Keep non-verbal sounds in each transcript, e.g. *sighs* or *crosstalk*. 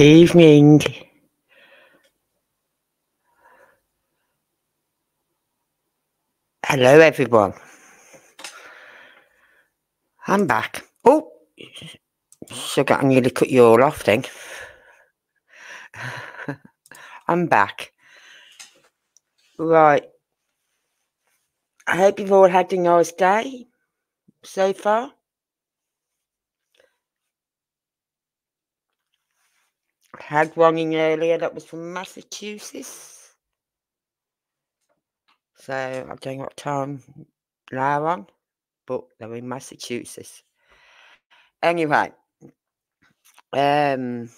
Evening. Hello, everyone. I'm back. Oh, sugar, I nearly cut you all off then. *laughs* I'm back. Right. I hope you've all had a nice day so far. Had one in earlier that was from Massachusetts. So I don't know what time they're on, but they're in Massachusetts. Anyway, um,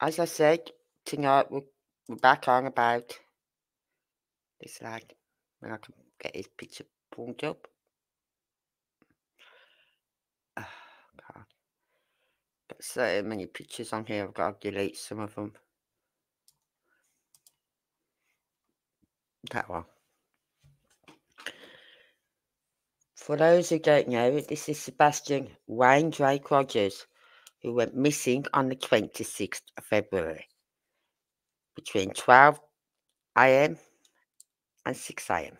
as I said, tonight we're, we're back on about this lad. When I can get his picture pulled up. Oh, God. Got so many pictures on here, I've got to delete some of them. That one. For those who don't know, this is Sebastian Wayne Drake Rogers, who went missing on the 26th of February between 12 a.m. and 6 a.m.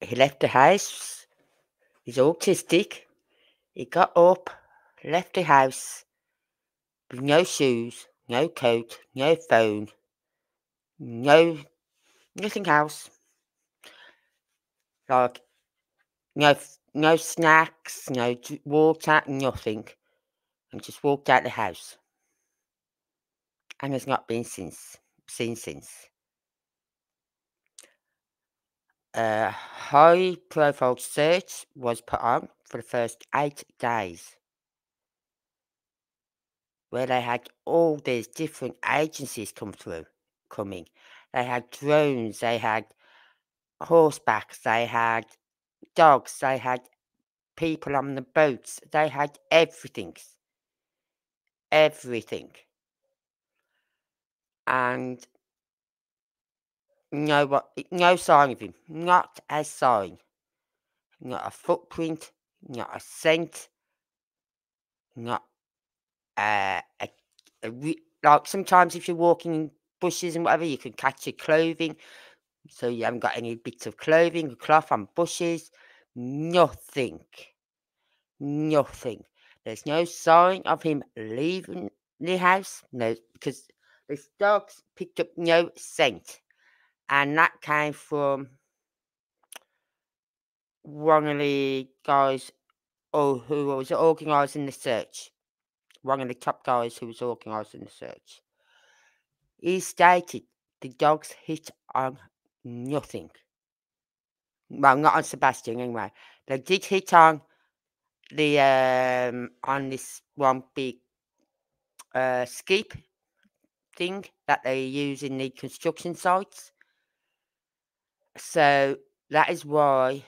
He left the house. He's autistic. He got up, left the house with no shoes, no coat, no phone, no nothing else. Like no no snacks, no water, nothing, and just walked out the house. And has not been since seen since. A high profile search was put on for the first eight days, where they had all these different agencies come through, coming. They had drones, they had horsebacks, they had dogs, they had people on the boats, they had everything. Everything. And no no sign of him. Not a sign. Not a footprint, not a scent, not uh, a, a re- like sometimes if you're walking in bushes and whatever, you can catch your clothing. So you haven't got any bits of clothing cloth on bushes. Nothing. Nothing. There's no sign of him leaving the house. No, because the dogs picked up no scent. And that came from one of the guys oh, who was organising the search. One of the top guys who was organising the search. He stated the dogs hit on nothing. Well, not on Sebastian anyway. They did hit on the um on this one big uh skip thing that they use in the construction sites. So that is why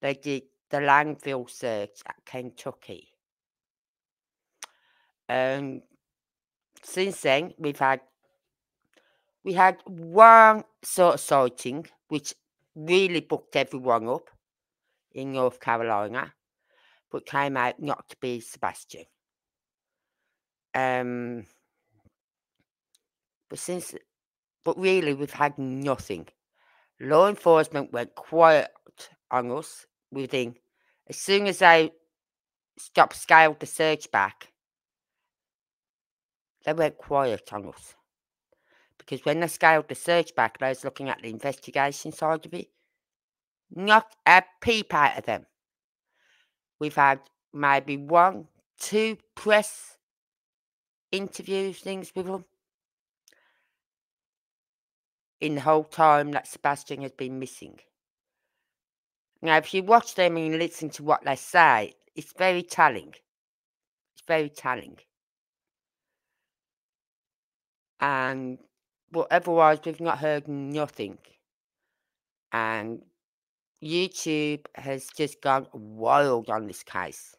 they did the landfill search at Kentucky. And since then, we've had we had one sort of sighting which really booked everyone up in North Carolina, but came out not to be Sebastian. Um, but since, but really, we've had nothing. Law enforcement went quiet on us within, as soon as they stopped scaled the search back, they went quiet on us. Because when they scaled the search back, they was looking at the investigation side of it. Not a peep out of them. We've had maybe one, two press interviews, things with them. In the whole time that Sebastian has been missing. Now, if you watch them and listen to what they say, it's very telling. It's very telling. And but otherwise, we've not heard nothing. And YouTube has just gone wild on this case.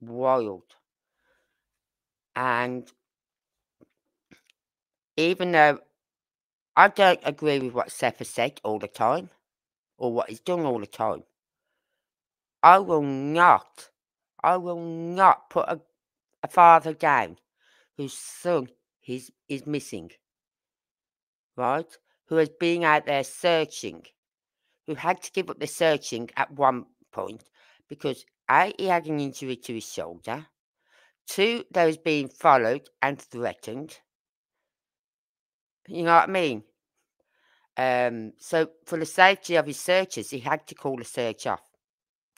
Wild. And even though I don't agree with what Seth has said all the time, or what he's done all the time, I will not, I will not put a, a father down whose son is, is missing, right? Who has been out there searching, who had to give up the searching at one point because A, he had an injury to his shoulder, two, there was being followed and threatened. You know what I mean? Um, so for the safety of his searchers, he had to call the search off.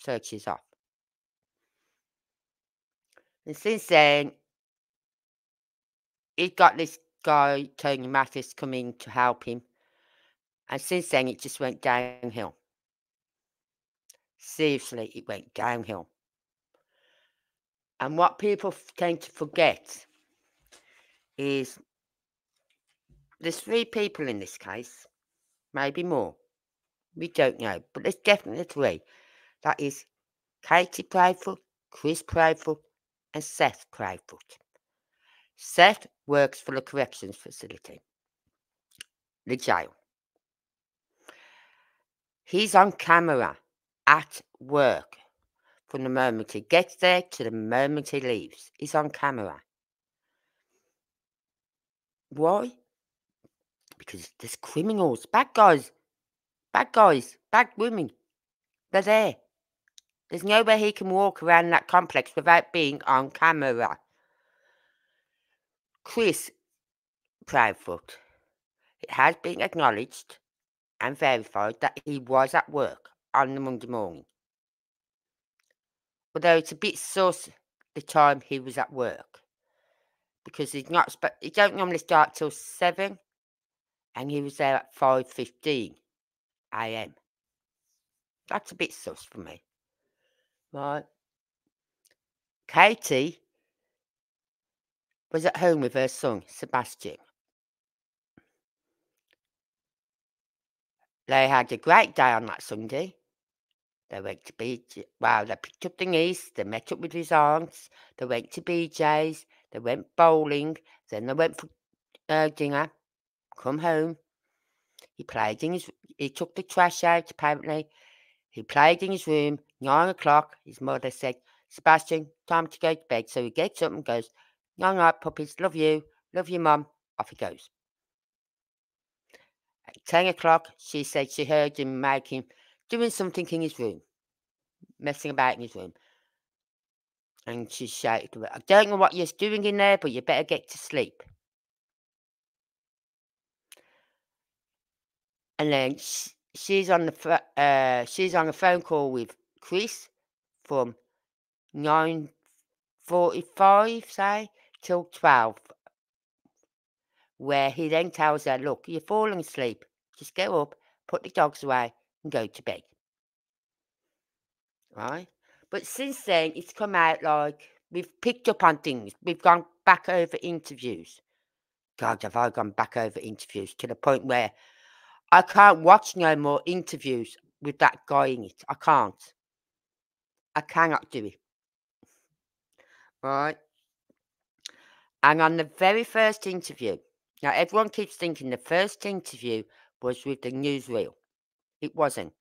Searches off. And since then, he got this guy, Tony Mathis, coming to help him. And since then, it just went downhill. Seriously, it went downhill. And what people tend to forget is there's three people in this case, maybe more. We don't know, but there's definitely three. That is Katie Proudfoot, Chris Proudfoot, and Seth Proudfoot. Seth works for the corrections facility, the jail. He's on camera at work from the moment he gets there to the moment he leaves. He's on camera. Why? Because there's criminals, bad guys, bad guys, bad women. They're there. There's nowhere he can walk around that complex without being on camera. Chris Proudfoot. It has been acknowledged and verified that he was at work on the Monday morning. Although it's a bit sus the time he was at work. Because he's not But he don't normally start till seven and he was there at five fifteen AM. That's a bit sus for me. Right. Katie was at home with her son, Sebastian. They had a great day on that Sunday. They went to BJ. Well, they picked up the niece. They met up with his aunts. They went to BJ's. They went bowling. Then they went for uh, dinner. Come home. He played in his. He took the trash out. Apparently, he played in his room. Nine o'clock. His mother said, "Sebastian, time to go to bed." So he gets up and goes, "Nine night, puppies. Love you. Love you, mum." Off he goes. At ten o'clock, she said she heard him making doing something in his room, messing about in his room. And she shouted I don't know what you're doing in there, but you better get to sleep. And then she's on the uh, she's on a phone call with Chris from nine forty-five, say, till twelve, where he then tells her, "Look, you're falling asleep. Just get up, put the dogs away, and go to bed. Right? But since then, it's come out like we've picked up on things. We've gone back over interviews. God, have I gone back over interviews to the point where I can't watch no more interviews with that guy in it. I can't. I cannot do it. Right? And on the very first interview, now everyone keeps thinking the first interview was with the newsreel. It wasn't.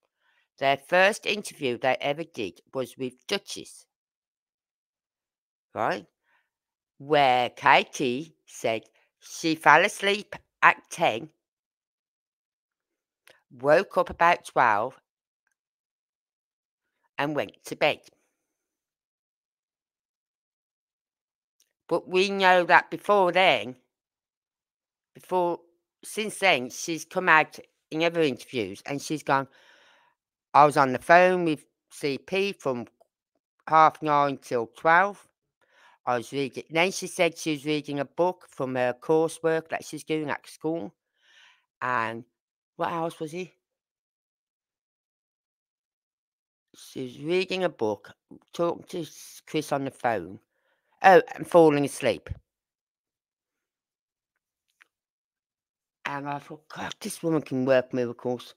Their first interview they ever did was with Duchess, right? Where Katie said she fell asleep at 10, woke up about 12, and went to bed. But we know that before then, before since then, she's come out in other interviews and she's gone, I was on the phone with CP from half nine till 12. I was reading, then she said she was reading a book from her coursework that she's doing at school. And what else was he? She was reading a book, talking to Chris on the phone. Oh, and falling asleep. And I thought, God, this woman can work miracles.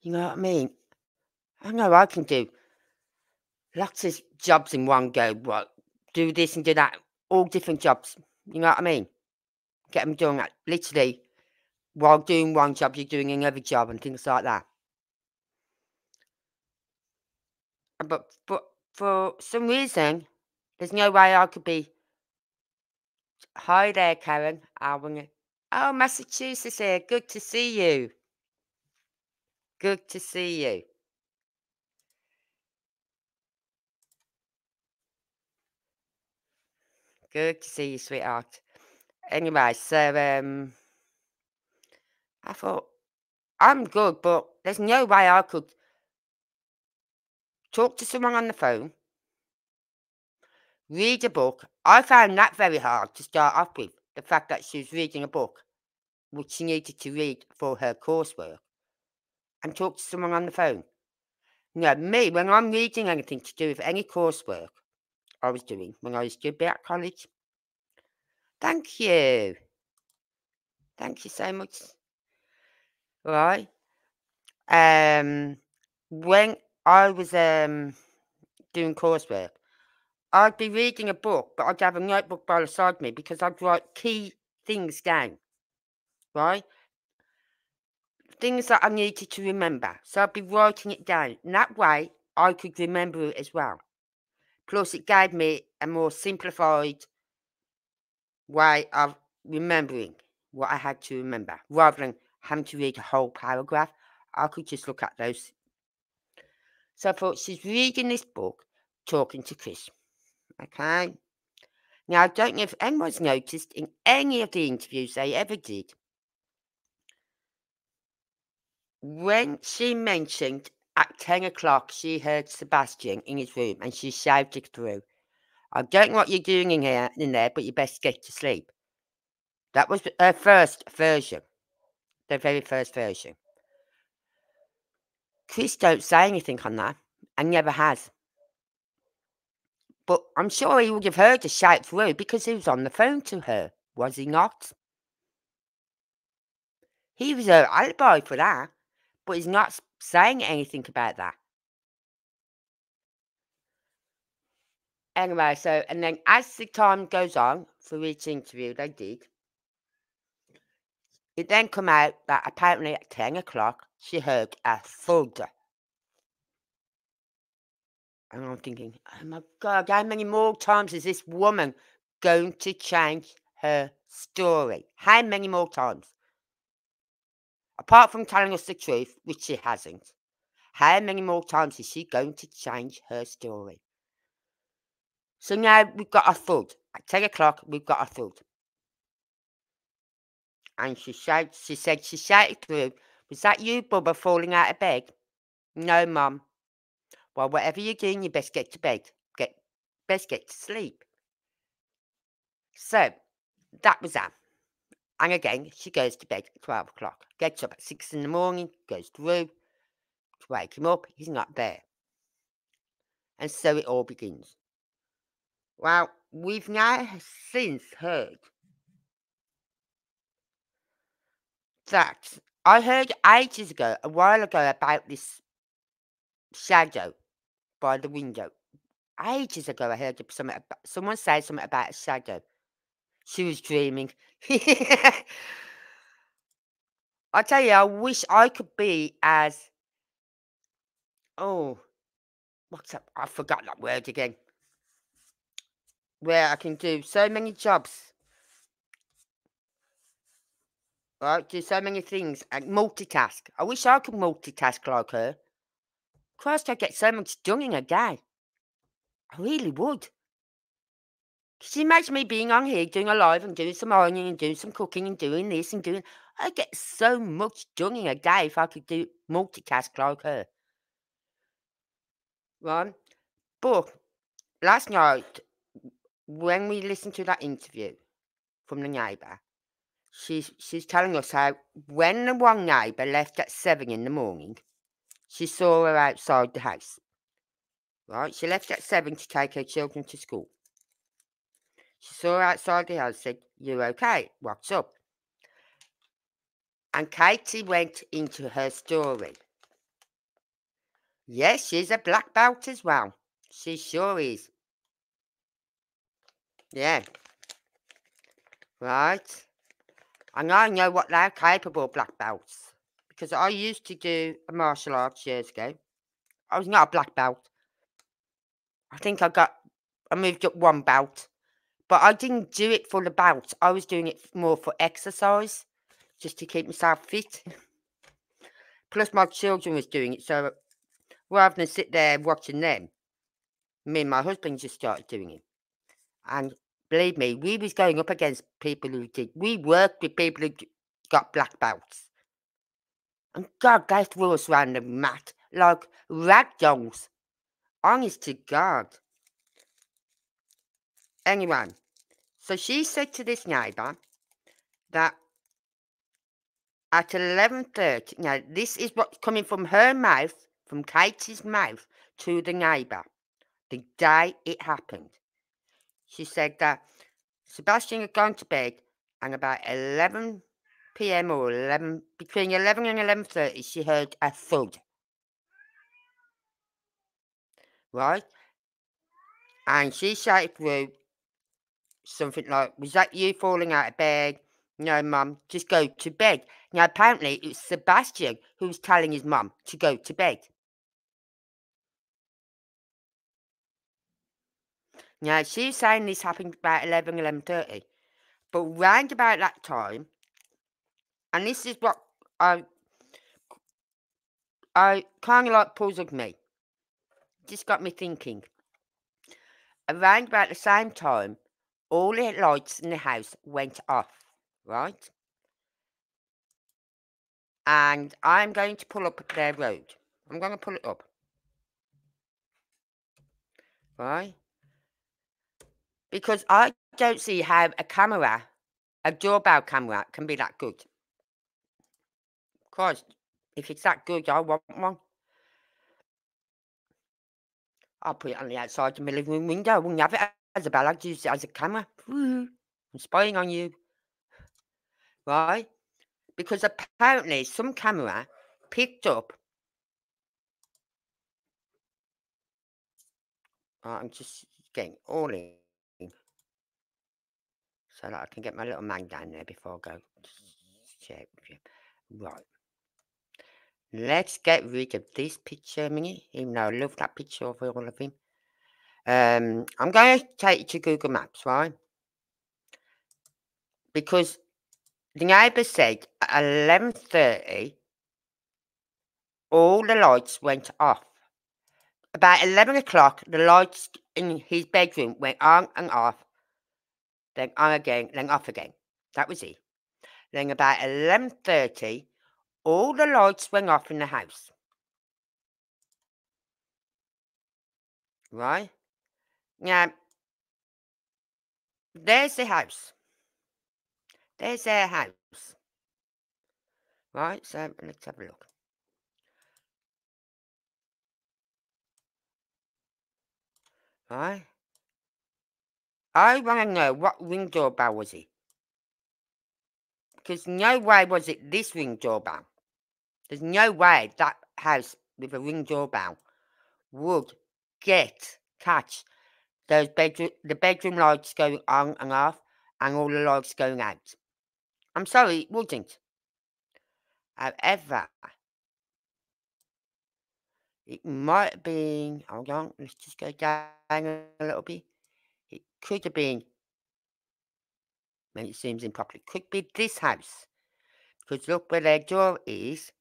You know what I mean? I know I can do lots of jobs in one go. What? Do this and do that. All different jobs. You know what I mean? Get them done. Like, literally, while doing one job, you're doing another job and things like that. But but for some reason, there's no way I could be. Hi there, Karen. Alvin. Oh, Massachusetts here. Good to see you. Good to see you. Good to see you, sweetheart. Anyway, so um, I thought I'm good, but there's no way I could talk to someone on the phone, read a book. I found that very hard to start off with. The fact that she was reading a book which she needed to read for her coursework and talk to someone on the phone. You me, when I'm reading anything to do with any coursework I was doing when I used to be at college. Thank you. Thank you so much. Right. Um, when I was um doing coursework, I'd be reading a book, but I'd have a notebook by the side of me because I'd write key things down. Right? Things that I needed to remember. So I'd be writing it down. And that way I could remember it as well. Plus, it gave me a more simplified way of remembering what I had to remember rather than having to read a whole paragraph. I could just look at those. So I thought she's reading this book, talking to Chris. Okay. Now, I don't know if anyone's noticed in any of the interviews they ever did, when she mentioned at 10 o'clock she heard Sebastian in his room and she shouted through, I don't know what you're doing in here in there, but you best get to sleep. That was her first version. The very first version. Chris don't say anything on that and never has. But I'm sure he would have heard a shout through because he was on the phone to her, was he not? He was her alibi for that, but he's not saying anything about that. Anyway, so, and then as the time goes on for each interview they did, it then come out that apparently at 10 o'clock she heard a thud and I'm thinking, oh my God, how many more times is this woman going to change her story? How many more times? Apart from telling us the truth, which she hasn't, how many more times is she going to change her story? So now we've got a thud. At 10 o'clock, we've got a thud. And she, shouted, she said she shouted through, Was that you, Bubba, falling out of bed? No, Mum. Well, whatever you're doing, you best get to bed. Get best get to sleep. So that was that. And again, she goes to bed at 12 o'clock. Gets up at 6 in the morning, goes through to wake him up. He's not there. And so it all begins. Well, we've now since heard that I heard ages ago, a while ago, about this shadow by the window. Ages ago, I heard something about, someone say something about a shadow. She was dreaming. *laughs* I tell you, I wish I could be as. Oh, what's up? I forgot that word again. Where I can do so many jobs. Right? Do so many things and multitask. I wish I could multitask like her. Christ, I get so much done in a day. I really would. You imagine me being on here doing a live and doing some ironing and doing some cooking and doing this and doing... I get so much done in a day if I could do multitask like her. Right? But last night, when we listened to that interview from the neighbour, she's she's telling us how when the one neighbour left at seven in the morning, she saw her outside the house. Right? She left at seven to take her children to school. She saw her outside the house, said, You okay? What's up? And Katie went into her story. Yes, she's a black belt as well. She sure is. Yeah. Right. And I know what they're capable of black belts because I used to do a martial arts years ago. I was not a black belt. I think I got, I moved up one belt. But I didn't do it for the belt. I was doing it more for exercise, just to keep myself fit. *laughs* Plus my children was doing it, so rather than sit there watching them, me and my husband just started doing it. And believe me, we was going up against people who did. We worked with people who got black belts. And God, they threw us around the mat like rag dolls. Honest to God. Anyway, so she said to this neighbour that at 11.30, now this is what's coming from her mouth, from Katie's mouth to the neighbour, the day it happened. She said that Sebastian had gone to bed and about 11 p.m. or 11, between 11 and 11.30, she heard a thud. Right? And she shouted through something like, was that you falling out of bed? No, mum, just go to bed. Now, apparently, it was Sebastian who was telling his mum to go to bed. Now, she's saying this happened about 11, 11.30. But round about that time, and this is what I, I kind of like puzzled me. Just got me thinking. Around about the same time, all the lights in the house went off, right? And I'm going to pull up their road. I'm going to pull it up. Right? Because I don't see how a camera, a doorbell camera, can be that good. Of course, if it's that good, I want one. I'll put it on the outside of my living room window. I wouldn't have it as a bell, I'd use it as a camera. I'm spying on you. Right? Because apparently some camera picked up. I'm just getting all in so that I can get my little man down there before I go. Right. Let's get rid of this picture a even though I love that picture of all of him. Um, I'm going to take you to Google Maps, right? Because the neighbour said at 11.30, all the lights went off. About 11 o'clock, the lights in his bedroom went on and off then on again, then off again. That was it. Then about 11.30, all the lights went off in the house. Right? Now, there's the house. There's their house. Right, so let's have a look. Right? I want to know what ring doorbell was it? Because no way was it this ring doorbell. There's no way that house with a ring doorbell would get catch those bedroom the bedroom lights going on and off and all the lights going out. I'm sorry, it wouldn't. However, it might have been hold on, let's just go down a little bit. Could have been, it seems improper, could be this house. Because look where their door is,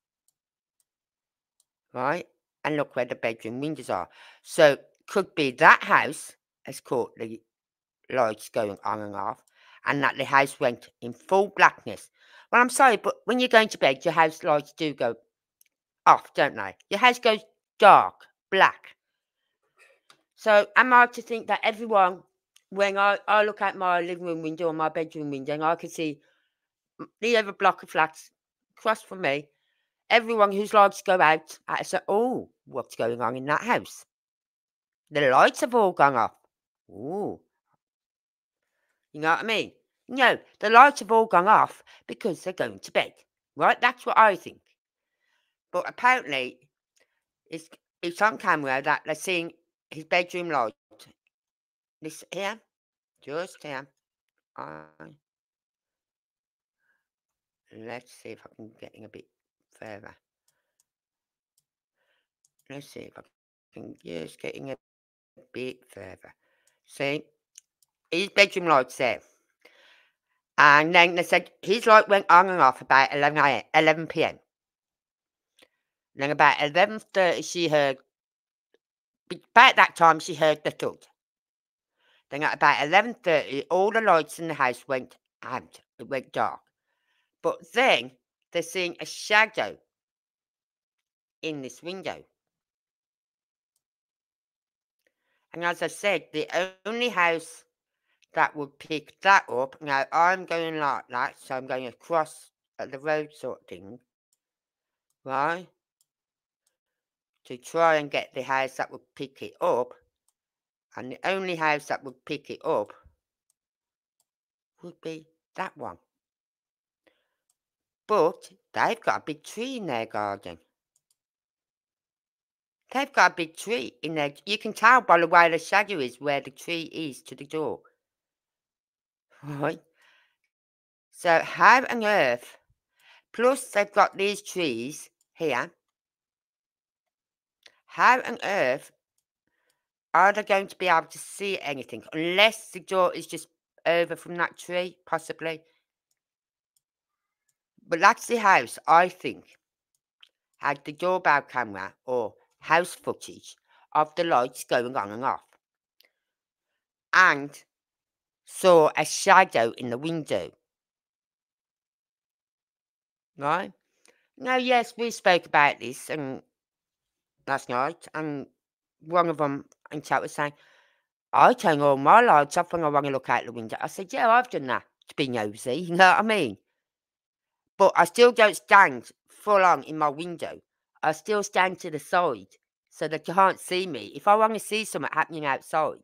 right? And look where the bedroom windows are. So, could be that house has caught the lights going on and off, and that the house went in full blackness. Well, I'm sorry, but when you're going to bed, your house lights do go off, don't they? Your house goes dark, black. So, am I to think that everyone when I, I look out my living room window or my bedroom window and I can see the other block of flats across from me, everyone whose lights go out, I say, oh, what's going on in that house? The lights have all gone off. Oh, you know what I mean? No, the lights have all gone off because they're going to bed. Right? That's what I think. But apparently, it's it's on camera that they're seeing his bedroom light this here, just here. Uh, I let's see if I can get in a bit further. Let's see if I can just get in a bit further. See? His bedroom light's there. And then they said his light went on and off about 11, 11 p.m. Then about 11.30 she heard, about that time she heard the thud. Then at about 11.30 all the lights in the house went out. It went dark. But then they're seeing a shadow in this window. And as I said, the only house that would pick that up, now I'm going like that, so I'm going across at the road sort of thing, right? To try and get the house that would pick it up. And the only house that would pick it up would be that one. But they've got a big tree in their garden. They've got a big tree in there. You can tell by the way the shadow is where the tree is to the door. Right? So how on earth? Plus they've got these trees here. How on earth are they going to be able to see anything? Unless the door is just over from that tree, possibly. But that's the house, I think, had the doorbell camera or house footage of the lights going on and off. And saw a shadow in the window. Right? Now, yes, we spoke about this and last night, and one of them in chat was saying, I turn all my lights off when I want to look out the window. I said, Yeah, I've done that to be nosy, you know what I mean? But I still don't stand full on in my window. I still stand to the side so they can't see me. If I want to see something happening outside,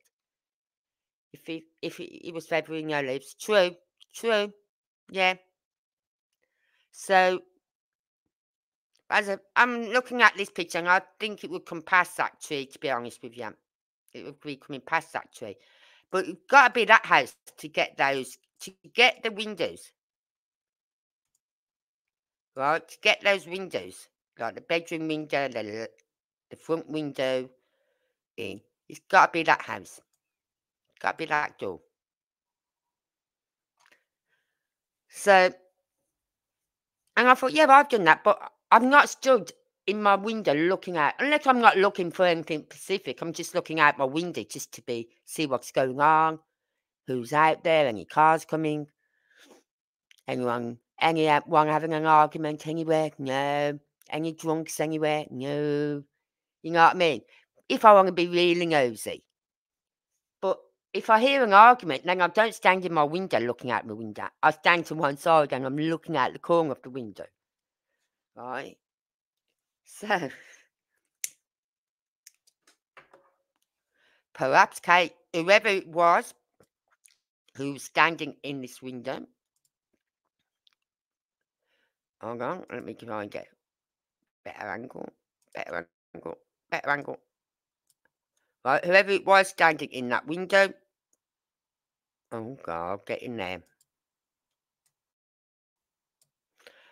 if it, if it, it was February no leaves, true, true, yeah. So, as a, I'm looking at this picture and I think it would come past that tree, to be honest with you. It would be coming past that tree. But it's got to be that house to get those, to get the windows right? To get those windows, like the bedroom window, the, the front window in, it's got to be that house. Got to be that door. So, and I thought, yeah, I've done that, but I'm not stood in my window looking out, unless I'm not looking for anything specific. I'm just looking out my window just to be see what's going on, who's out there, any cars coming, anyone anyone having an argument anywhere? No. Any drunks anywhere? No. You know what I mean? If I want to be really nosy. But if I hear an argument, then I don't stand in my window looking out my window. I stand to one side and I'm looking out the corner of the window. Right? So, perhaps Kate, whoever it was who was standing in this window, Hold on, let me try and get better angle, better angle, better angle. Right, whoever it was standing in that window. Oh God, get in there.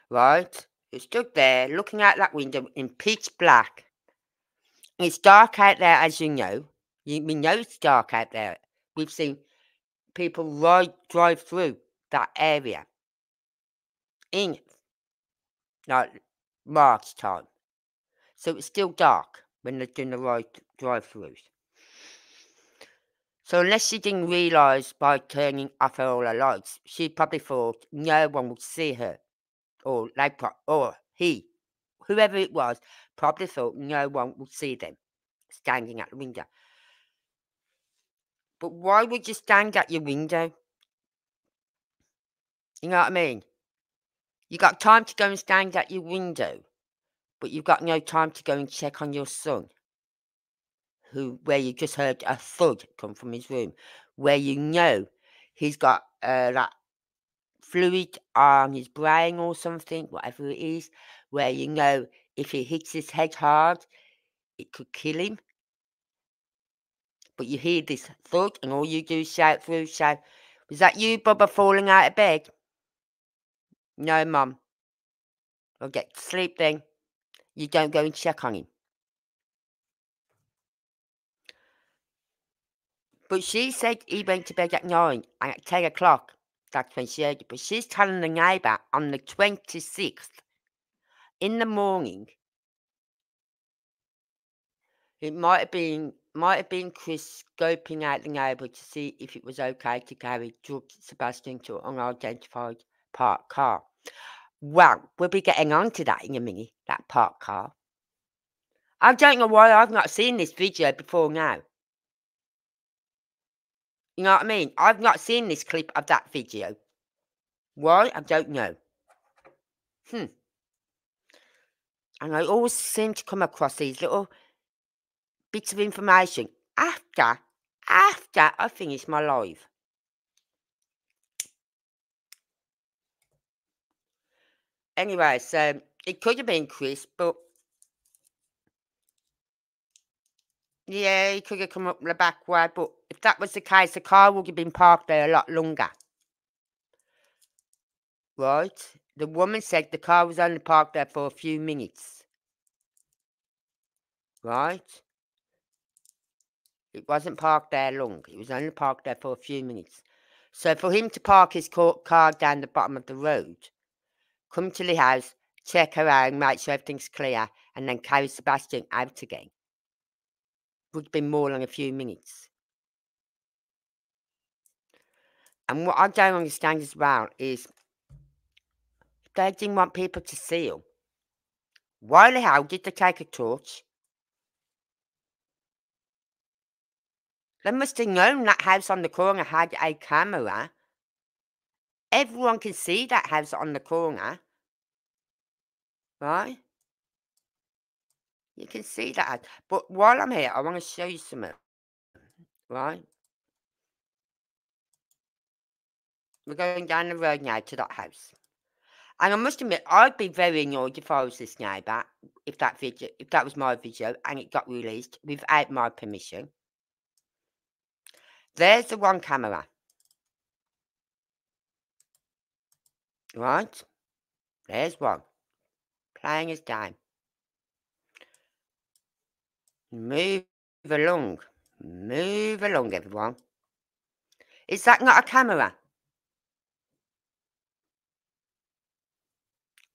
Right, it stood there looking out that window in pitch black. It's dark out there, as you know. You, we know it's dark out there. We've seen people ride, drive through that area in like March time. So it's still dark when they're doing the right drive-throughs. So unless she didn't realise by turning off all her lights, she probably thought no one would see her. Or they pro- or he, whoever it was, probably thought no one would see them standing at the window. But why would you stand at your window? You know what I mean? You got time to go and stand at your window, but you've got no time to go and check on your son, who where you just heard a thud come from his room, where you know he's got uh, that fluid on his brain or something, whatever it is, where you know if he hits his head hard, it could kill him. But you hear this thud, and all you do is shout through, shout, Was that you, Bubba, falling out of bed? No, Mum. I'll get to sleep then. You don't go and check on him. But she said he went to bed at nine and at ten o'clock. That's when she heard it. But she's telling the neighbour on the twenty sixth in the morning. It might have been might have been Chris scoping out the neighbourhood to see if it was okay to carry drugged Sebastian to an unidentified parked car. Well, we'll be getting on to that in a minute, that parked car. I don't know why I've not seen this video before now. You know what I mean? I've not seen this clip of that video. Why? I don't know. Hmm. And I always seem to come across these little bits of information after, after I finish my live. Anyway, so it could have been Chris, but yeah, he could have come up the back way. But if that was the case, the car would have been parked there a lot longer. Right? The woman said the car was only parked there for a few minutes. Right? It wasn't parked there long. It was only parked there for a few minutes. So for him to park his car down the bottom of the road come to the house, check around, make sure everything's clear, and then carry Sebastian out again. Would been more than a few minutes. And what I don't understand as well is they didn't want people to see them. Why the hell did they take a torch? They must have known that house on the corner had a camera Everyone can see that house on the corner. Right? You can see that. But while I'm here, I want to show you something. Right? We're going down the road now to that house. And I must admit, I'd be very annoyed if I was this neighbour, if that video, if that was my video and it got released without my permission. There's the one camera. Right? There's one. Playing his game. Move along. Move along, everyone. Is that not a camera?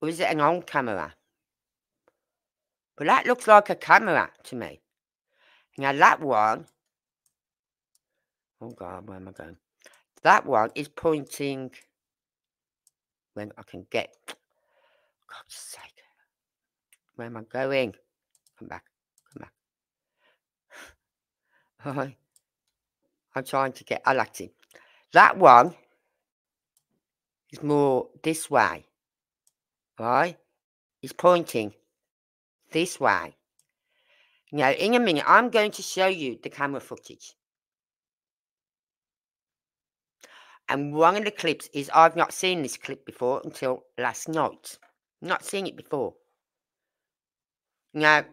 Or is it an old camera? Well, that looks like a camera to me. Now, that one... Oh, God, where am I going? That one is pointing when I can get. God's sake. Where am I going? Come back. Hi. I'm trying to get Alexi. That one is more this way. Right? It's pointing this way. Now, in a minute, I'm going to show you the camera footage. And one of the clips is I've not seen this clip before until last night. Not seen it before. Now,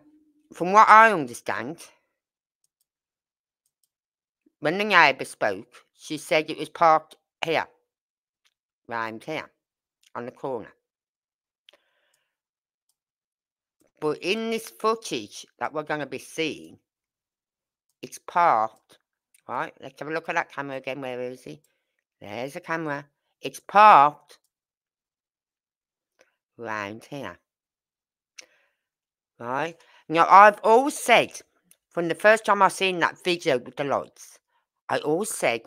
from what I understand, when the neighbour spoke, she said it was parked here, round here, on the corner. But in this footage that we're going to be seeing, it's parked, right? Let's have a look at that camera again. Where is he? There's a camera. It's parked round here. Right? Now, I've always said, from the first time I seen that video with the lights, I always said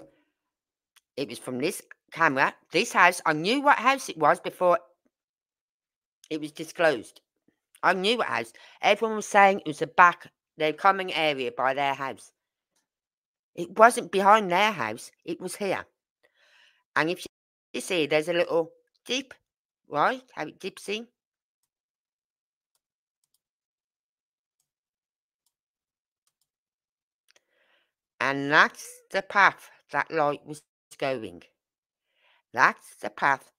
it was from this camera, this house. I knew what house it was before it was disclosed. I knew what house. Everyone was saying it was the back, their common area by their house. It wasn't behind their house, it was here. And if you see there's a little dip, right? How it dips in. And that's the path that light was going. That's the path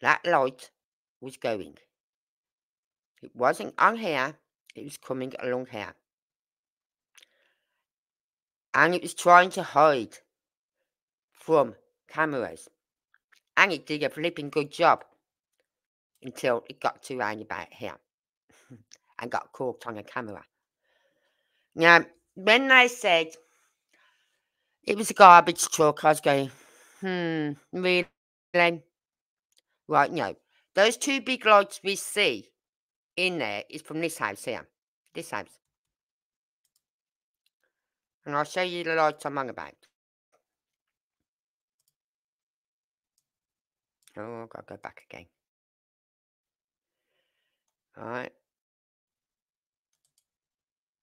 that light was going. It wasn't on here, it was coming along here. And it was trying to hide from cameras. And it did a flipping good job until it got to round about here *laughs* and got caught on a camera. Now, when they said It was a garbage truck. I was going, hmm, really? Right, no. Those two big lights we see in there is from this house here. This house. And I'll show you the lights I'm on about. Oh, I've got to go back again. Alright.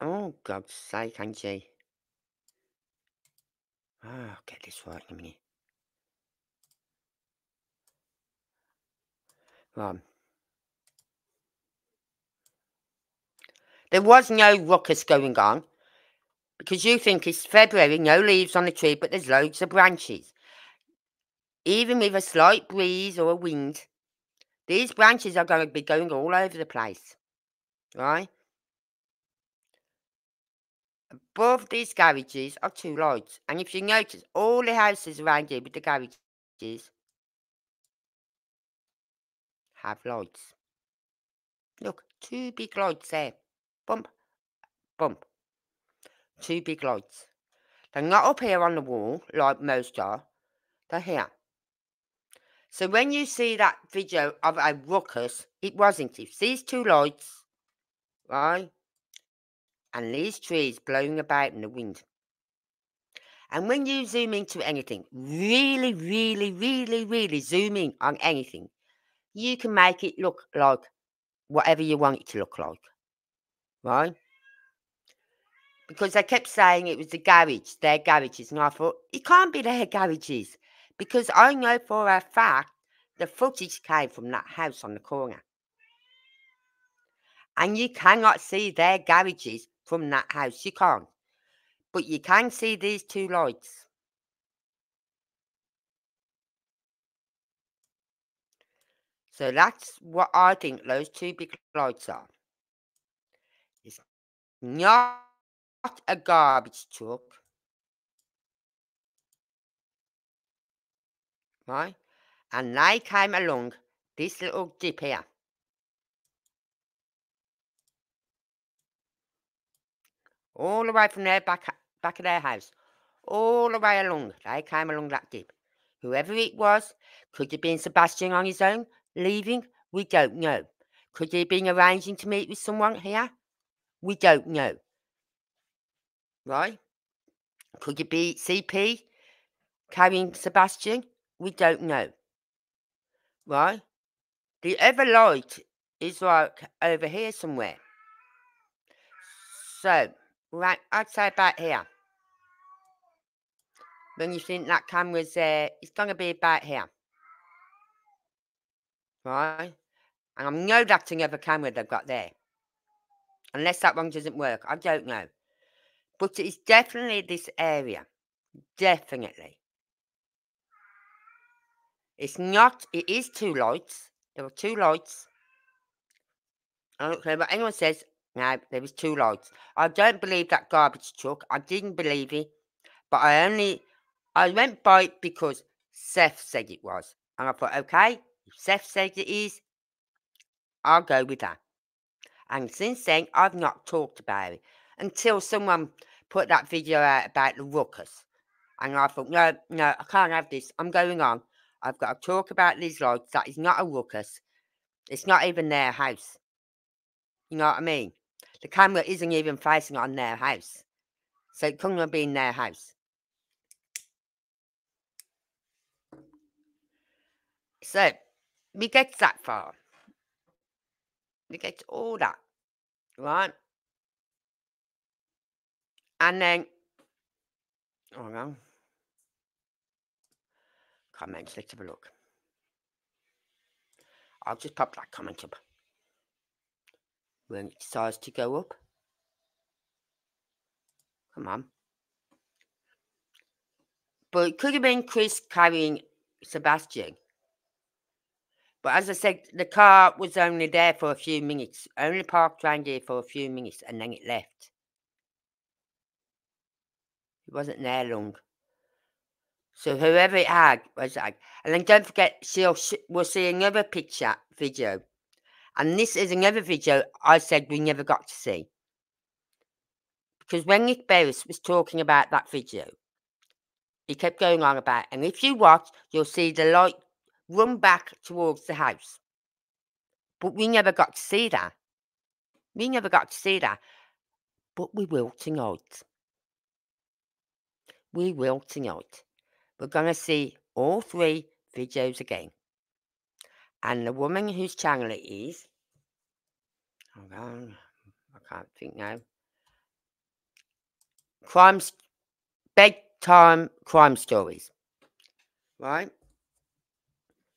Oh, God's sake, Angie. Ah, oh, I'll get this right in a minute. Right. There was no ruckus going on because you think it's February, no leaves on the tree, but there's loads of branches. Even with a slight breeze or a wind, these branches are going to be going all over the place, right? Above these garages are two lights, and if you notice, all the houses around here with the garages have lights. Look, two big lights there. Bump, bump. Two big lights. They're not up here on the wall like most are. They're here. So when you see that video of a ruckus, it wasn't. It's these two lights, right? And these trees blowing about in the wind. And when you zoom into anything, really, really, really, really zoom in on anything, you can make it look like whatever you want it to look like. Right? Because they kept saying it was the garage, their garages. And I thought, it can't be their garages because I know for a fact the footage came from that house on the corner. And you cannot see their garages from that house. You can't. But you can see these two lights. So that's what I think those two big lights are. It's not a garbage truck. right? And they came along this little dip here. All the way from their back, back of their house. All the way along. They came along that dip. Whoever it was, could have been Sebastian on his own, leaving? We don't know. Could he have been arranging to meet with someone here? We don't know. Right? Could it be CP carrying Sebastian? We don't know. Right? The other light is like over here somewhere. So, right, I'd say about here. When you think that camera's there, it's going to be about here. Right? And I know that's another camera they've got there. Unless that one doesn't work. I don't know. But it's definitely this area. Definitely. It's not, it is two lights. There are two lights. I don't care what anyone says. No, there was two lights. I don't believe that garbage truck. I didn't believe it. But I only, I went by it because Seth said it was. And I thought, okay, if Seth said it is, I'll go with that. And since then, I've not talked about it until someone put that video out about the ruckus. And I thought, no, no, I can't have this. I'm going on. I've got to talk about these lights. That is not a ruckus. It's not even their house. You know what I mean? The camera isn't even facing on their house. So it couldn't have been their house. So we get that far. We get all that. Right? And then, oh no comments. Let's have a look. I'll just pop that comment up. When it decides to go up. Come on. But it could have been Chris carrying Sebastian. But as I said, the car was only there for a few minutes. Only parked around here for a few minutes and then it left. It wasn't there long. So whoever it had was like, and then don't forget, she'll we'll see another picture video, and this is another video I said we never got to see because when Nick Beres was talking about that video, he kept going on about, and if you watch, you'll see the light run back towards the house. But we never got to see that. We never got to see that. But we will tonight. We will tonight. We're going to see all three videos again. And the woman whose channel it is, hold on, I can't think now. Crimes, bedtime crime stories, right?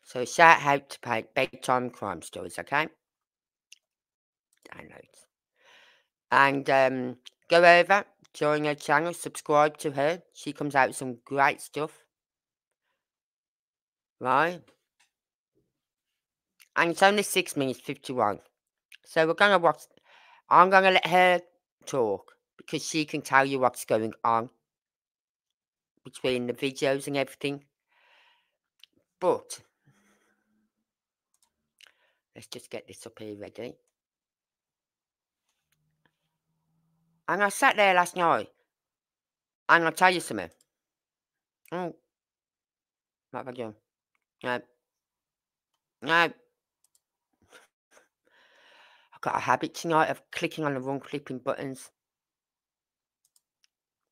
So shout out to Pate bedtime crime stories, okay? Downloads. And um, go over, join her channel, subscribe to her. She comes out with some great stuff. Right? And it's only 6 minutes 51. So we're going to watch. I'm going to let her talk because she can tell you what's going on between the videos and everything. But let's just get this up here ready. And I sat there last night and I'll tell you something. Oh, what have I done? No. No. Got a habit tonight of clicking on the wrong clipping buttons.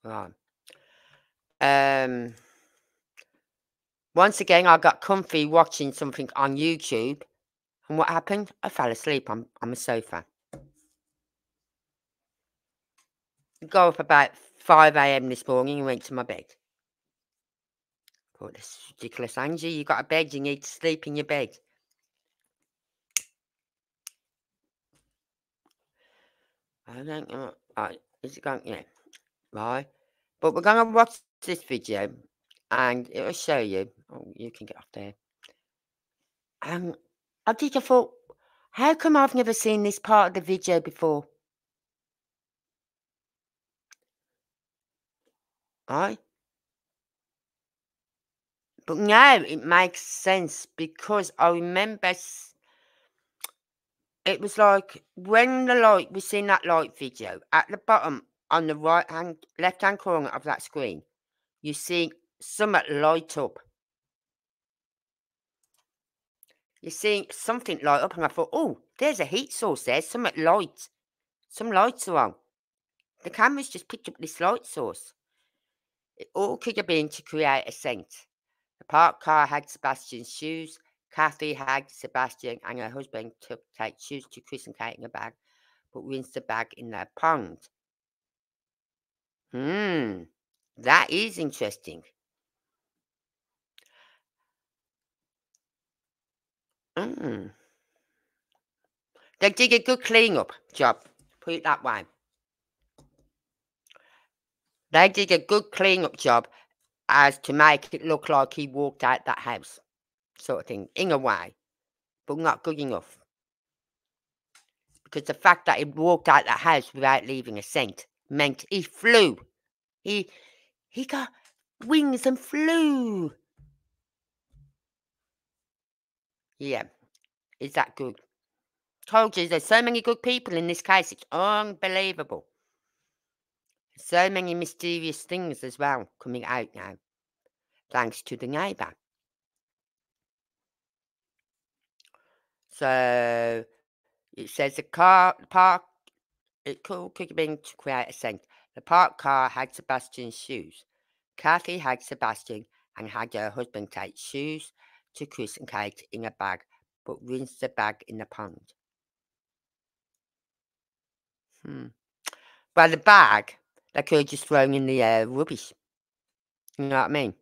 Right. Um, once again, I got comfy watching something on YouTube. And what happened? I fell asleep on, on the sofa. Got up about 5 a.m. this morning and went to my bed. Thought, this ridiculous, Angie. You got a bed, you need to sleep in your bed. I don't know. Right, is it going? Yeah. Right. But we're going to watch this video and it'll show you. Oh, you can get off there. Um, I did. I thought, how come I've never seen this part of the video before? Right? But now it makes sense because I remember it was like when the light we seen that light video at the bottom on the right hand left hand corner of that screen, you see something light up. You see something light up, and I thought, oh, there's a heat source there, something light. Some lights are on. The camera's just picked up this light source. It all could have been to create a scent. The parked car had Sebastian's shoes. Kathy had Sebastian and her husband took take shoes to Chris and Kate in a bag, but rinsed the bag in their pond. Hmm, that is interesting. Mm. They did a good clean-up job, put it that way. They did a good clean-up job as to make it look like he walked out that house, sort of thing, in a way, but not good enough. Because the fact that he walked out the house without leaving a scent meant he flew. He he got wings and flew. Yeah, is that good? Told you there's so many good people in this case. It's unbelievable. So many mysterious things as well coming out now, thanks to the neighbour. So it says the car the park it could, could have been to create a scent. The parked car had Sebastian's shoes. Kathy had Sebastian and had her husband take shoes to Chris and Kate in a bag, but rinsed the bag in the pond. Hmm. Well, the bag they could have just thrown in the uh, rubbish. You know what I mean?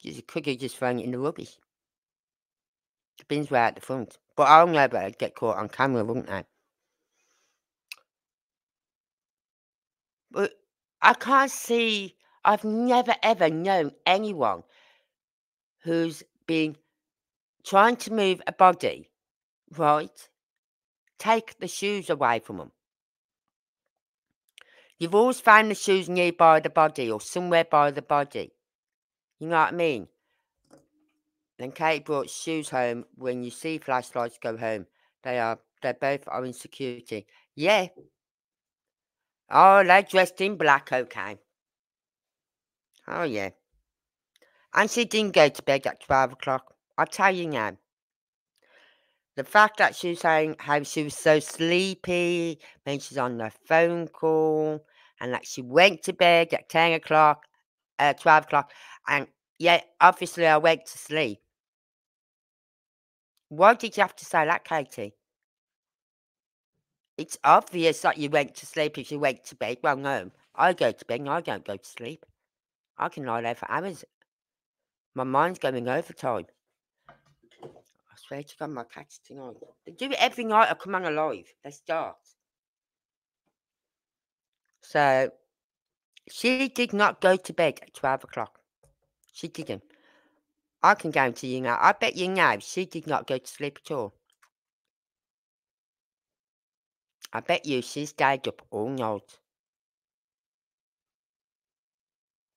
You could have just thrown it in the rubbish. Bins were at the front. But I know about it get caught on camera, wouldn't I? But I can't see, I've never ever known anyone who's been trying to move a body, right? Take the shoes away from them. You've always found the shoes nearby the body or somewhere by the body. You know what I mean? Then Kate brought shoes home. When you see flashlights go home, they are they both are in security. Yeah. Oh, they're dressed in black, okay. Oh yeah. And she didn't go to bed at 12 o'clock. I'll tell you now. The fact that she was saying how she was so sleepy when she's on the phone call and that she went to bed at 10 o'clock, uh, 12 o'clock, and yeah, obviously I went to sleep. Why did you have to say that, Katie? It's obvious that you went to sleep if you went to bed. Well, no, I go to bed and I don't go to sleep. I can lie there for hours. My mind's going overtime. I swear to God, my cat's tonight. They do it every night I come on alive. They start. So, she did not go to bed at 12 o'clock. She didn't. I can guarantee you now. I bet you now she did not go to sleep at all. I bet you she stayed up all night.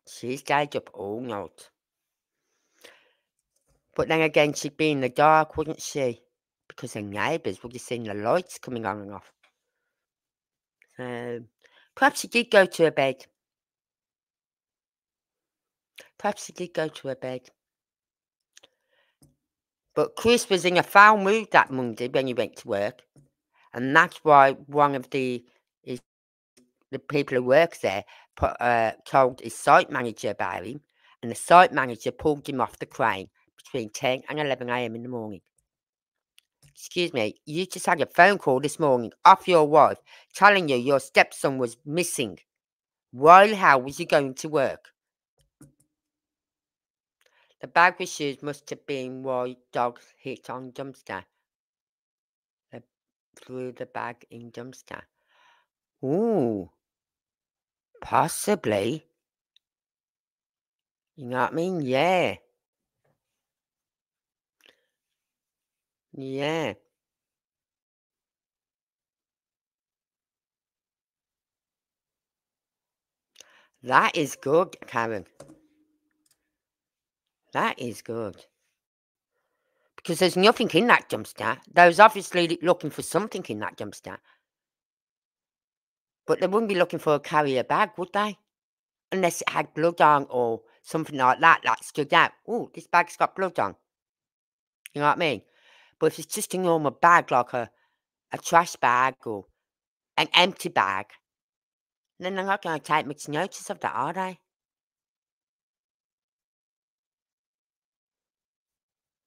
She stayed up all night. But then again, she'd be in the dark, wouldn't she? Because her neighbours would have seen the lights coming on and off. So, perhaps she did go to her bed. Perhaps she did go to her bed. But Chris was in a foul mood that Monday when he went to work. And that's why one of the his, the people who works there put, uh, told his site manager about him. And the site manager pulled him off the crane between 10 and 11 a.m. in the morning. Excuse me, you just had a phone call this morning off your wife telling you your stepson was missing. Why the hell was he going to work? The bag with shoes must have been why dogs hit on dumpster. They threw the bag in dumpster. Ooh, possibly. You know what I mean? Yeah. Yeah. That is good, Karen. That is good. Because there's nothing in that dumpster. They was obviously looking for something in that dumpster. But they wouldn't be looking for a carrier bag, would they? Unless it had blood on or something like that that stood out. Oh, this bag's got blood on. You know what I mean? But if it's just a normal bag, like a, a trash bag or an empty bag, then they're not going to take much notice of that, are they?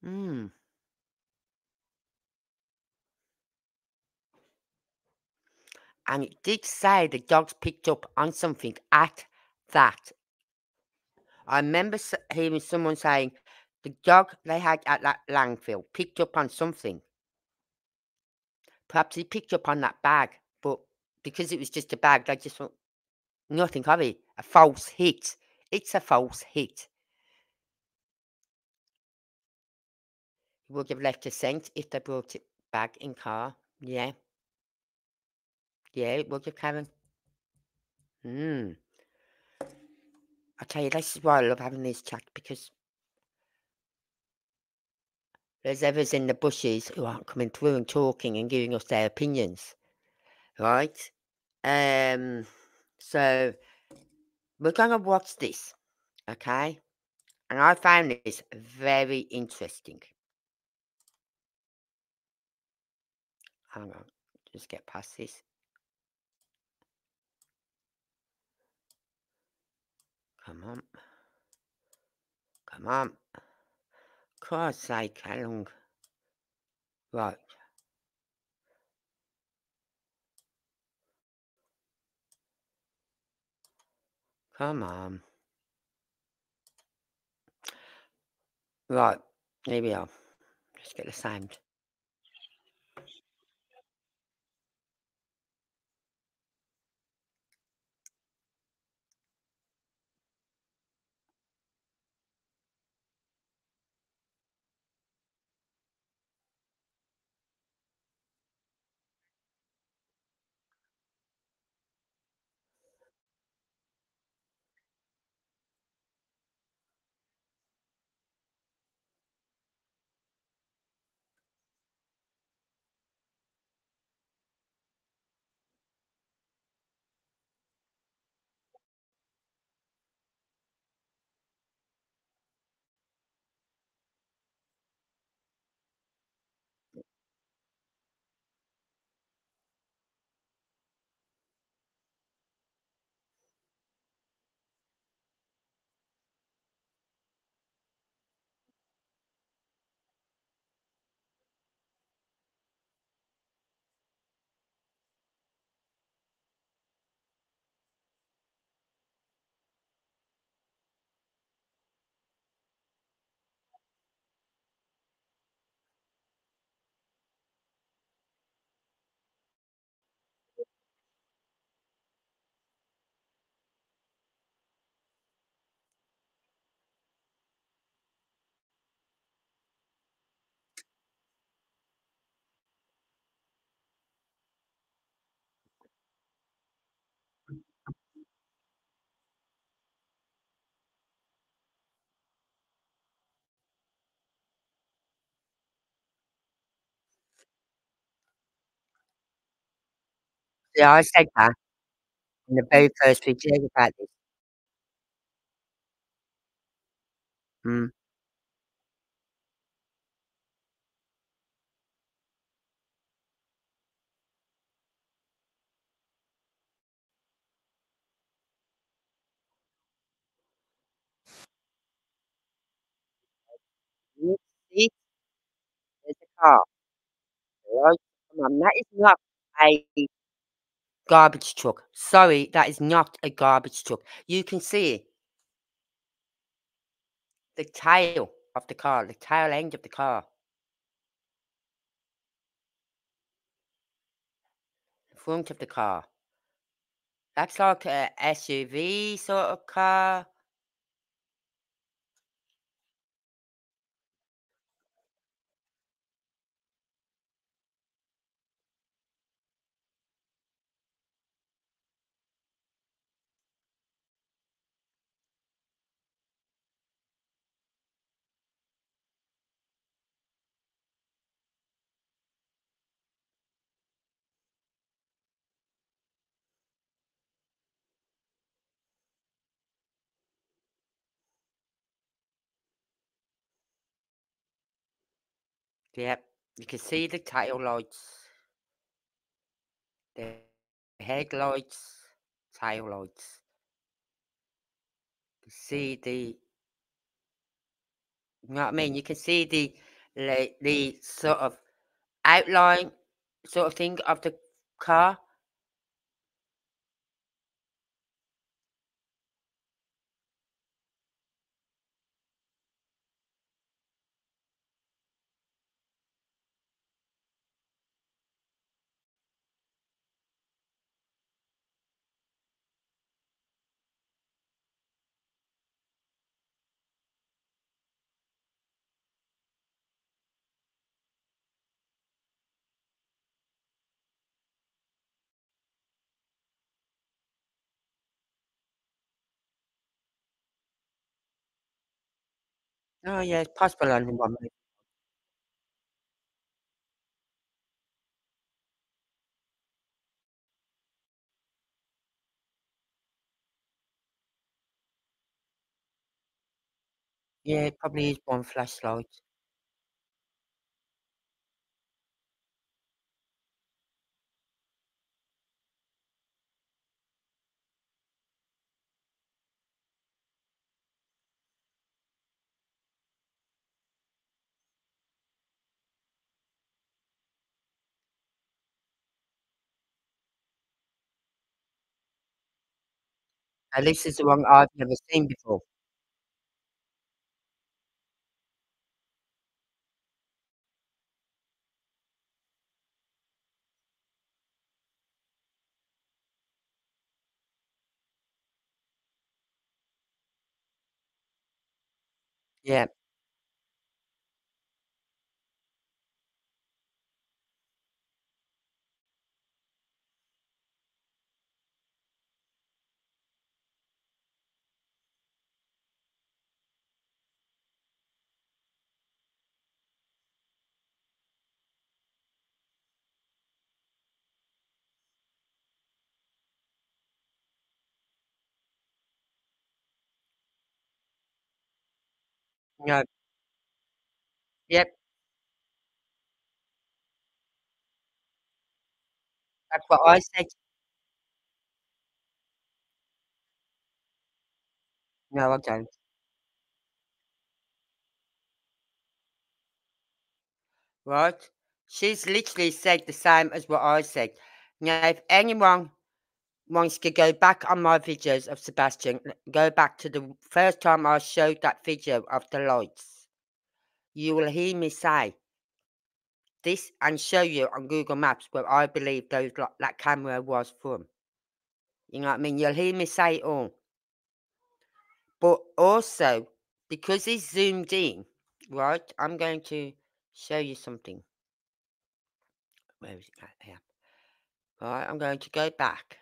Hmm. And it did say the dogs picked up on something at that. I remember hearing someone saying the dog they had at that landfill picked up on something. Perhaps he picked up on that bag, but because it was just a bag, they just thought nothing of it. A false hit. It's a false hit. He would have left a scent if they brought it back in car. Yeah. Yeah, would have, Karen. Hmm. I tell you, this is why I love having these chats because there's others in the bushes who aren't coming through and talking and giving us their opinions, right? Um, so we're going to watch this, okay? And I found this very interesting. Hang on, just get past this. Come on. Come on. God's sake, how long? Right. Come on. Right, here we are. Let's get the sound. Yeah, I said that in the very first video about this. Mm. You see? There's a car. Right? Come on, that is not a garbage truck. Sorry, that is not a garbage truck. You can see the tail of the car, the tail end of the car. The front of the car. That's like a SUV sort of car. Yep, you can see the tail lights. The headlights, tail lights. You see the you know what I mean? You can see the the, the sort of outline sort of thing of the car. Oh yeah, it's possible only one minute. Yeah, it probably is one flashlight. This is the one I've never seen before. Yeah. Yep. That's what I said. No, I don't. Right? She's literally said the same as what I said. Now, if anyone wants to go back on my videos of Sebastian, go back to the first time I showed that video of the lights. You will hear me say this and show you on Google Maps where I believe those that camera was from. You know what I mean? You'll hear me say it all. But also, because he's zoomed in, right, I'm going to show you something. Where is it here? Right, I'm going to go back.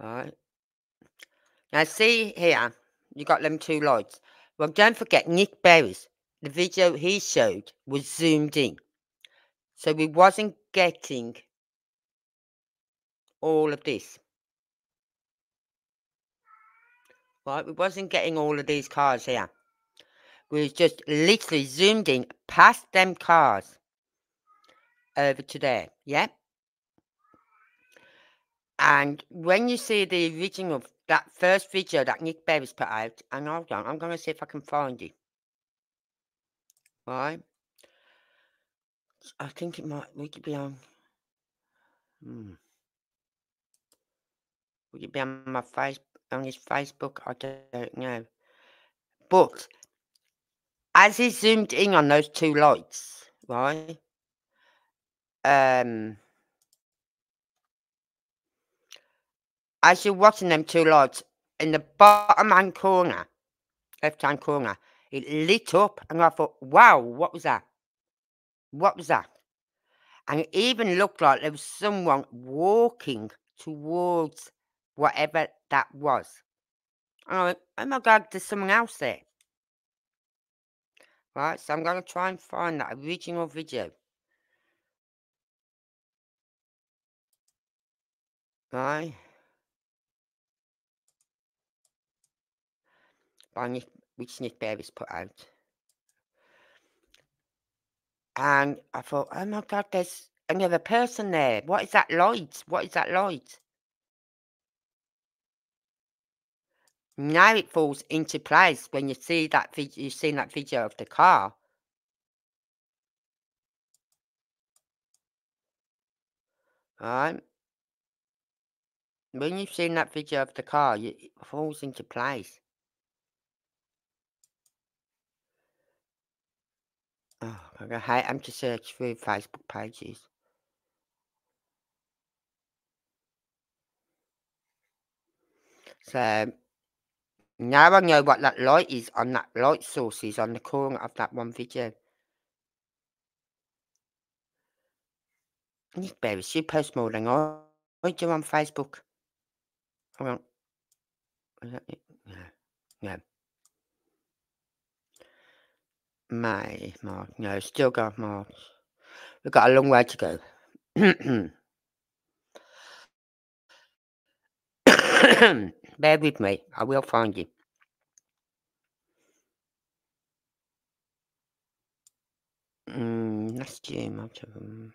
Right. Now see here, you got them two lights. Well, don't forget Nick Beres. The video he showed was zoomed in. So we wasn't getting all of this. Right, we wasn't getting all of these cars here. We was just literally zoomed in past them cars over to there. Yeah. And when you see the original, that first video that Nick Beres put out, and hold on, I'm going to see if I can find it. Right. I think it might, would it be on, hmm. Would it be on my face, on his Facebook? I don't know. But, as he zoomed in on those two lights, right, um, as you're watching them two lights, in the bottom hand corner, left hand corner, it lit up, and I thought, wow, what was that? What was that? And it even looked like there was someone walking towards whatever that was. And I went, oh my God, there's someone else there. Right, so I'm going to try and find that original video. Right. By Nick, which Nick Beres put out. And I thought, oh my God, there's another person there. What is that light? What is that light? Now it falls into place when you see that video, you've seen that video of the car. Right? When you've seen that video of the car, it falls into place. Oh, I hate them to search through Facebook pages. So, now I know what that light is on that light source is on the corner of that one video. Nick Berry, she posts more than I, I do on Facebook. Hold on. That it? No. No. May, March. No, still got March. We've got a long way to go. Bear with me. I will find you. Mm, that's June, much of them.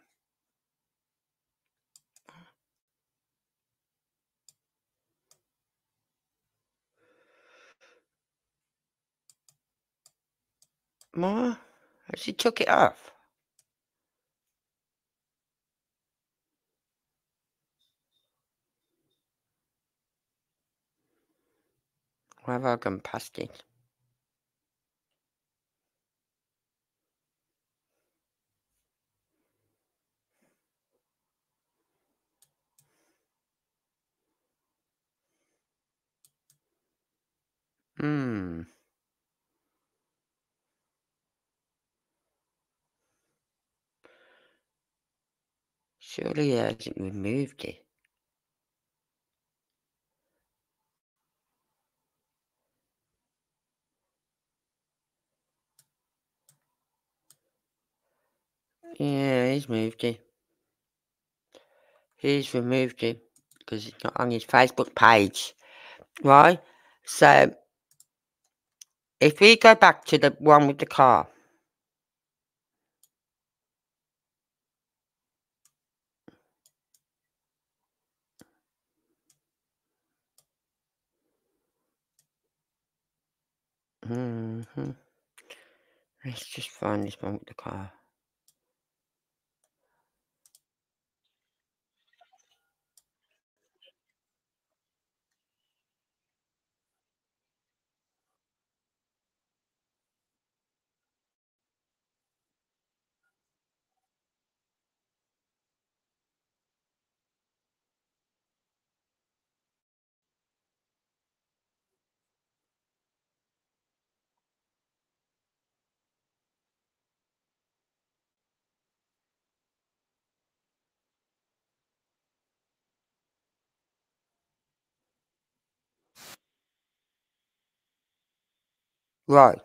More? She took it off. Why have I gone past it? Hmm. Surely he hasn't removed it. Yeah, he's moved it. He's removed it because it's not on his Facebook page. Right? So, if we go back to the one with the car. Mm hmm Let's just find this one with the car. Right.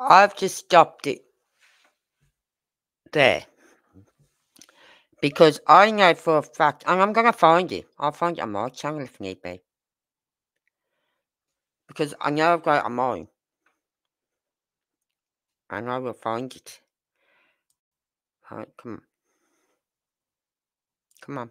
I've just stopped it there. Because I know for a fact, and I'm going to find it. I'll find it on my channel if need be. Because I know I've got it on mine. And I will find it. Alright, come on. Come on.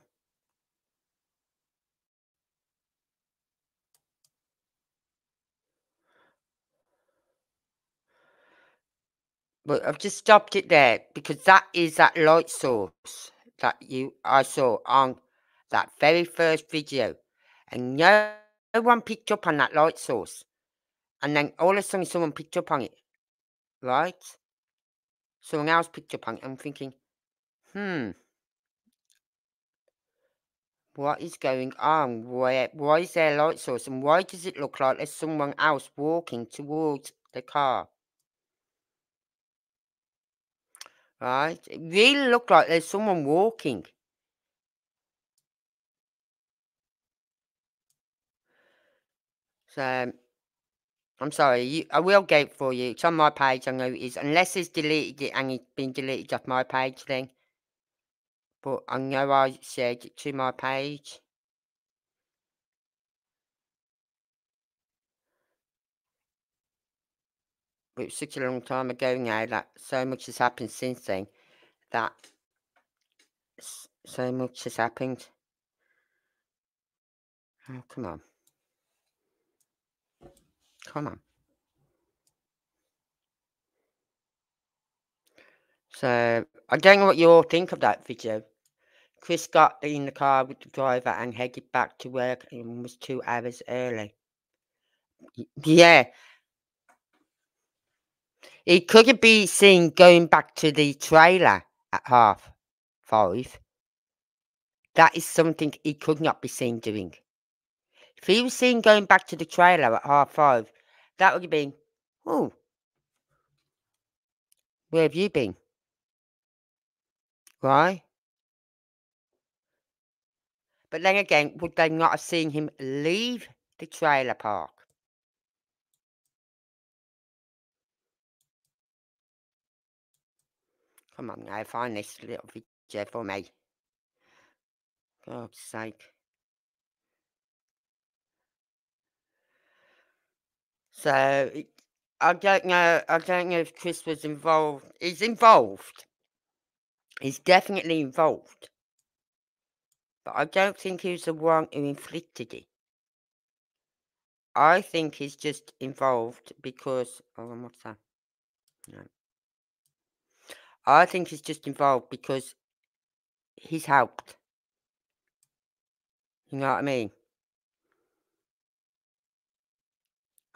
But I've just stopped it there because that is that light source that you I saw on that very first video. And no one picked up on that light source. And then all of a sudden someone picked up on it. Right? Someone else picked up on it. I'm thinking, hmm. What is going on? Where why is there a light source? And why does it look like there's someone else walking towards the car? Right? It really looked like there's someone walking. So, I'm sorry, you, I will get it for you. It's on my page, I know it is. Unless it's deleted it and it's been deleted off my page then. But I know I shared it to my page. But it's such a long time ago now that so much has happened since then that so much has happened. Oh, come on. Come on. So, I don't know what you all think of that video. Chris got in the car with the driver and headed back to work and was two hours early. Yeah. He couldn't be seen going back to the trailer at half five. That is something he could not be seen doing. If he was seen going back to the trailer at half five, that would have been, oh, where have you been? Right? But then again, would they not have seen him leave the trailer park? Come on now, find this little video for me. God's sake. So, I don't know, I don't know if Chris was involved. He's involved. He's definitely involved. But I don't think he was the one who inflicted it. I think he's just involved because. Oh, what's that? No. I think he's just involved because he's helped. You know what I mean?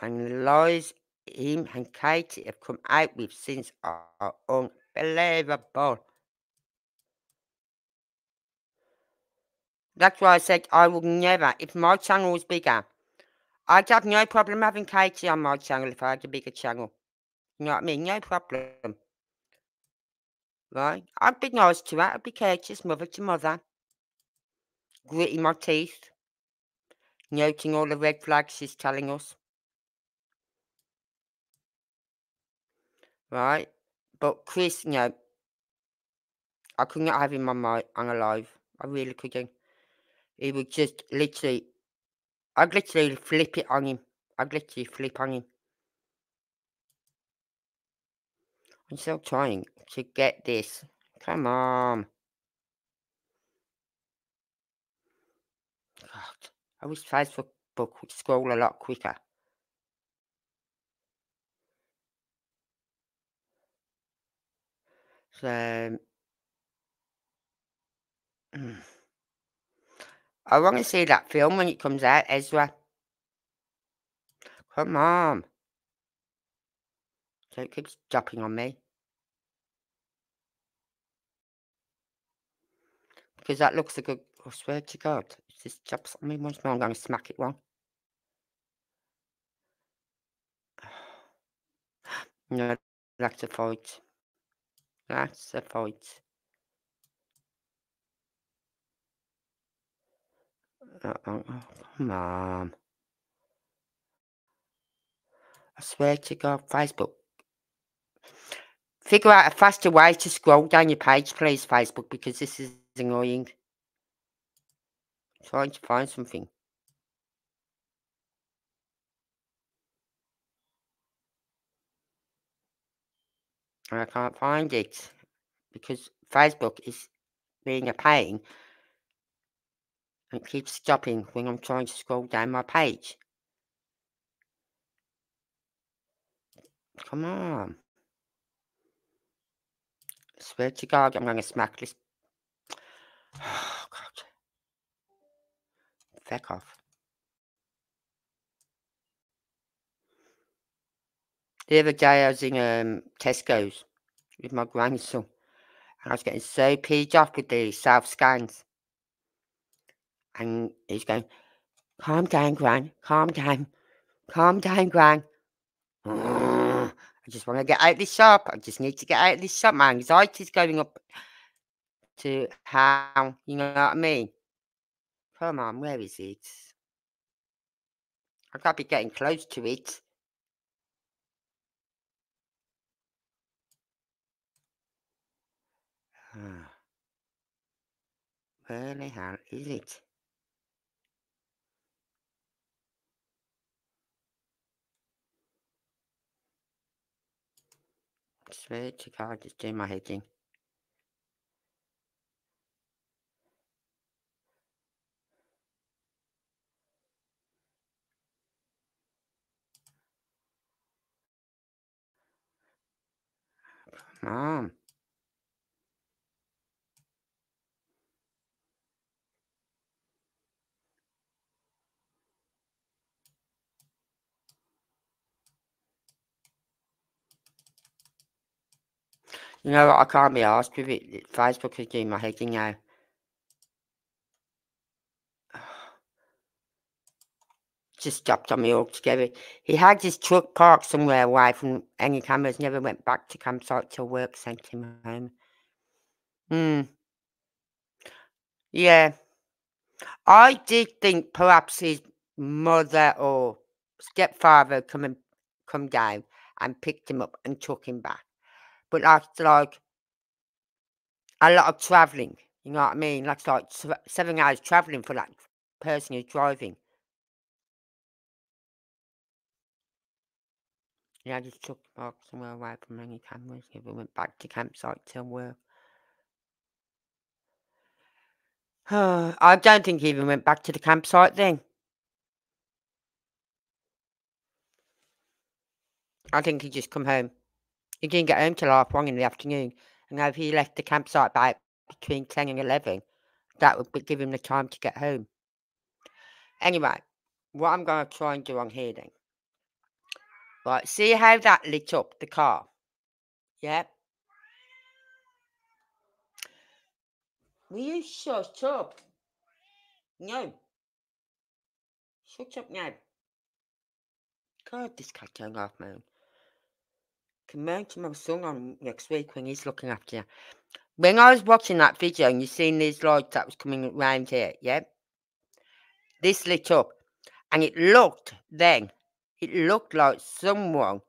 And lies him and Katie have come out with since are unbelievable. That's why I said I would never, if my channel was bigger, I'd have no problem having Katie on my channel if I had a bigger channel. You know what I mean? No problem. Right? I'd be nice to her. I'd be courteous, mother to mother. Gritting my teeth. Noting all the red flags she's telling us. Right? But Chris, you know, I could not have him on my on alive. I really couldn't. He would just literally I'd literally flip it on him. I'd literally flip on him. I'm still trying to get this. Come on. God, I wish Facebook would scroll a lot quicker. So, mm. I want to see that film when it comes out, Ezra. Come on. Don't keep stopping on me. Because that looks like a, I swear to God, if this drops on me once more, I'm going to smack it one. *sighs* No, that's a fight. That's a fight. Uh, oh, come on. I swear to God, Facebook. Figure out a faster way to scroll down your page, please, Facebook, because this is annoying. Trying to find something. And I can't find it because Facebook is being a pain and keeps stopping when I'm trying to scroll down my page. Come on. I swear to God, I'm going to smack this. Oh, God. Off. The other day I was in um, Tesco's with my grandson and I was getting so peed off with the self scans. And he's going, Calm down, Gran, calm down, calm down, Gran. *sighs* I just want to get out of this shop. I just need to get out of this shop. My anxiety's going up to how, you know what I mean? Come on, where is it? I gotta be getting close to it. Ah. Where the hell is it? Swear to God, it's doing my head. Mom. You know what? I can't be asked with it. Facebook is doing my head in now. Just stopped on me altogether. He had his truck parked somewhere away from any cameras, never went back to campsite till work sent him home. Hmm. Yeah. I did think perhaps his mother or stepfather come and come down and picked him up and took him back. But that's like a lot of travelling. You know what I mean? That's like seven hours travelling for that person who's driving. Yeah, I just took the box somewhere away from any cameras. Never went back to campsite till work. *sighs* I don't think he even went back to the campsite then. I think he just come home. He didn't get home till half one in the afternoon. And if he left the campsite about between 10 and 11, that would give him the time to get home. Anyway, what I'm going to try and do on here then. Right, see how that lit up the car? Yep. Will you shut up? No. Shut up now. God, this cat don't off, man moan to my son on next week when he's looking after you. When I was watching that video and you seen these lights that was coming around here, yeah? This lit up. And it looked then, it looked like someone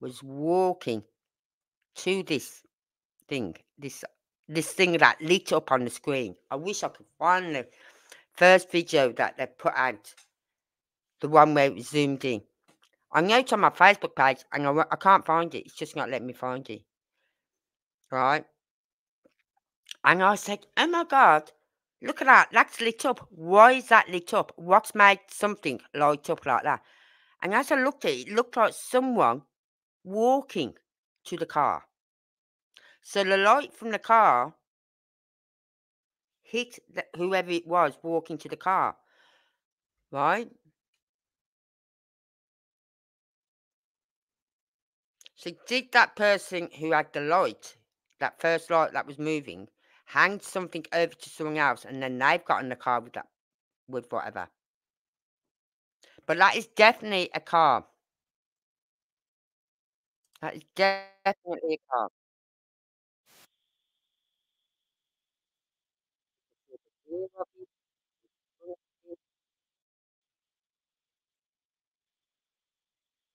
was walking to this thing, this this thing that lit up on the screen. I wish I could find the first video that they put out. The one where it was zoomed in. I know it's on my Facebook page and I, I can't find it. It's just not letting me find it. Right? And I said, oh my God, look at that. That's lit up. Why is that lit up? What's made something light up like that? And as I looked at it, it looked like someone walking to the car. So the light from the car hit the, whoever it was walking to the car. Right? So did that person who had the light, that first light that was moving, hand something over to someone else and then they've got in the car with that with whatever. But that is definitely a car. That is definitely a car.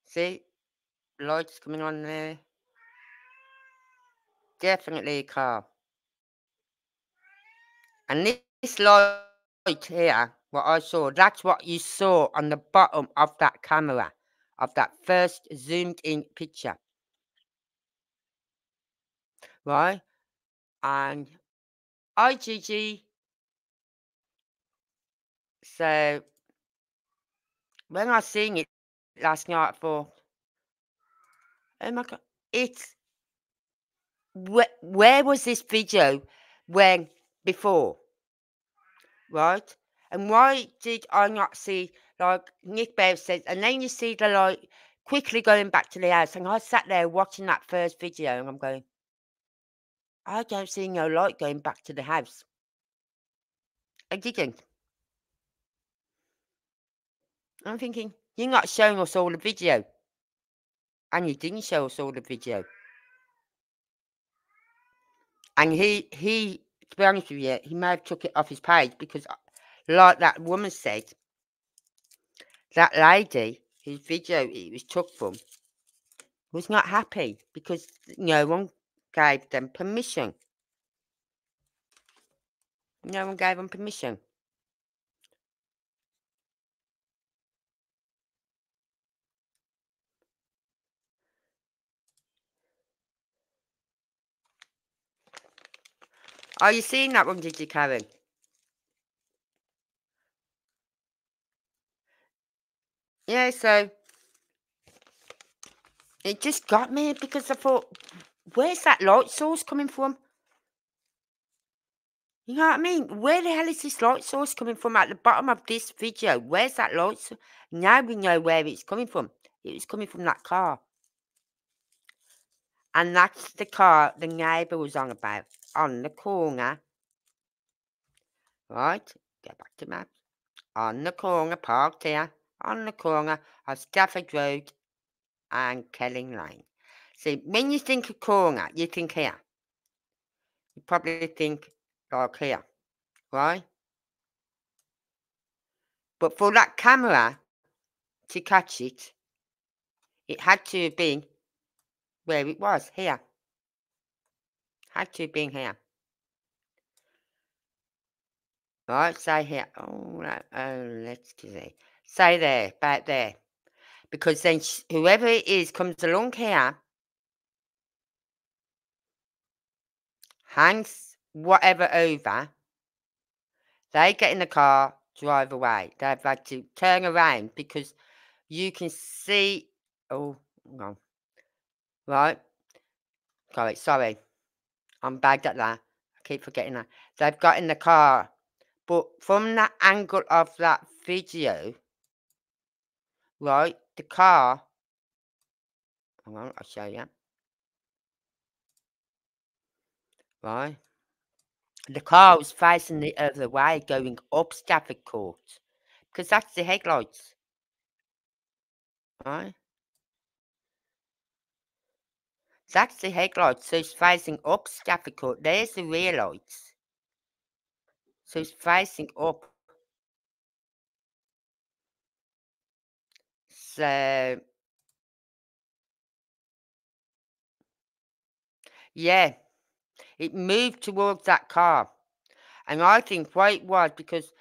See? Lights coming on there. Definitely a car. And this, light here, what I saw, that's what you saw on the bottom of that camera, of that first zoomed in picture. Right? And I, Gigi. So when I seen it last night, thought, oh my god, it's where, where was this video when before? Right? And why did I not see, like Nick Beres says, and then you see the light quickly going back to the house. And I sat there watching that first video and I'm going, I don't see no light going back to the house. I didn't. I'm thinking, you're not showing us all the video. And you didn't show us all the video. And he, he, to be honest with you, he may have took it off his page because, uh, like that woman said, that lady whose video it was took from was not happy because no one gave them permission. No one gave them permission. Are you seeing that one, did you, Karen? Yeah, so it just got me because I thought, where's that light source coming from? You know what I mean? Where the hell is this light source coming from at the bottom of this video? Where's that light source? Now we know where it's coming from. It was coming from that car. And that's the car the neighbour was on about on the corner. Right, go back to map. On the corner, parked here, on the corner of Stafford Road and Kelling Lane. See, when you think of corner, you think here. You probably think like here, right? But for that camera to catch it, it had to have been where it was, here. Had to have been here. Right, say here. Oh, right. oh let's see. Say there, back there. Because then whoever it is comes along here, hangs whatever over, they get in the car, drive away. They've had to turn around because you can see. Oh. Right. Sorry, sorry. I'm bagged at that. I keep forgetting that. They've got in the car. But from that angle of that video, right, the car, I'll show you. Right. The car was facing the other way, going up Stafford Court. Because that's the headlights. Right. That's the headlights, so it's facing up Stafford Court. There's the rear lights. So it's facing up. So yeah, it moved towards that car. And I think why it was because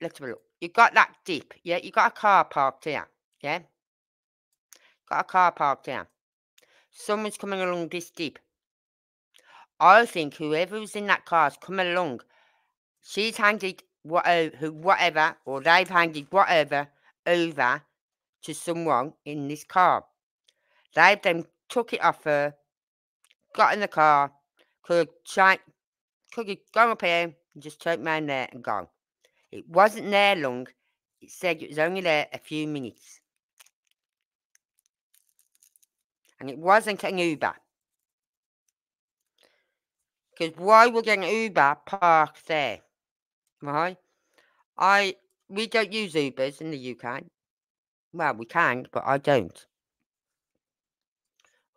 let's have a look. You got that dip, yeah, you got a car parked here, yeah? Got a car parked here. Someone's coming along this dip. I think whoever was in that car is coming along. She's handed whatever, uh, whatever, or they've handed whatever over to someone in this car. They've then took it off her, got in the car, could have could have gone up here and just turned around there and gone. It wasn't there long. It said it was only there a few minutes. and it wasn't an Uber. Because why would an Uber park there? Right? I we don't use Ubers in the UK. Well, we can, but I don't.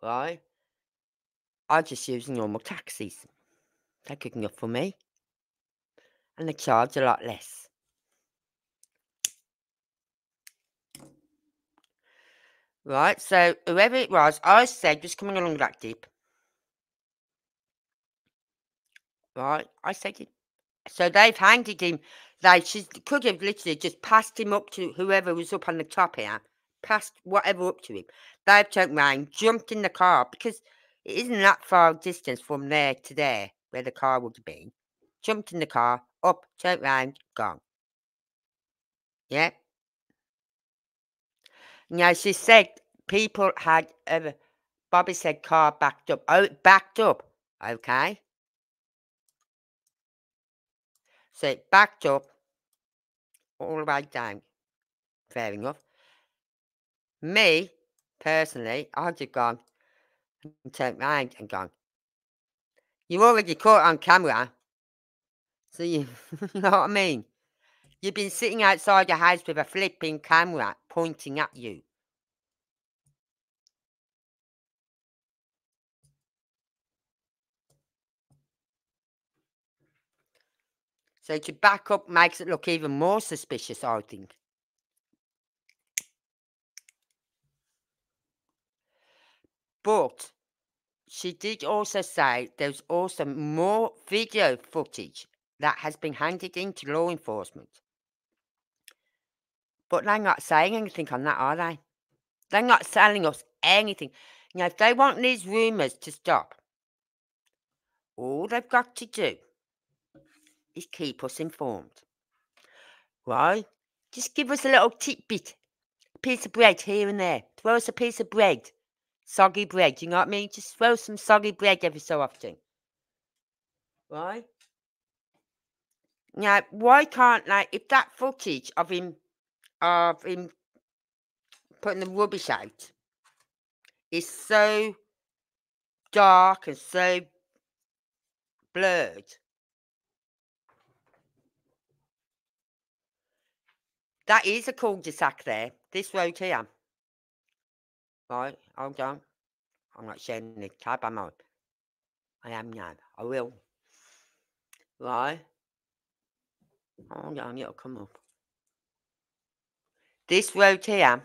Right? I just use normal taxis. They're good enough for me. And they charge a lot less. Right, so whoever it was, I said was coming along that deep. Right, I said it. So they've handed him. They she could have literally just passed him up to whoever was up on the top here, passed whatever up to him. They've turned around, jumped in the car because it isn't that far distance from there to there where the car would have been. Jumped in the car, up, turned round, gone. Yeah. Now she said people had ever. Bobby said car backed up. Oh, it backed up. Okay. So it backed up all the way down. Fair enough. Me, personally, I'd have gone and turned round and gone. You already caught on camera. So you, *laughs* you know what I mean? You've been sitting outside your house with a flipping camera pointing at you. So to back up makes it look even more suspicious, I think. But she did also say there's also more video footage that has been handed in to law enforcement. But they're not saying anything on that, are they? They're not telling us anything. Now, if they want these rumours to stop, all they've got to do is keep us informed. Right? Just give us a little tidbit, a piece of bread here and there. Throw us a piece of bread, soggy bread. You know what I mean? Just throw some soggy bread every so often. Right? Now, why can't they? If that footage of him, of him putting the rubbish out, is so dark and so blurred, That is a cul-de-sac there. This road here. Right, hold on. I'm not sharing the tab, am I? I am now. I will. Right. Hold on, it'll come up. This road here.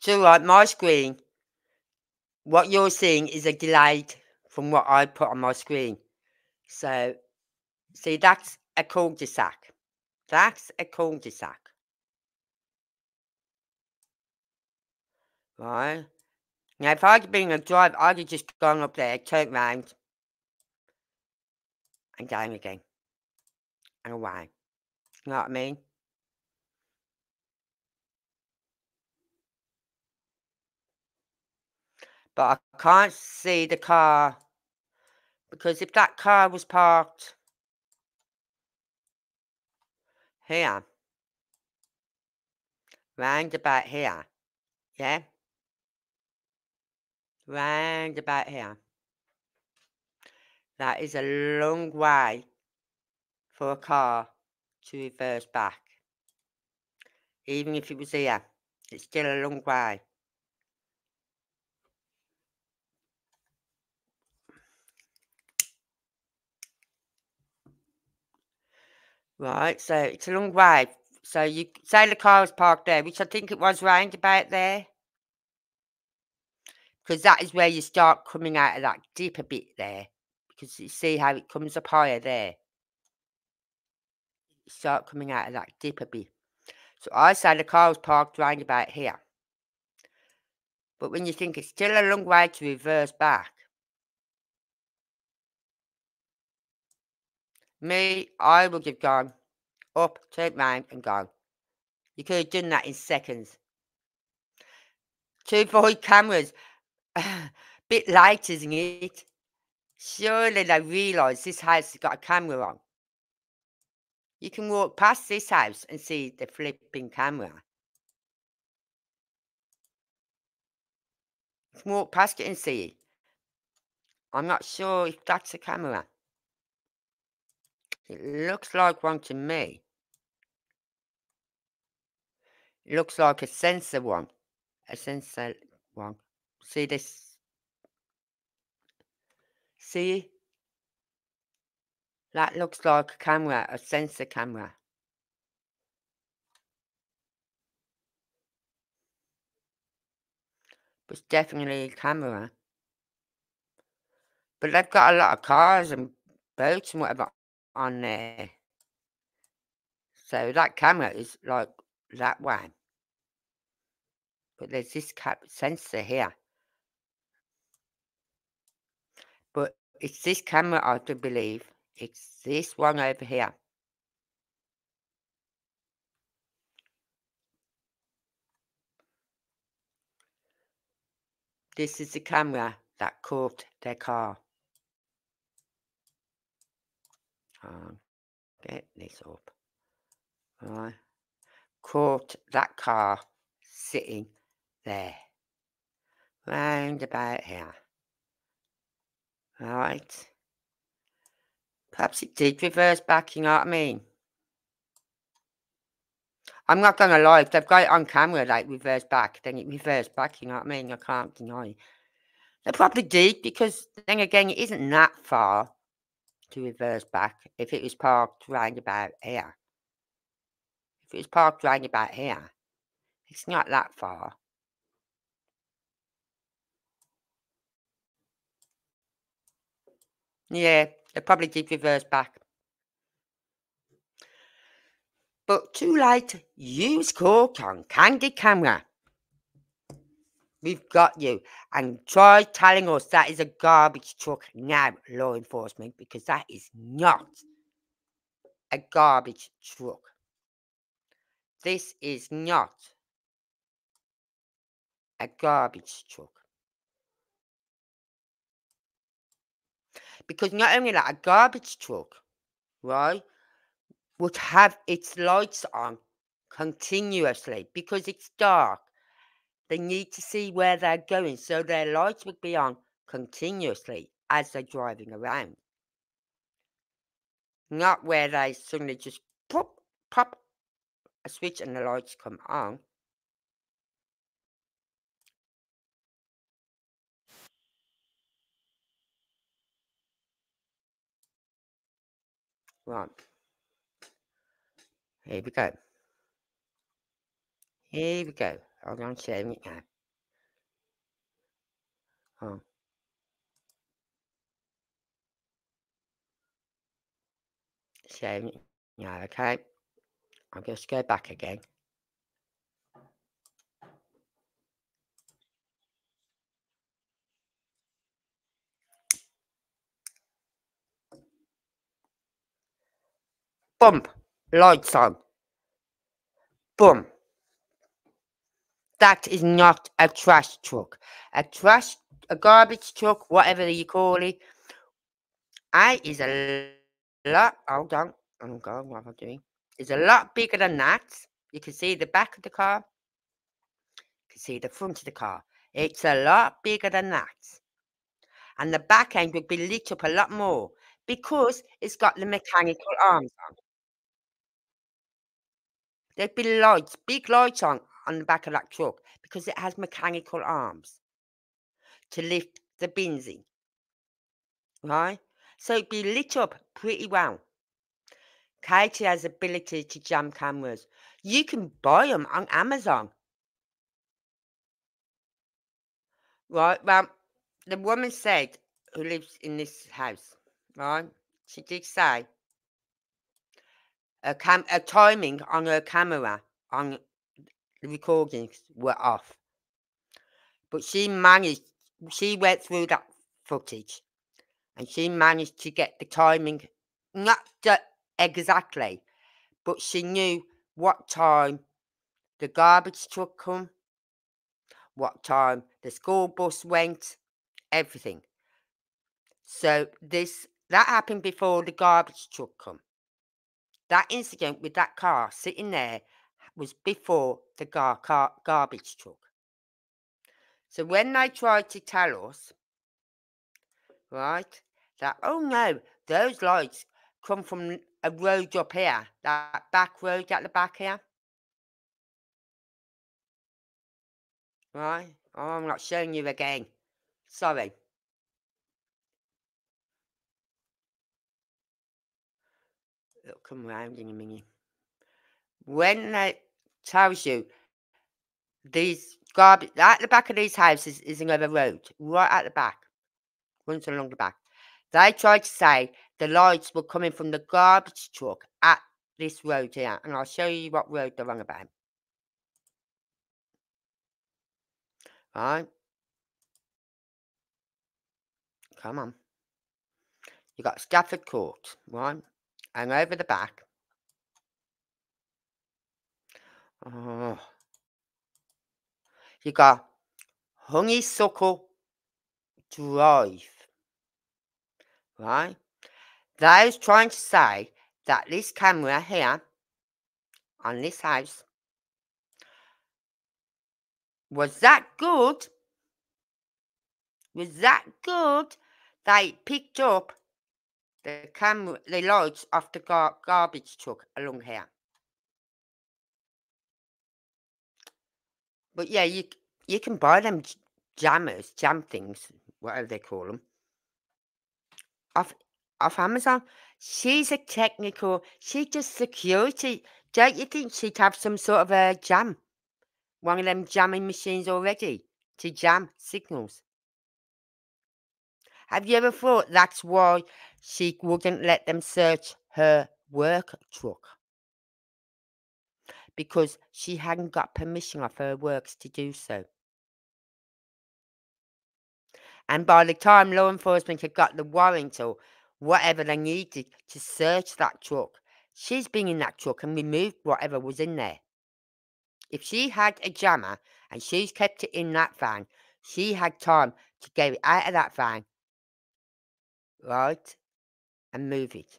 So, right, my screen what you're seeing is a delayed from what I put on my screen. So, see, that's a cul-de-sac. That's a cul-de-sac. Right. Now, if I'd been a driver, I'd have just gone up there, turned round, and down again. And away. You know what I mean? But I can't see the car. Because if that car was parked here, round about here, yeah? Round about here. That is a long way for a car to reverse back. Even if it was here, it's still a long way. Right, so it's a long way. So you say the car was parked there, which I think it was round about there. Because that is where you start coming out of that deeper bit there. Because you see how it comes up higher there. You start coming out of that deeper bit. So I say the car was parked round about here. But when you think it's still a long way to reverse back, Me, I would have gone up, turned round and gone. You could have done that in seconds. Two void cameras. *laughs* Bit light, isn't it? Surely they realise this house has got a camera on. You can walk past this house and see the flipping camera. You can walk past it and see it. I'm not sure if that's a camera. It looks like one to me. It looks like a sensor one. A sensor one. See this? See? That looks like a camera, a sensor camera. But it's definitely a camera. But they've got a lot of cars and boats and whatever on there. So that camera is like that one. But there's this cap sensor here. But it's this camera, I do believe. It's this one over here. This is the camera that caught their car. Um, get this up. Right. Caught that car sitting there. Round about here. Right. Perhaps it did reverse back, you know what I mean? I'm not to lie, if they've got it on camera, like reverse back, then it reversed back, you know what I mean? I can't deny. They probably did, because then again, it isn't that far to reverse back if it was parked round about here. If it was parked round about here, it's not that far. Yeah, they probably did reverse back. But too late, use Cork on Candid Camera. We've got you. And try telling us that is a garbage truck now, law enforcement, because that is not a garbage truck. This is not a garbage truck. Because not only that, a garbage truck, right, would have its lights on continuously because it's dark. They need to see where they're going, so their lights would be on continuously as they're driving around. Not where they suddenly just pop, pop a switch and the lights come on. Right. Here we go. Here we go. Hold on, sharing it now. Oh. Sharing it okay? I'll just go back again. Bump. Lights on. Boom. That is not a trash truck. A trash, a garbage truck, whatever you call it. I is a lot. Hold on. Oh God, what am I doing? Is a lot bigger than that. You can see the back of the car. You can see the front of the car. It's a lot bigger than that. And the back end would be lit up a lot more because it's got the mechanical arms on. There'd be lights, big lights on on the back of that truck because it has mechanical arms to lift the bins in. Right? So it'd be lit up pretty well. Katie has ability to jam cameras. You can buy them on Amazon. Right? Well, the woman said who lives in this house, right? She did say a cam a timing on her camera on the recordings were off. But she managed she went through that footage and she managed to get the timing not exactly, but she knew what time the garbage truck come, what time the school bus went, everything. So this that happened before the garbage truck come. That incident with that car sitting there was before the gar- garbage truck. So when they tried to tell us, right, that, oh no, those lights come from a road up here, that back road at the back here. Right? Oh, I'm not showing you again. Sorry. It'll come round in a minute. When it tells you these garbage at the back of these houses is another road, right at the back, runs along the back. They tried to say the lights were coming from the garbage truck at this road here, and I'll show you what road they're on about. Right. Come on. You got Stafford Court, right? And over the back. Oh. You got Honeysuckle Drive. Right? Those trying to say that this camera here on this house was that good? Was that good? They picked up the camera, the lights off the gar garbage truck along here. But yeah, you you can buy them jammers, jam things, whatever they call them, off off Amazon. She's a technical. She's just security. Don't you think she'd have some sort of a jam? One of them jamming machines already to jam signals. Have you ever thought that's why she wouldn't let them search her work truck? Because she hadn't got permission of her works to do so. And by the time law enforcement had got the warrant or whatever they needed to search that truck, she's been in that truck and removed whatever was in there. If she had a jammer and she's kept it in that van, she had time to get it out of that van, right, and move it.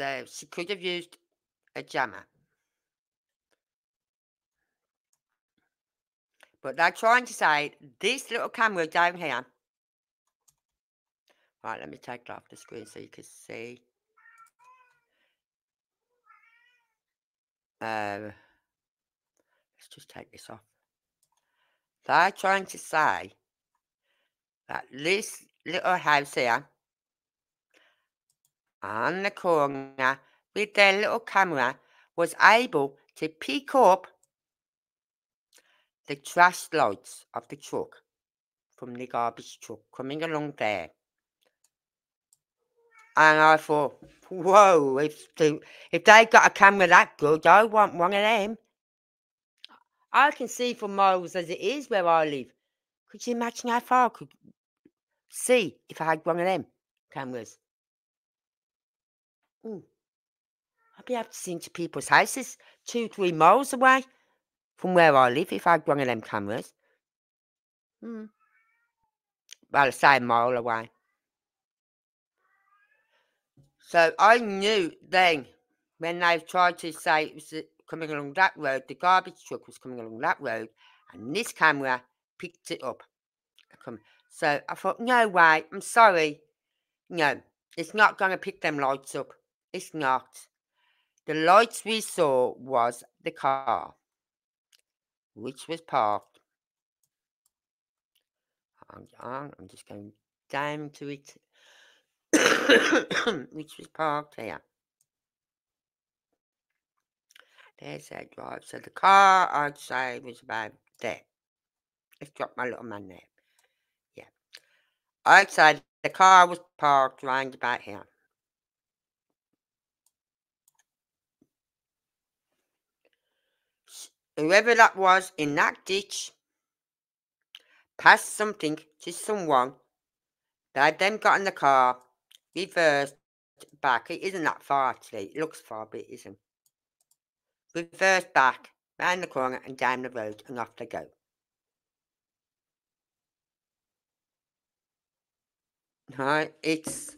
So she could have used a jammer. But they're trying to say this little camera down here. Right, let me take it off the screen so you can see. Uh, let's just take this off. They're trying to say that this little house here on the corner with their little camera was able to pick up the trash lights of the truck from the garbage truck coming along there. And I thought, whoa, if they, if they got a camera that good, I want one of them. I can see for miles as it is where I live. Could you imagine how far I could see if I had one of them cameras? Mm. I'd be able to see into people's houses two, three miles away from where I live if I had one of them cameras. Mm. Well, I say a mile away. So I knew then when they tried to say it was coming along that road, the garbage truck was coming along that road, and this camera picked it up. So I thought, no way, I'm sorry. No, it's not going to pick them lights up. It's not. The lights we saw was the car, which was parked. I'm just going down to it, *coughs* which was parked here. There's that drive. So the car, I'd say, was about there. Let's drop my little man there. Yeah. I'd say the car was parked round about here. Whoever that was in that ditch passed something to someone. They then got in the car, reversed back. It isn't that far actually. It looks far, but it isn't reverse back, round the corner and down the road and off they go. Right, it's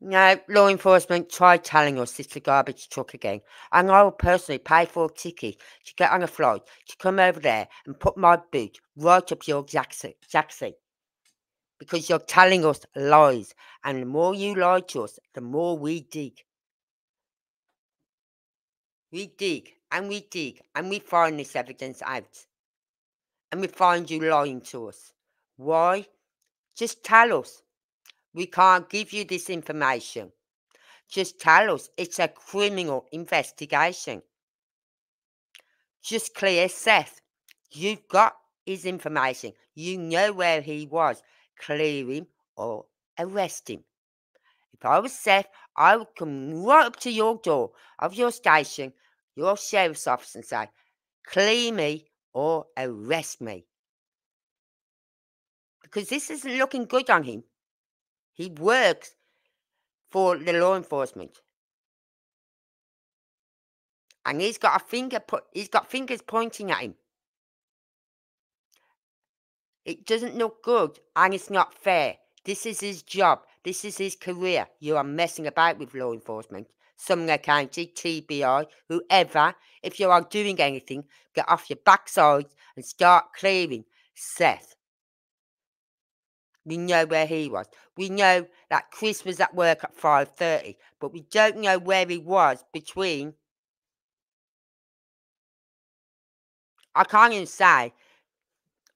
now law enforcement try telling us it's a garbage truck again. And I will personally pay for a ticket to get on a flight to come over there and put my boot right up your jacksie. Because you're telling us lies. And the more you lie to us, the more we dig. We dig and we dig and we find this evidence out. And we find you lying to us. Why? Just tell us. We can't give you this information. Just tell us it's a criminal investigation. Just clear Seth. You've got his information. You know where he was. Clear him or arrest him. If I was Seth, I would come right up to your door of your station, your sheriff's office, and say, clear me or arrest me. Because this isn't looking good on him. He works for the law enforcement. And he's got a finger put he's got fingers pointing at him. It doesn't look good and it's not fair. This is his job. This is his career. You are messing about with law enforcement. Sumner County, TBI, whoever, if you are doing anything, get off your backside and start clearing Seth. We know where he was. We know that Chris was at work at 5.30, but we don't know where he was between... I can't even say.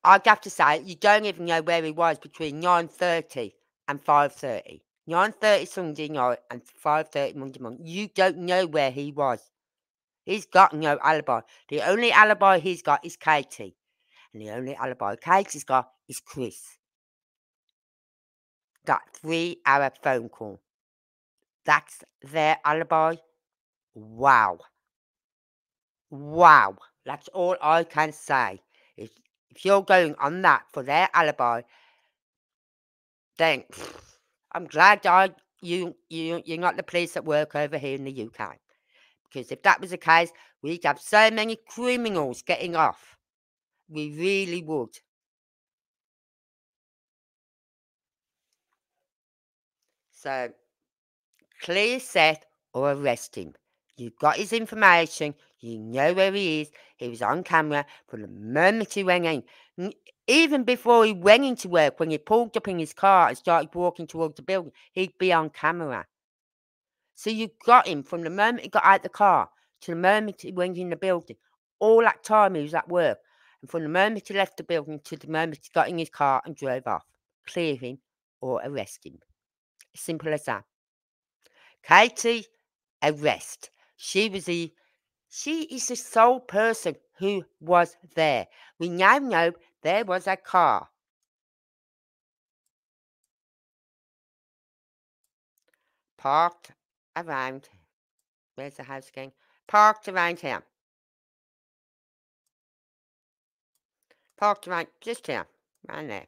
I'd have to say you don't even know where he was between 9.30 and 5.30. 9.30 Sunday night and 5.30 Monday morning. You don't know where he was. He's got no alibi. The only alibi he's got is Katie. And the only alibi Katie's got is Chris that three hour phone call. That's their alibi. Wow. Wow. That's all I can say. If, if you're going on that for their alibi, then pff, *sniffs* I'm glad I you you you're not the police that work over here in the UK. Because if that was the case, we'd have so many criminals getting off. We really would. So clear Seth or arrest him. You've got his information. You know where he is. He was on camera from the moment he went in. Even before he went into work, when he pulled up in his car and started walking towards the building, he'd be on camera. So you got him from the moment he got out of the car to the moment he went in the building. All that time he was at work. And from the moment he left the building to the moment he got in his car and drove off. Clear him or arrest him. Simple as that. Katie, arrest. She was the she is the sole person who was there. We now know there was a car. Parked around where's the house again? Parked around here. Parked around just here. Around there.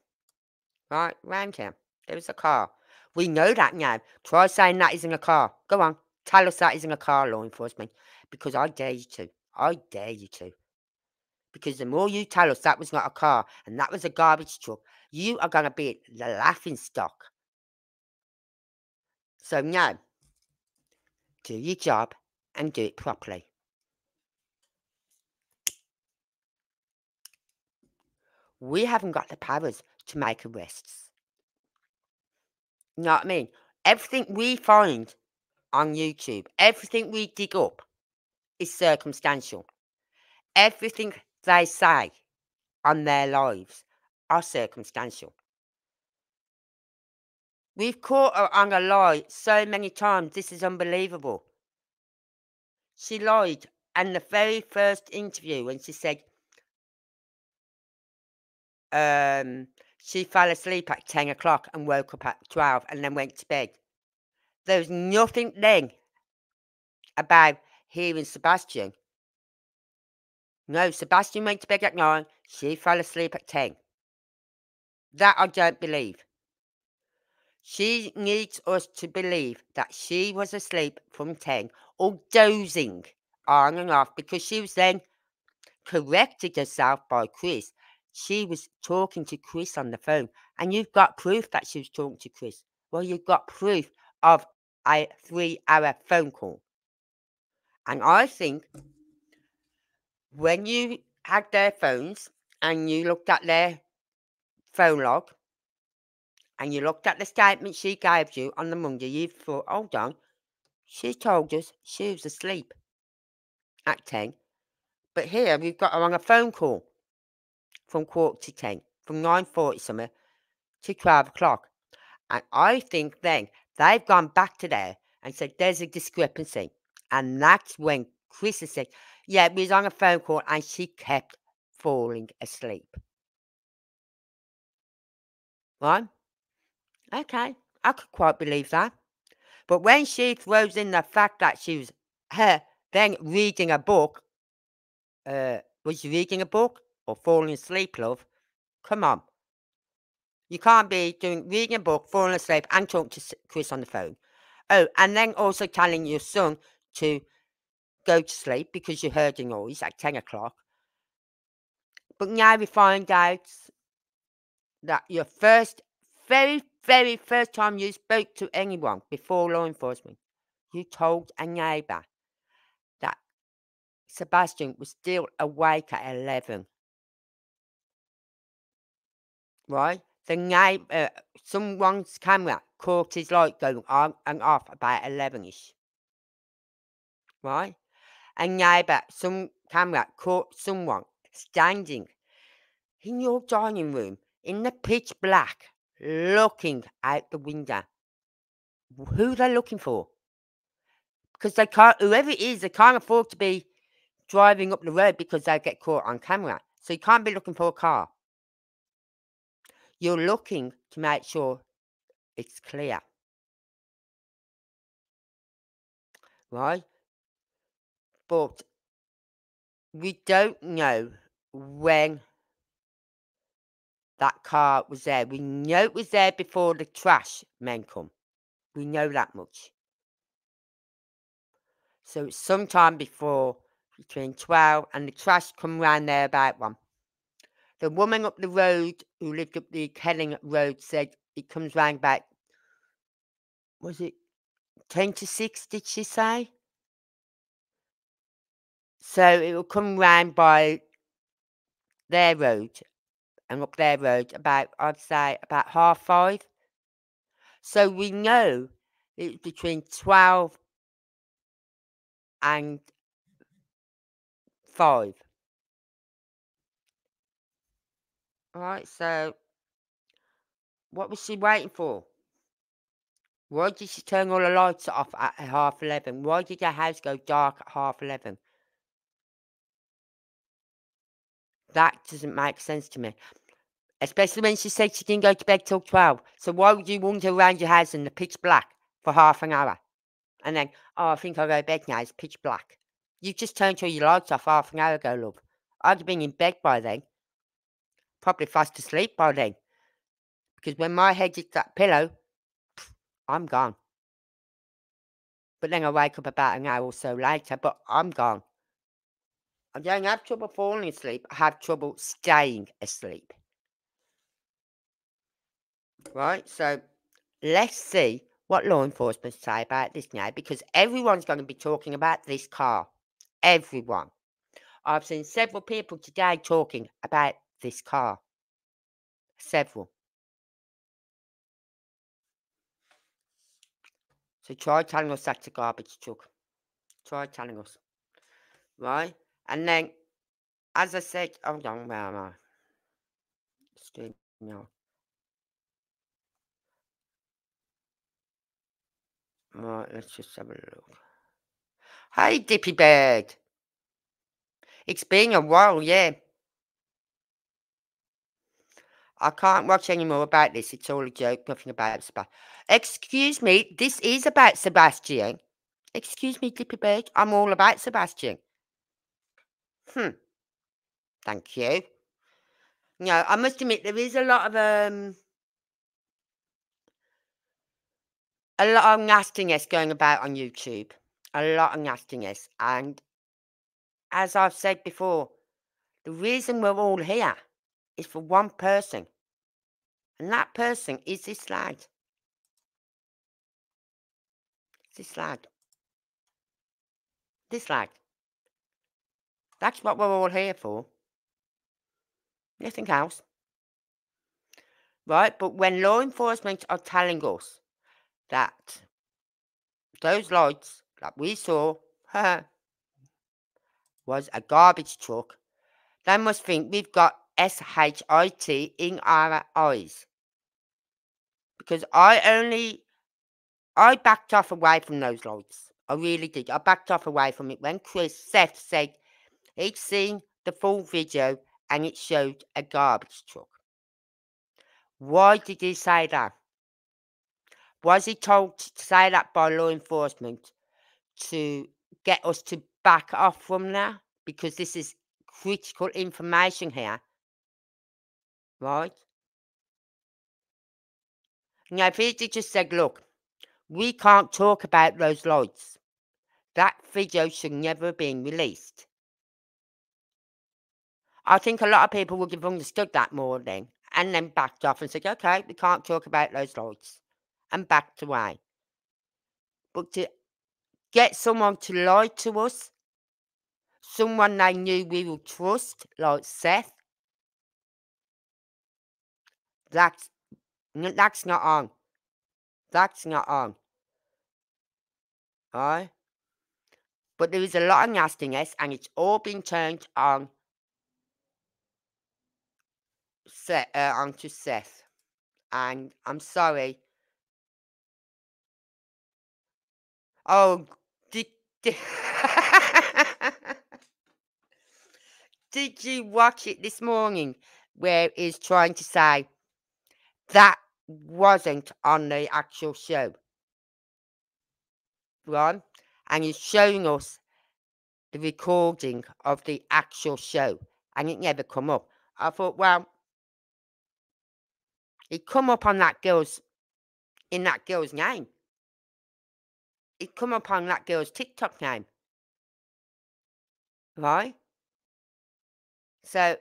Right, round here. There was a car. We know that now. Try saying that isn't a car. Go on. Tell us that isn't a car, law enforcement. Because I dare you to. I dare you to. Because the more you tell us that was not a car and that was a garbage truck, you are going to be the laughing stock. So now, do your job and do it properly. We haven't got the powers to make arrests. You know what I mean? Everything we find on YouTube, everything we dig up is circumstantial. Everything they say on their lives are circumstantial. We've caught her on a lie so many times, this is unbelievable. She lied in the very first interview when she said, um, she fell asleep at 10 o'clock and woke up at 12 and then went to bed. There's nothing then about hearing Sebastian. No, Sebastian went to bed at 9. She fell asleep at 10. That I don't believe. She needs us to believe that she was asleep from 10 or dozing on and off because she was then corrected herself by Chris she was talking to Chris on the phone, and you've got proof that she was talking to Chris. Well, you've got proof of a three hour phone call. And I think when you had their phones and you looked at their phone log and you looked at the statement she gave you on the Monday, you thought, hold on, she told us she was asleep at 10. But here we've got her on a phone call from quarter to 10, from 9.40 something to 12 o'clock. And I think then they've gone back to there and said, there's a discrepancy. And that's when Chris said, yeah, we was on a phone call and she kept falling asleep. Right? Okay, I could quite believe that. But when she throws in the fact that she was her then reading a book, uh, was she reading a book or falling asleep, love? Come on. You can't be doing reading a book, falling asleep, and talking to Chris on the phone. Oh, and then also telling your son to go to sleep because you heard a noise at 10 o'clock. But now we find out that your first, very, very first time you spoke to anyone before law enforcement, you told a neighbour that Sebastian was still awake at 11. Right? The neighbour, uh, someone's camera caught his light going on and off about 11 ish. Right? A neighbour, some camera caught someone standing in your dining room in the pitch black, looking out the window. Who they looking for? Because they can't, whoever it is, they can't afford to be driving up the road because they get caught on camera. So you can't be looking for a car. You're looking to make sure it's clear. Right? But we don't know when that car was there. We know it was there before the trash men come. We know that much. So it's sometime before between 12 and the trash come round there about one. The woman up the road who lived up the Kelling Road said it comes round about, was it 10 to 6, did she say? So it will come round by their road and up their road about, I'd say, about half five. So we know it's between 12 and 5. Alright, so what was she waiting for? Why did she turn all the lights off at half 11? Why did your house go dark at half 11? That doesn't make sense to me. Especially when she said she didn't go to bed till 12. So why would you wander around your house in the pitch black for half an hour? And then, oh, I think I'll go to bed now. It's pitch black. You just turned all your lights off half an hour ago, love. I'd have been in bed by then. Probably fast asleep by then. Because when my head hits that pillow, I'm gone. But then I wake up about an hour or so later, but I'm gone. I don't have trouble falling asleep. I have trouble staying asleep. Right, so let's see what law enforcement say about this now because everyone's going to be talking about this car. Everyone. I've seen several people today talking about this car. Several. So try telling us that's a garbage truck. Try telling us. Right? And then, as I said, hold on, where am I? Stream now. Right, let's just have a look. Hey, Dippy Bird. It's been a while, yeah. I can't watch any more about this. It's all a joke. Nothing about Sebastian. Excuse me. This is about Sebastian. Excuse me, Dippy Bird. I'm all about Sebastian. Hmm. Thank you. No, I must admit there is a lot of um a lot of nastiness going about on YouTube. A lot of nastiness. And as I've said before, the reason we're all here is for one person. And that person is this lad. This lad. This lad. That's what we're all here for. Nothing else. Right? But when law enforcement are telling us that those lights that we saw *laughs* was a garbage truck, they must think we've got SHIT in our eyes. because I only I backed off away from those lights. I really did. I backed off away from it when Chris Seth said he'd seen the full video and it showed a garbage truck. Why did he say that? Was he told to say that by law enforcement to get us to back off from there? Because this is critical information here. Right? Now, if he just said, look, we can't talk about those lights, that video should never have been released. I think a lot of people would have understood that more and then backed off and said, okay, we can't talk about those lights and backed away. But to get someone to lie to us, someone they knew we would trust, like Seth, that's that's not on. That's not on. Alright? But there is a lot of nastiness and it's all been turned on Seth, uh, onto Seth. And I'm sorry. Oh, did, did, *laughs* did you watch it this morning where he's trying to say that wasn't on the actual show? Right? And he's showing us the recording of the actual show and it never come up. I thought, well, it come up on that girl's in that girl's name. It come up on that girl's TikTok name. Right? So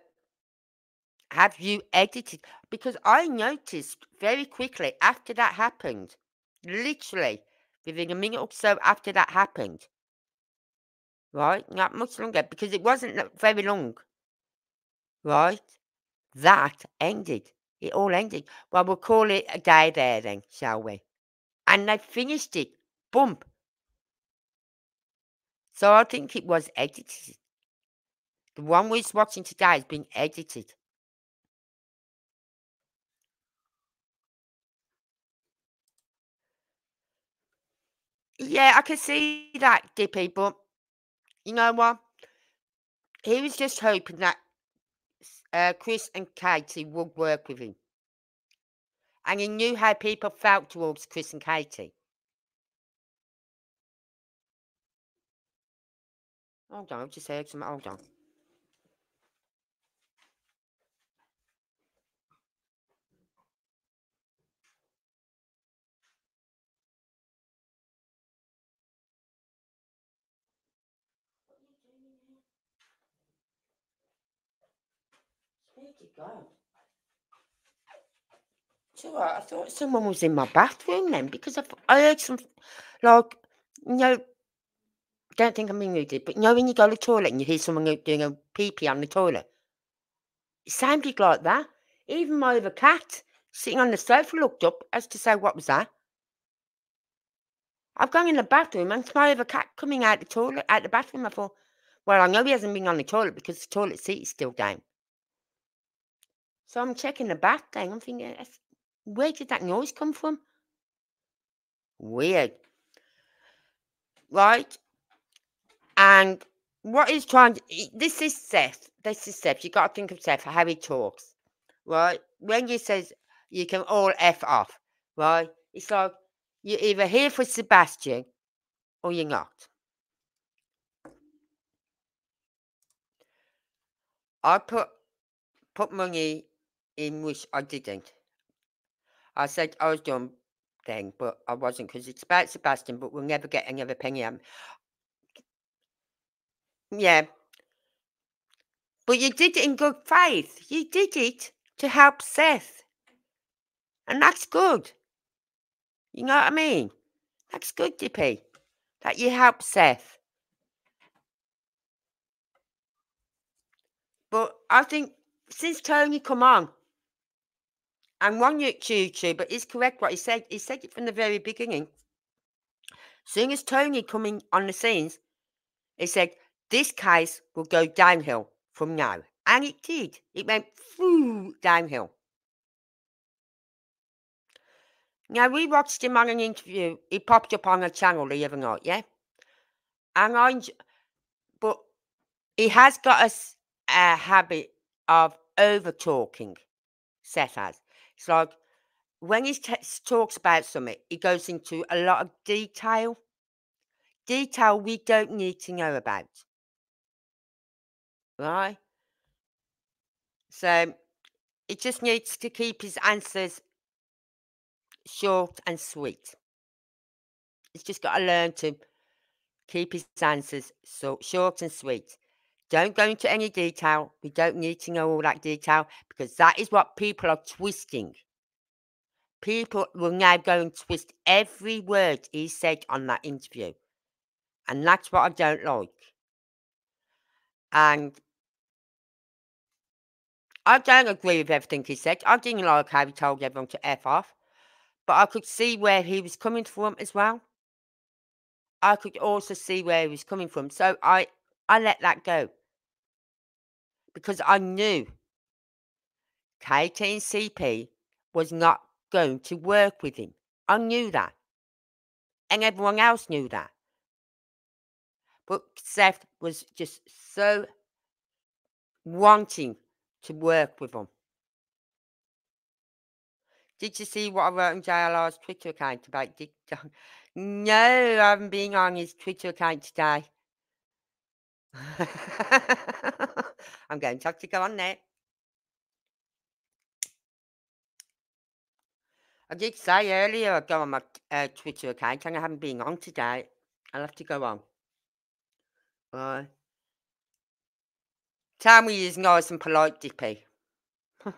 have you edited? Because I noticed very quickly after that happened, literally within a minute or so after that happened, right? Not much longer because it wasn't very long, right? That ended. It all ended. Well, we'll call it a day there then, shall we? And they finished it. Boom. So I think it was edited. The one we're watching today has been edited. Yeah, I could see that, Dippy, but you know what? He was just hoping that uh, Chris and Katie would work with him. And he knew how people felt towards Chris and Katie. Hold on, I've just heard some. Hold on. So I thought someone was in my bathroom then because I, I heard some, like, you know, don't think I'm being rude, but you know when you go to the toilet and you hear someone doing a pee pee on the toilet? It sounded like that. Even my other cat sitting on the sofa looked up as to say, what was that? I've gone in the bathroom and my other cat coming out the toilet, out the bathroom. I thought, well, I know he hasn't been on the toilet because the toilet seat is still down. So I'm checking the back thing. I'm thinking, where did that noise come from? Weird. Right? And what he's trying to, this is Seth. This is Seth. You got to think of Seth, how he talks. Right? When he says you can all F off, right? It's like you're either here for Sebastian or you're not. I put put money in which I didn't. I said I was doing thing, but I wasn't because it's about Sebastian, but we'll never get another penny out. Yeah. But you did it in good faith. You did it to help Seth. And that's good. You know what I mean? That's good, Dippy. That you help Seth. But I think since Tony come on, and one but it's correct what he said. He said it from the very beginning. Soon as Tony coming on the scenes, he said, this case will go downhill from now. And it did. It went through downhill. Now, we watched him on an interview. He popped up on a channel the other night, yeah? And I, but he has got a, a habit of over talking, Seth has. It's like when he t- talks about something, he goes into a lot of detail. Detail we don't need to know about. Right? So he just needs to keep his answers short and sweet. He's just got to learn to keep his answers so short and sweet. Don't go into any detail. We don't need to know all that detail because that is what people are twisting. People will now go and twist every word he said on that interview. And that's what I don't like. And I don't agree with everything he said. I didn't like how he told everyone to F off. But I could see where he was coming from as well. I could also see where he was coming from. So I I let that go. Because I knew KT CP was not going to work with him. I knew that. And everyone else knew that. But Seth was just so wanting to work with them. Did you see what I wrote on JLR's Twitter account about Dick John? No, I haven't been on his Twitter account today. *laughs* I'm going to have to go on there. I did say earlier I'd go on my uh, Twitter account and I haven't been on today. I'll have to go on. Right. Tell me he's nice and polite, Dippy. *laughs*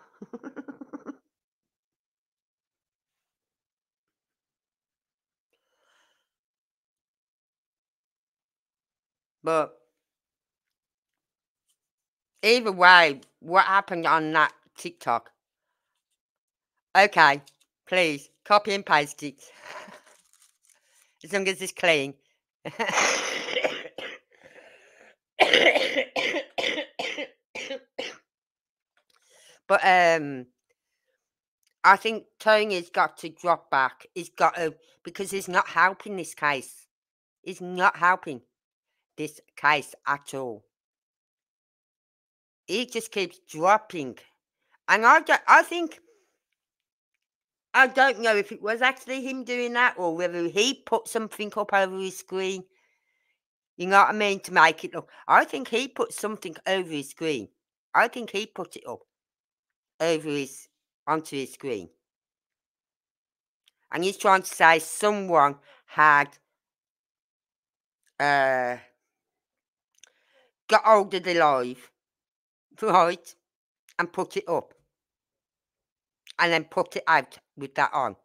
but either way, what happened on that TikTok? Okay, please copy and paste it. *laughs* as long as it's clean. *coughs* but um I think Tony's got to drop back. He's got to because he's not helping this case. He's not helping this case at all. He just keeps dropping. And I don't, I think I don't know if it was actually him doing that or whether he put something up over his screen. You know what I mean? To make it look. I think he put something over his screen. I think he put it up over his onto his screen. And he's trying to say someone had uh, got of the live, right, and put it up. And then put it out with that on.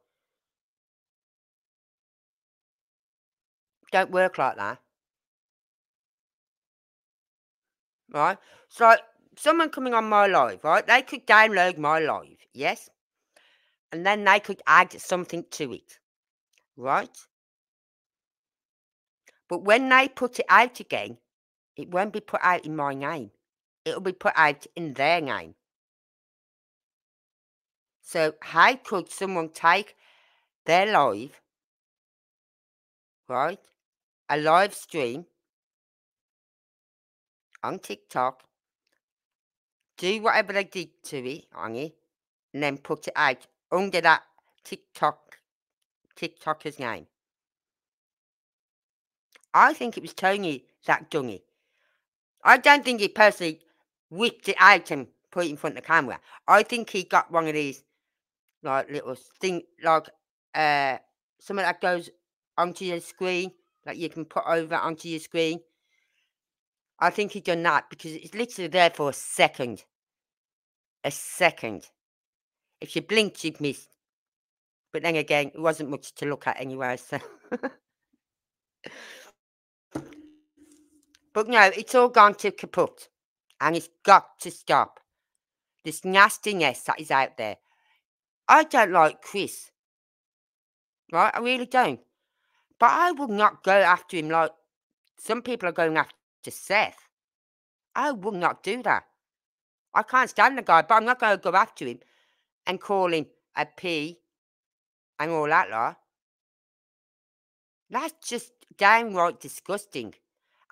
Don't work like that. Right? So someone coming on my live, right? They could download my live, yes? And then they could add something to it, right? But when they put it out again, it won't be put out in my name. It'll be put out in their name. So how could someone take their live, right? A live stream on TikTok do whatever they did to it on it, and then put it out under that TikTok TikToker's name. I think it was Tony that done it. I don't think he personally whipped it out and put it in front of the camera. I think he got one of these like little thing like uh something that goes onto your screen that you can put over onto your screen. I think he done that because it's literally there for a second a second. If you blinked, you'd miss. But then again, it wasn't much to look at anyway, so. *laughs* but no, it's all gone to kaput. And it's got to stop. This nastiness that is out there. I don't like Chris. Right? I really don't. But I will not go after him like some people are going after Seth. I will not do that. I can't stand the guy, but I'm not going to go after him and call him a P and all that lot. That's just downright disgusting.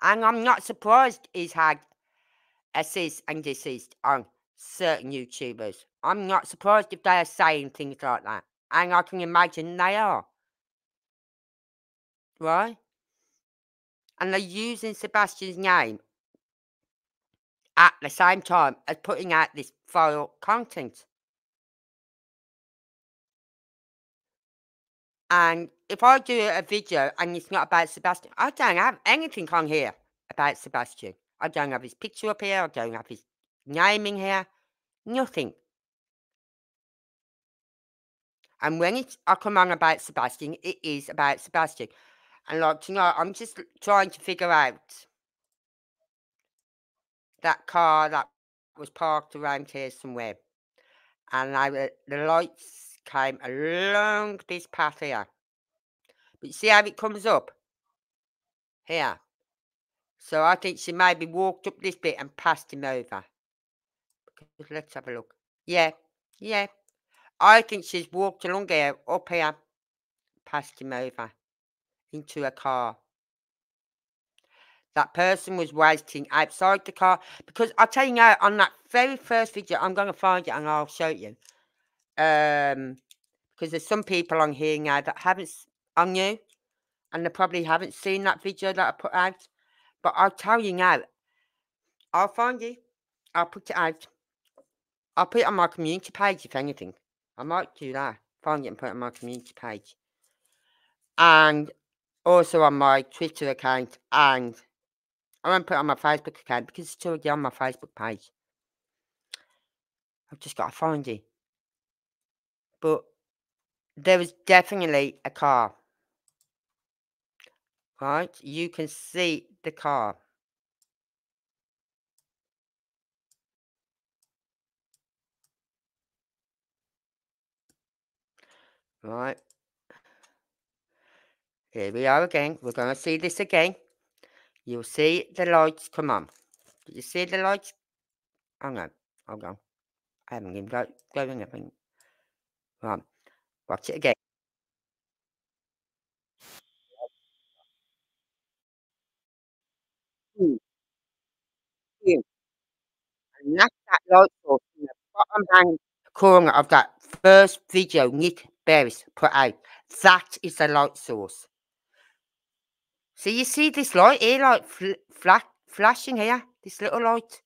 And I'm not surprised he's had assist and deceased on certain YouTubers. I'm not surprised if they are saying things like that. And I can imagine they are. Right? And they're using Sebastian's name at the same time as putting out this vile content. And if I do a video and it's not about Sebastian, I don't have anything on here about Sebastian. I don't have his picture up here. I don't have his naming here. Nothing. And when it's, I come on about Sebastian, it is about Sebastian. And like tonight, I'm just trying to figure out that car that was parked around here somewhere. And I, uh, the lights came along this path here. But you see how it comes up? Here. So I think she maybe walked up this bit and passed him over. Let's have a look. Yeah, yeah. I think she's walked along here, up here, passed him over into a car. That person was waiting outside the car because I'll tell you now on that very first video, I'm going to find it and I'll show you. Um, because there's some people on here now that haven't on you, and they probably haven't seen that video that I put out. But I'll tell you now, I'll find it. I'll put it out. I'll put it on my community page if anything. I might do that. Find it and put it on my community page. And also on my Twitter account and I won't put it on my Facebook account because it's already on my Facebook page. I've just got to find it. But there was definitely a car. Right? You can see the car. Right. Here we are again. We're going to see this again. You'll see the lights come on. Did you see the lights? Hang on. Hold on. I haven't even got going. Right. Watch it again. Hmm. And that's that light source in the bottom hand corner of that first video Nick Beres put out. That is the light source. So you see this light here, like fl fla flashing here, this little light.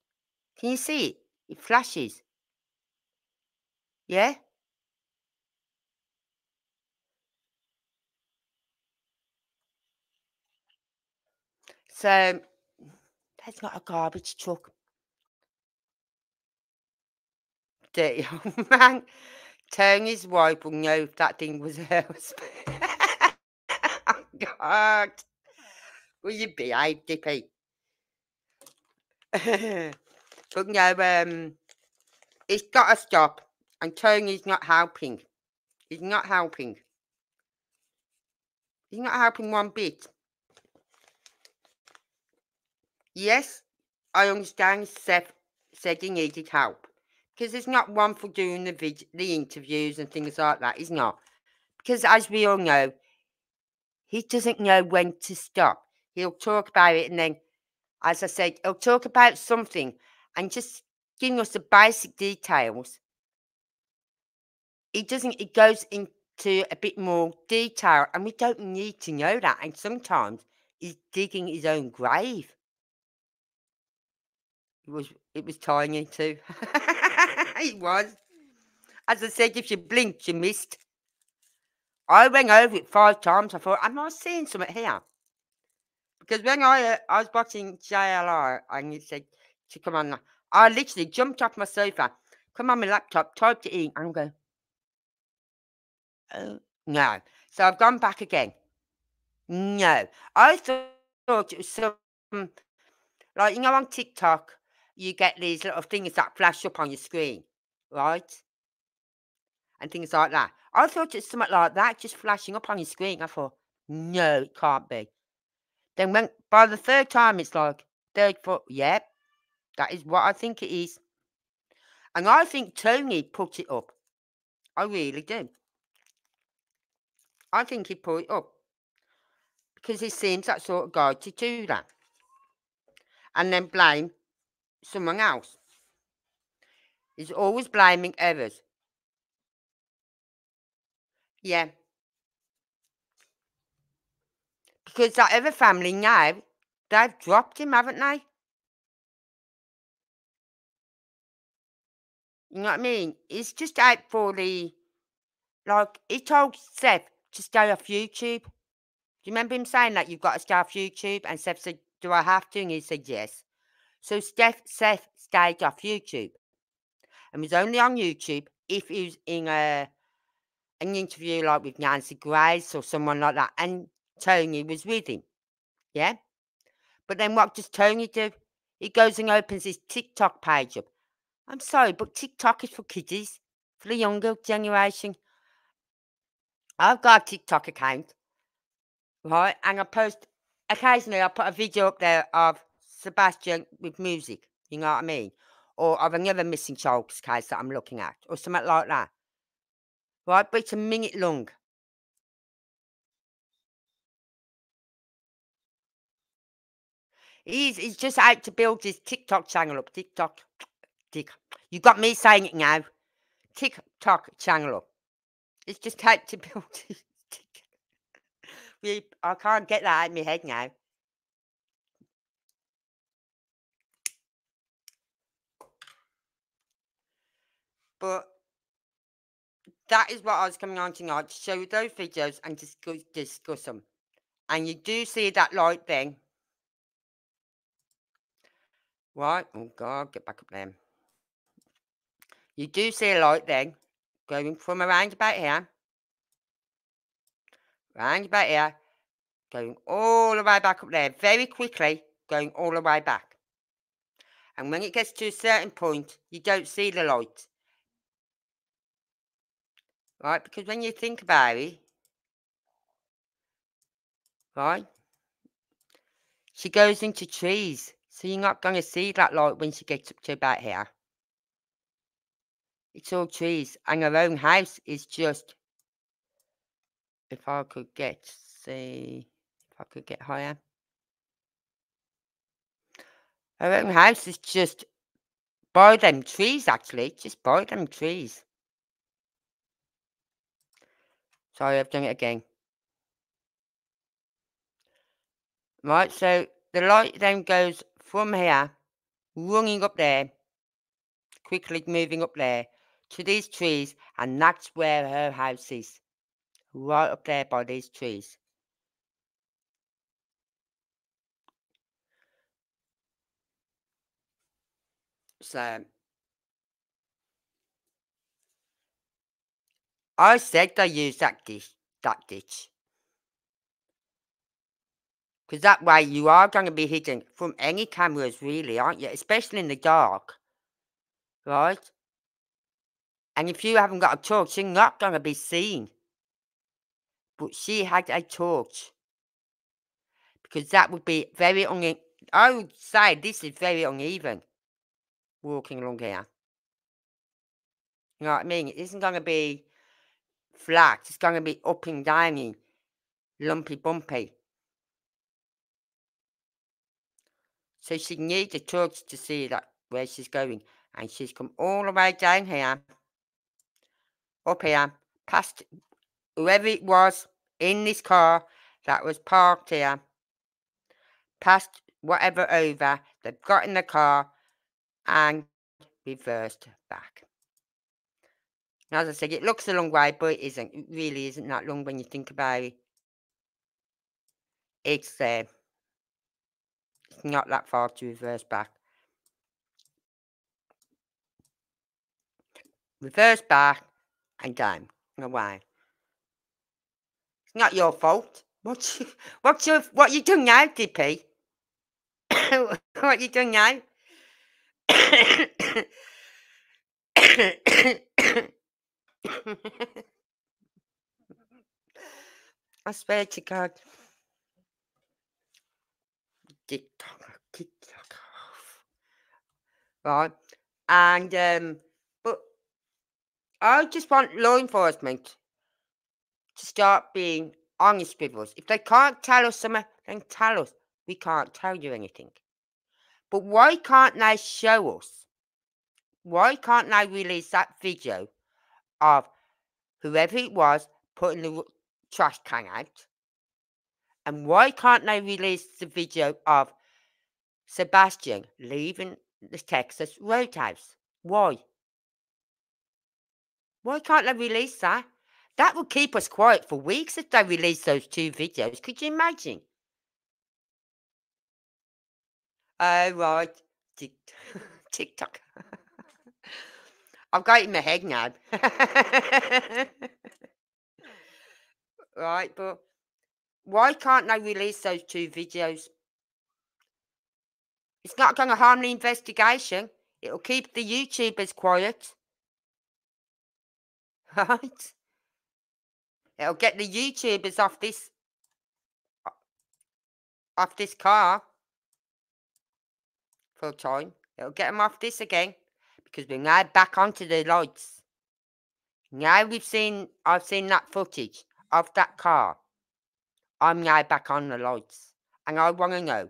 Can you see it? It flashes. Yeah? So, that's not a garbage truck. Dirty old *laughs* man. Tony's wife will know that thing was *laughs* hers. *laughs* oh, God. Will you behave, Dippy? but no, um, it's got to stop. And Tony's not helping. He's not helping. He's not helping one bit. Yes, I understand Seth said he needed help. Because there's not one for doing the vid the interviews and things like that. He's not. Because as we all know, he doesn't know when to stop. He'll talk about it and then, as I said, he'll talk about something and just giving us the basic details. He doesn't, it goes into a bit more detail and we don't need to know that. And sometimes he's digging his own grave. It was it was tiny too. *laughs* it was. As I said, if you blinked, you missed. I went over it five times. I thought, am I seeing something here? Because when I uh, I was watching JLR and you said to come on, I literally jumped off my sofa, come on my laptop, typed it in, and go, oh no. So I've gone back again. No, I thought it was some like you know on TikTok you get these little things that flash up on your screen, right? And things like that. I thought it's something like that, just flashing up on your screen. I thought, no, it can't be. Then when by the third time, it's like third foot. Yep, that is what I think it is. And I think Tony put it up. I really do. I think he put it up because he seems that sort of guy to do that and then blame someone else. He's always blaming others. Yeah. Because that other family now, they've dropped him, haven't they? You know what I mean? He's just out for the, like, he told Seth to stay off YouTube. Do you remember him saying that you've got to stay off YouTube? And Seth said, Do I have to? And he said, Yes. So Seth, Seth stayed off YouTube and was only on YouTube if he was in a an interview like with Nancy Grace or someone like that, and Tony was with him. Yeah. But then what does Tony do? He goes and opens his TikTok page up. I'm sorry, but TikTok is for kiddies, for the younger generation. I've got a TikTok account, right? And I post occasionally I put a video up there of Sebastian with music, you know what I mean? Or of another missing child's case that I'm looking at, or something like that. Right, but it's a minute long. He's he's just out to build his TikTok channel up. TikTok, tick. You got me saying it now. TikTok channel up. It's just out to *laughs* build his TikTok. I can't get that out of my head now. But that is what I was coming on tonight to show those videos and discuss, discuss them. And you do see that light thing. Right? Oh, God, get back up there. You do see a light thing going from around about here, round about here, going all the way back up there, very quickly, going all the way back. And when it gets to a certain point, you don't see the light. Right, because when you think about it, right, she goes into trees. So you're not going to see that light when she gets up to about here. It's all trees. And her own house is just, if I could get, see, if I could get higher. Her own house is just by them trees, actually. Just by them trees. Sorry, I've done it again. Right, so the light then goes from here, running up there, quickly moving up there to these trees, and that's where her house is. Right up there by these trees. So I said I use that ditch, that ditch. Because that way you are going to be hidden from any cameras, really, aren't you? Especially in the dark. Right? And if you haven't got a torch, you're not going to be seen. But she had a torch. Because that would be very uneven. I would say this is very uneven. Walking along here. You know what I mean? It isn't going to be flat. It's going to be up and downy, lumpy bumpy. So she needs a torch to see that where she's going. And she's come all the way down here, up here, past whoever it was in this car that was parked here, past whatever over, they've got in the car and reversed back. As I said, it looks a long way, but it isn't. It really isn't that long when you think about it. It's uh, it's not that far to reverse back. Reverse back and down and away. It's not your fault. What's *laughs* what's your what you doing now, DP? *coughs* what you doing now? *coughs* *coughs* I swear to God. TikTok. Right. And, um, but I just want law enforcement to start being honest with us. If they can't tell us something, then tell us. We can't tell you anything. But why can't they show us? Why can't they release that video of whoever it was putting the trash can out? And why can't they release the video of Sebastian leaving the Texas Roadhouse? Why? Why can't they release that? That would keep us quiet for weeks if they released those two videos. Could you imagine? Oh, right. *laughs* TikTok. I've got it in my head now. *laughs* right, but why can't they release those two videos? It's not going to harm the investigation. It'll keep the YouTubers quiet. *laughs* Right? It'll get the YouTubers off this off this car full time. It'll get them off this again because we're now back onto the lights. Now we've seen I've seen that footage of that car. I'm now back on the lights. And I want to know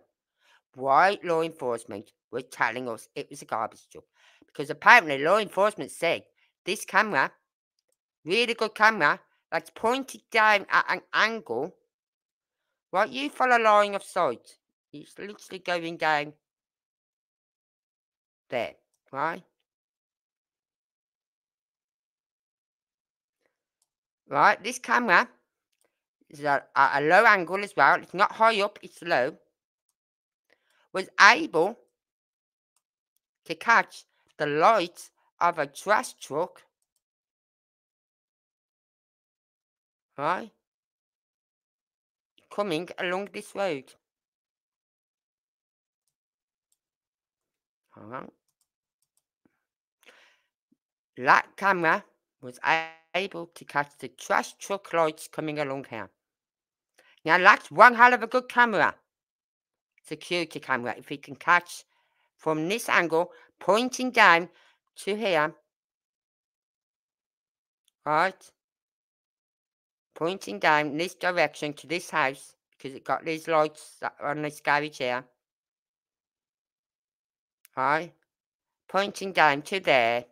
why law enforcement were telling us it was a garbage truck. Because apparently law enforcement said this camera, really good camera, that's pointed down at an angle. Right, you follow line of sight. It's literally going down there, right? Right, this camera is at a low angle as well. It's not high up, it's low. Was able to catch the lights of a trash truck. Right? Coming along this road. Hold That camera was able to catch the trash truck lights coming along here. Now that's one hell of a good camera. Security camera. If we can catch from this angle, pointing down to here. Right? Pointing down this direction to this house. Because it got these lights on this garage here. Right? Pointing down to there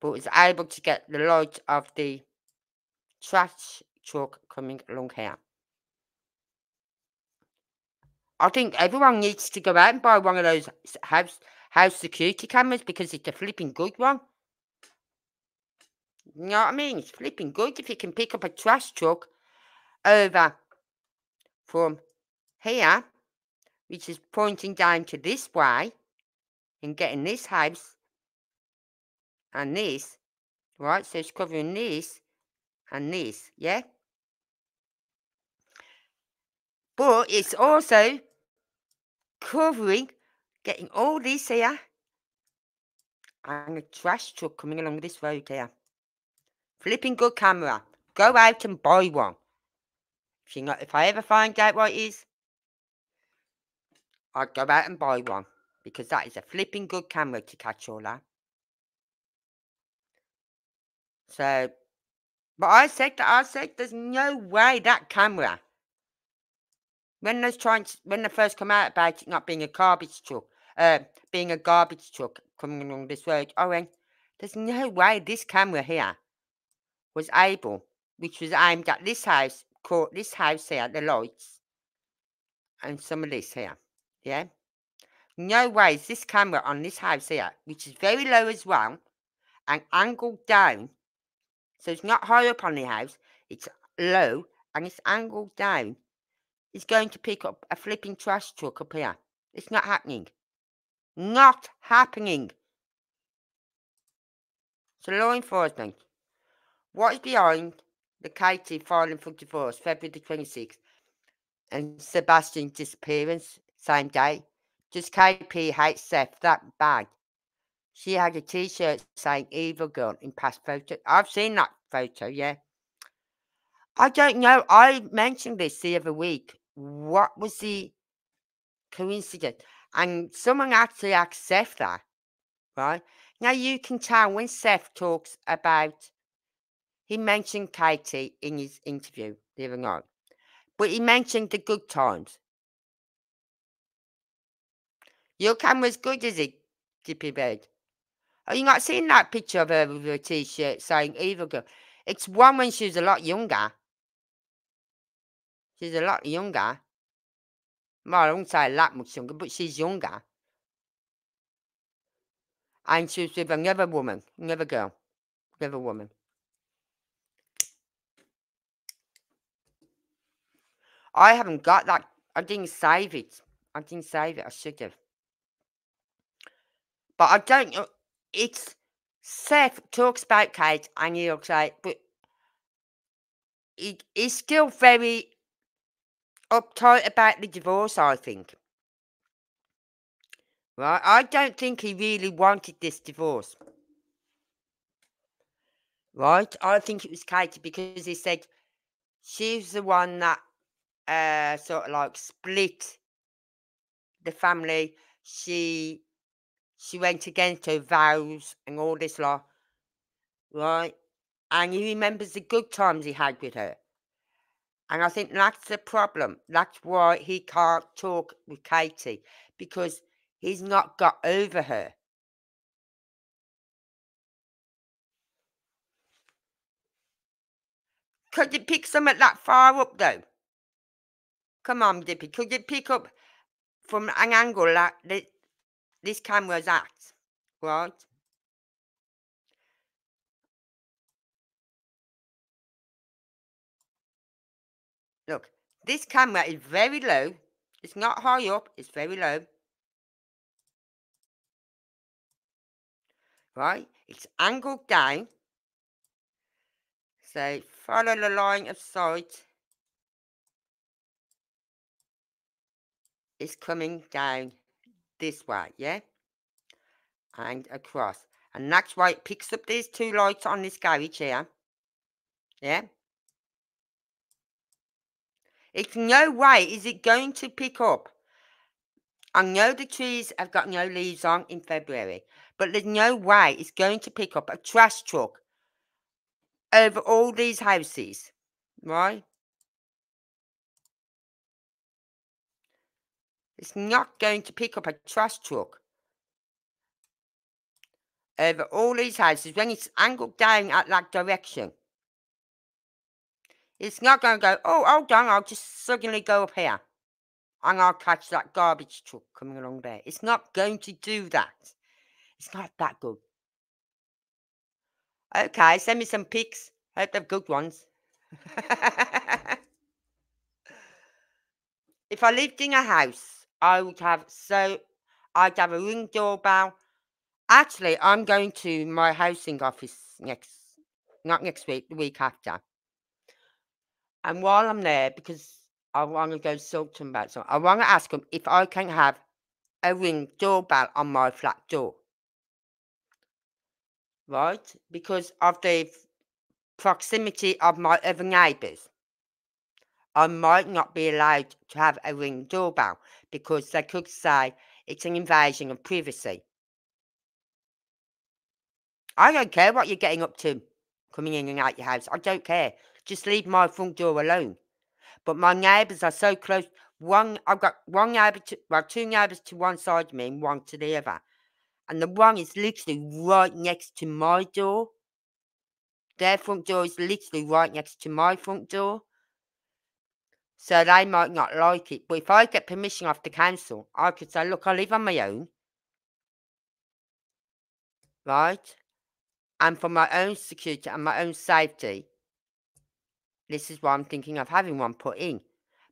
but was able to get the load of the trash truck coming along here. I think everyone needs to go out and buy one of those house house security cameras because it's a flipping good one. You know what I mean? It's flipping good if you can pick up a trash truck over from here, which is pointing down to this way, and getting this house and this, right? So it's covering this and this, yeah? But it's also covering, getting all this here, and a trash truck coming along this road here. Flipping good camera. Go out and buy one. If you not, if I ever find out what it is, I'd go out and buy one. Because that is a flipping good camera to catch all that. So, but I said that I said there's no way that camera. When they're trying, to, when they first come out about it not being a garbage truck, uh, being a garbage truck coming along this road, I went, there's no way this camera here was able, which was aimed at this house, caught this house here, the lights, and some of this here, yeah. No way is this camera on this house here, which is very low as well, and angled down so it's not high up on the house, it's low and it's angled down. It's going to pick up a flipping trash truck up here. It's not happening. Not happening. So law enforcement, what is behind the Katie filing for divorce, February the 26th, and Sebastian's disappearance, same day? Just KP hates Seth that bad. She had a t-shirt saying evil girl in past photo. I've seen that photo, yeah. I don't know. I mentioned this the other week. What was the coincidence? And someone actually asked Seth that, right? Now you can tell when Seth talks about he mentioned Katie in his interview the other night, but he mentioned the good times. Your camera's good, is it, Dippy Bird? Oh, Are you not seeing that picture of her with her t-shirt saying evil girl? It's one when she was a lot younger. She's a lot younger. Well, I won't say much younger, but she's younger. And she was with another woman, another girl, another woman. I haven't got that. I didn't save it. I didn't save it. I should have. But I don't. It's Seth talks about Kate and he'll say, but he, he's still very uptight about the divorce, I think. Right? I don't think he really wanted this divorce. Right? I think it was Katie because he said she's the one that uh, sort of like split the family. She she went against her vows and all this lot, right? And he remembers the good times he had with her. And I think that's the problem. That's why he can't talk with Katie because he's not got over her. Could you pick something that far up though? Come on, Dippy. Could you pick up from an angle like that this camera's at? Right? Look, this camera is very low. It's not high up, it's very low. Right? It's angled down. So follow the line of sight. It's coming down this way, yeah? And across. And that's why it picks up these two lights on this garage here. Yeah? It's no way is it going to pick up. I know the trees have got no leaves on in February, but there's no way it's going to pick up a trash truck over all these houses, right? It's not going to pick up a trash truck over all these houses when it's angled down at that direction. It's not going to go, oh, hold on, I'll just suddenly go up here and I'll catch that garbage truck coming along there. It's not going to do that. It's not that good. Okay, send me some pics. Hope they're good ones. *laughs* if I lived in a house I would have so I'd have a ring doorbell. Actually, I'm going to my housing office next not next week, the week after. And while I'm there, because I want to go talk to them about something, I want to ask them if I can have a ring doorbell on my flat door. Right? Because of the proximity of my other neighbours. I might not be allowed to have a ring doorbell because they could say it's an invasion of privacy. I don't care what you're getting up to coming in and out your house. I don't care. Just leave my front door alone. But my neighbours are so close. One, I've got one neighbour, well, two neighbours to one side of me and one to the other. And the one is literally right next to my door. Their front door is literally right next to my front door. So they might not like it. But if I get permission off the council, I could say, look, I live on my own. Right? And for my own security and my own safety, this is why I'm thinking of having one put in.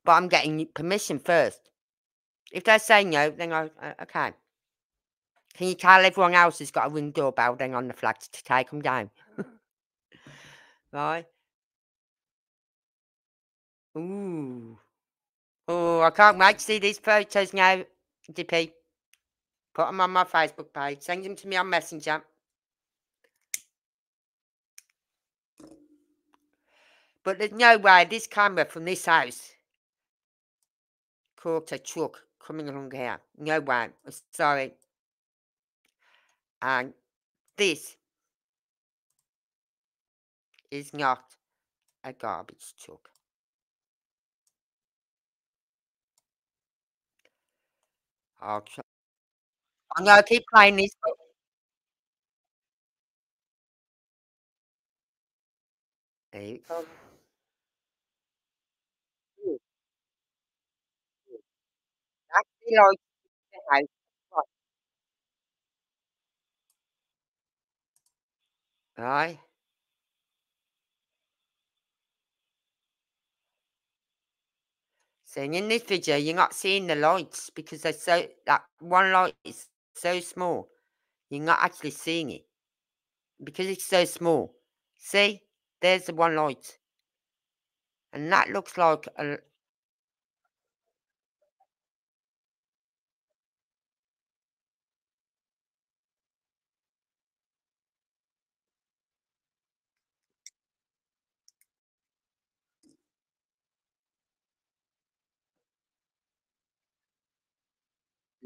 But I'm getting permission first. If they say no, then I, uh, okay. Can you tell everyone else has got a ring doorbell then on the flat to take them down? *laughs* *laughs* right? Ooh. Oh, I can't wait to see these photos now, Dippy. Put them on my Facebook page. Send them to me on Messenger. But there's no way this camera from this house caught a truck coming along here. No way. Sorry. And this is not a garbage truck. Try. I'm gonna keep playing this. There you go. That's the light the oh. house. Right. In this video, you're not seeing the lights because they're so that one light is so small. You're not actually seeing it because it's so small. See, there's the one light, and that looks like a.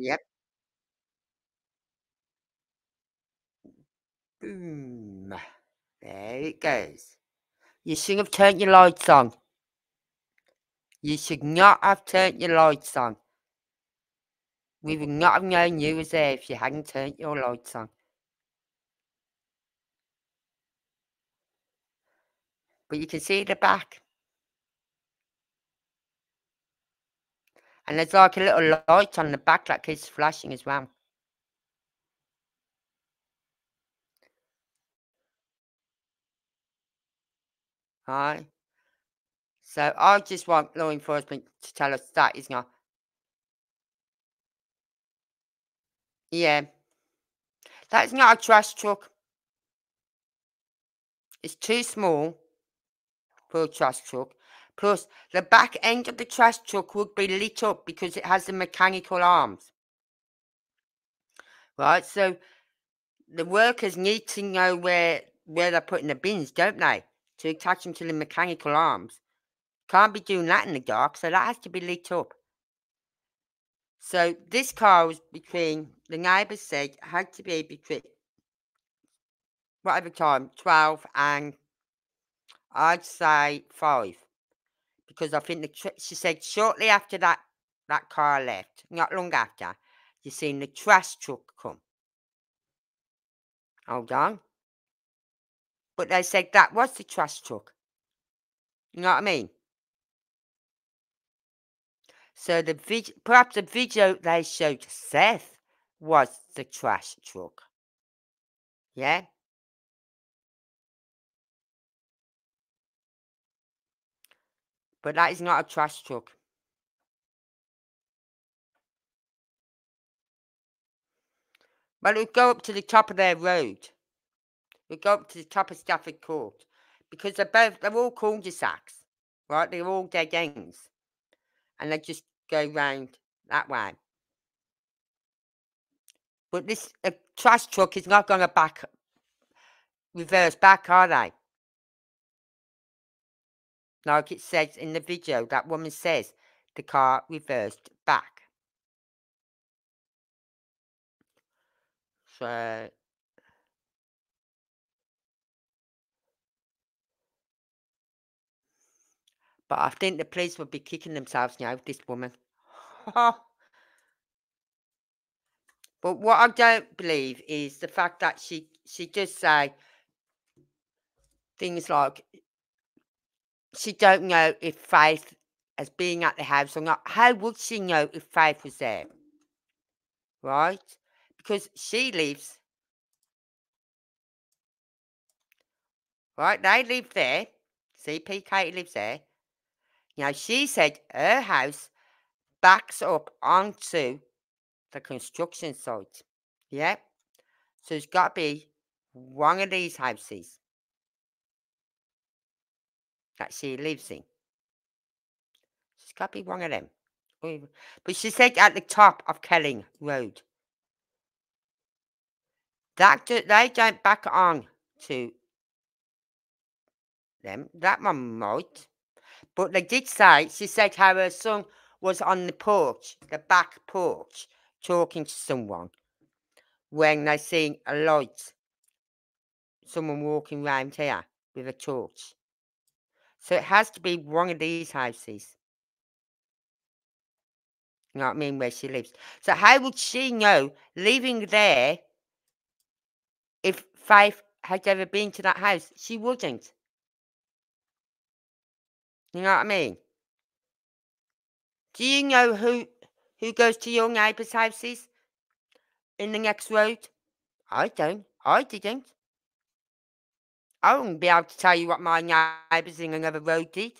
Yep. Boom. There it goes. You should have turned your lights on. You should not have turned your lights on. We would not have known you was there if you hadn't turned your lights on. But you can see the back. And there's like a little light on the back that keeps flashing as well. Right. So I just want law enforcement to tell us that is not. Yeah. That's not a trash truck. It's too small for a trash truck. Plus, the back end of the trash truck would be lit up because it has the mechanical arms. Right, so the workers need to know where where they're putting the bins, don't they? To attach them to the mechanical arms. Can't be doing that in the dark, so that has to be lit up. So this car was between, the neighbours said, had to be between, whatever time, 12 and I'd say 5 because I think the she said shortly after that that car left, not long after, you seen the trash truck come. Hold on. But they said that was the trash truck. You know what I mean? So the video, perhaps the video they showed Seth was the trash truck. Yeah? But that is not a trash truck. But it would go up to the top of their road. It would go up to the top of Stafford Court. Because they're both, they're all cul-de-sacs. Right? They're all dead ends. And they just go round that way. But this a trash truck is not going to back, reverse back, are they? Like it says in the video, that woman says the car reversed back. So But I think the police would be kicking themselves now, this woman. *laughs* but what I don't believe is the fact that she she just say things like she don't know if Faith as being at the house or not. How would she know if Faith was there? Right? Because she lives. Right? They live there. CP Katie lives there. Now she said her house backs up onto the construction site. Yeah? So it's got to be one of these houses that she lives in. She's got to be one of them. But she said at the top of Kelling Road. That they don't back on to them. That one might. But they did say, she said how her son was on the porch, the back porch, talking to someone when they seen a light, someone walking round here. with a torch. So it has to be one of these houses. You know what I mean? Where she lives. So how would she know living there if Faith had ever been to that house? She wouldn't. You know what I mean? Do you know who who goes to your neighbours' houses in the next road? I don't. I didn't. I wouldn't be able to tell you what my neighbours in another road did.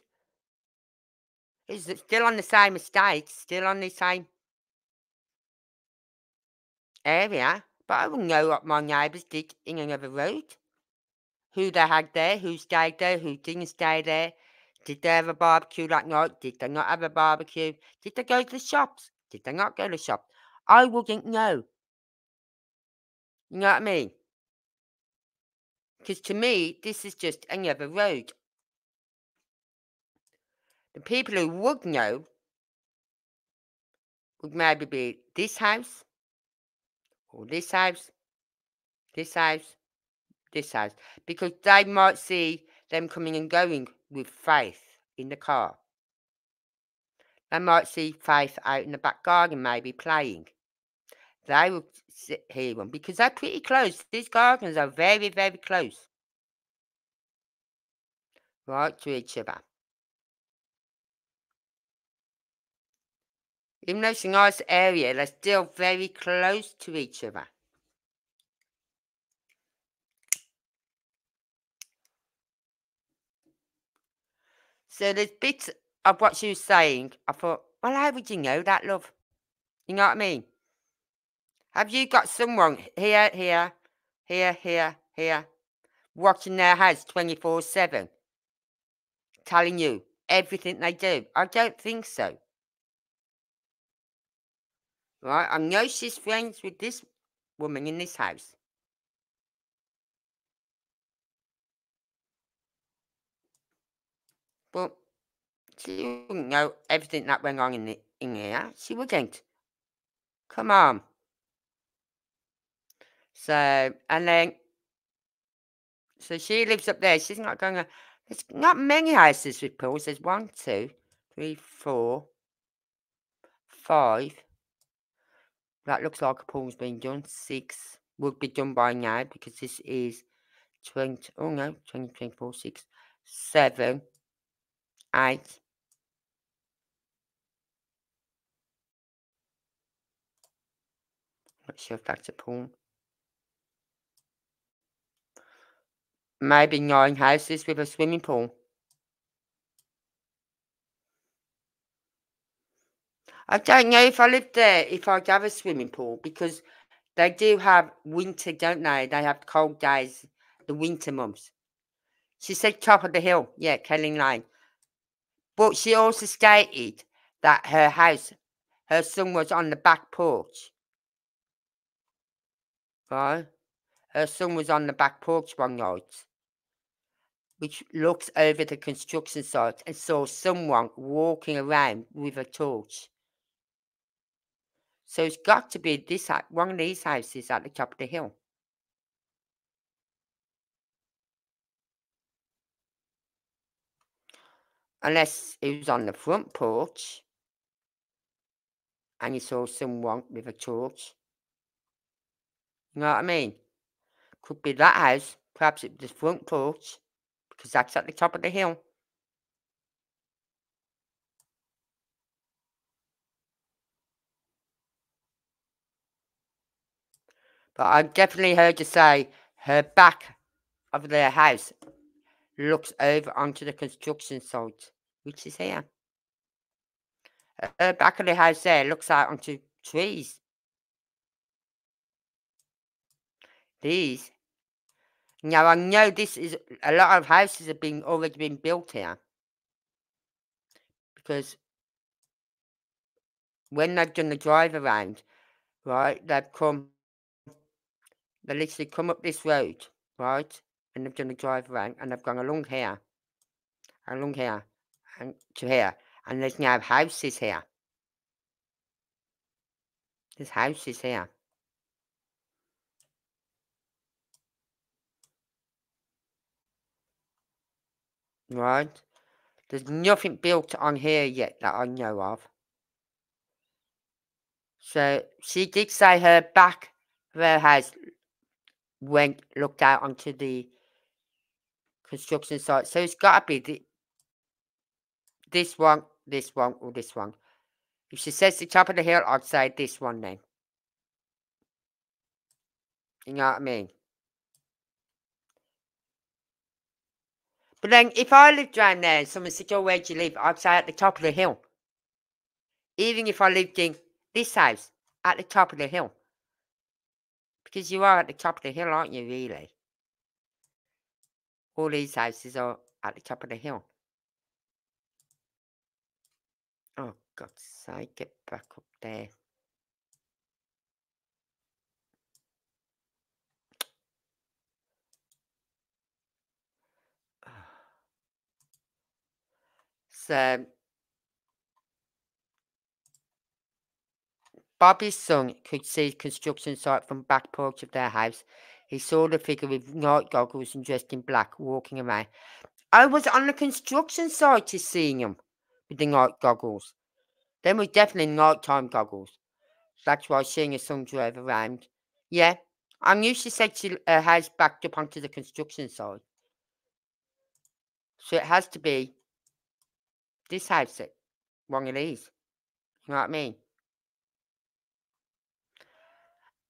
It's still on the same estate, still on the same area, but I wouldn't know what my neighbours did in another road. Who they had there, who stayed there, who didn't stay there. Did they have a barbecue that night? Did they not have a barbecue? Did they go to the shops? Did they not go to the shop? I wouldn't know. You know what I mean? Because to me, this is just another road. The people who would know would maybe be this house, or this house, this house, this house. Because they might see them coming and going with Faith in the car. They might see Faith out in the back garden, maybe playing. They will hear them because they're pretty close. These gardens are very, very close. Right to each other. Even though it's a nice area, they're still very close to each other. So there's bits of what she was saying. I thought, well, how would you know that, love? You know what I mean? Have you got someone here, here, here, here, here, watching their house 24 7, telling you everything they do? I don't think so. Right? I know she's friends with this woman in this house. But she wouldn't know everything that went on in, the, in here. She wouldn't. Come on. So, and then, so she lives up there. She's not going there's not many houses with pools. There's one, two, three, four, five. That looks like a pool's been done. Six would be done by now because this is 20, oh no, 20, 24, 6, 7, 8. Not sure if that's a pool. Maybe nine houses with a swimming pool. I don't know if I lived there, if I'd have a swimming pool, because they do have winter, don't they? They have cold days, the winter months. She said top of the hill, yeah, Kelly Lane. But she also stated that her house, her son was on the back porch. Right? Her son was on the back porch one night, which looks over the construction site and saw someone walking around with a torch. So it's got to be this one of these houses at the top of the hill. Unless it was on the front porch and you saw someone with a torch. You know what I mean? Could be that house, perhaps it was the front porch, because that's at the top of the hill. But I definitely heard you say her back of their house looks over onto the construction site, which is here. Her back of the house there looks out onto trees. These. Now I know this is a lot of houses have been already been built here. Because when they've done the drive around, right, they've come they literally come up this road, right? And they've done a drive around and they've gone along here, along here, and to here. And there's now houses here. There's houses here. Right? There's nothing built on here yet that I know of. So she did say her back of her house went looked out onto the construction site. So it's got to be the, this one, this one, or this one. If she says the top of the hill, I'd say this one then. You know what I mean? But then if I lived around there someone said, Oh, where'd you live? I'd say at the top of the hill. Even if I lived in this house, at the top of the hill. Because you are at the top of the hill, aren't you, really? All these houses are at the top of the hill. Oh, God's sake, get back up there. Bobby's son could see construction site from back porch of their house. He saw the figure with night goggles and dressed in black walking around. I was on the construction site you seeing him with the night goggles. Then was definitely nighttime goggles. That's why seeing his son drove around. Yeah, I knew she said she, her house backed up onto the construction site. So it has to be this house, one of these. You know what I mean?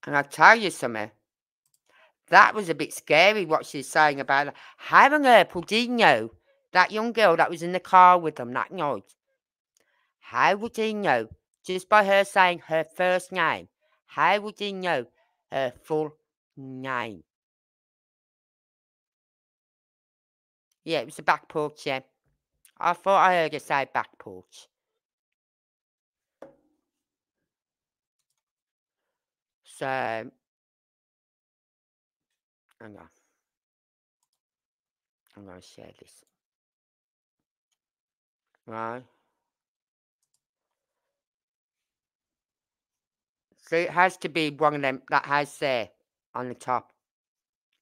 And I'll tell you something. That was a bit scary what she's saying about having her Pudino, that young girl that was in the car with them that night. How would he know, just by her saying her first name, how would he know her full name? Yeah, it was the back porch, yeah. I thought I heard her say back porch. So, hang on. I'm going to share this. Right. So it has to be one of them that has there on the top.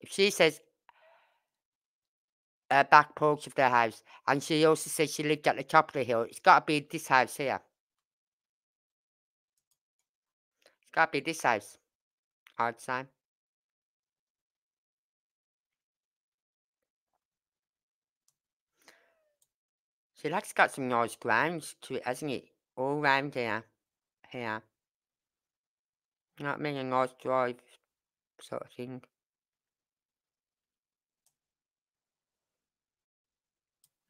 If she says uh, back porch of their house, and she also says she lived at the top of the hill, it's got to be this house here. It's got to be this house. I'd say. See, that's got some nice grounds to it, hasn't it? All round here. Here. You know what I mean? A nice drive sort of thing.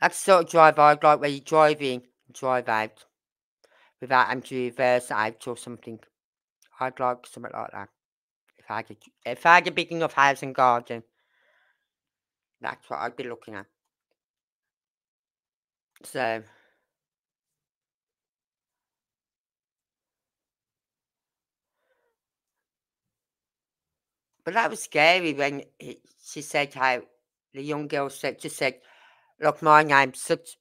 That's the sort of drive I'd like where you drive in, drive out. Without having to reverse out or something. I'd like something like that. If I could if I had a big enough house and garden. That's what I'd be looking at. So But that was scary when he, she said how the young girl said just said, "Look, my name's such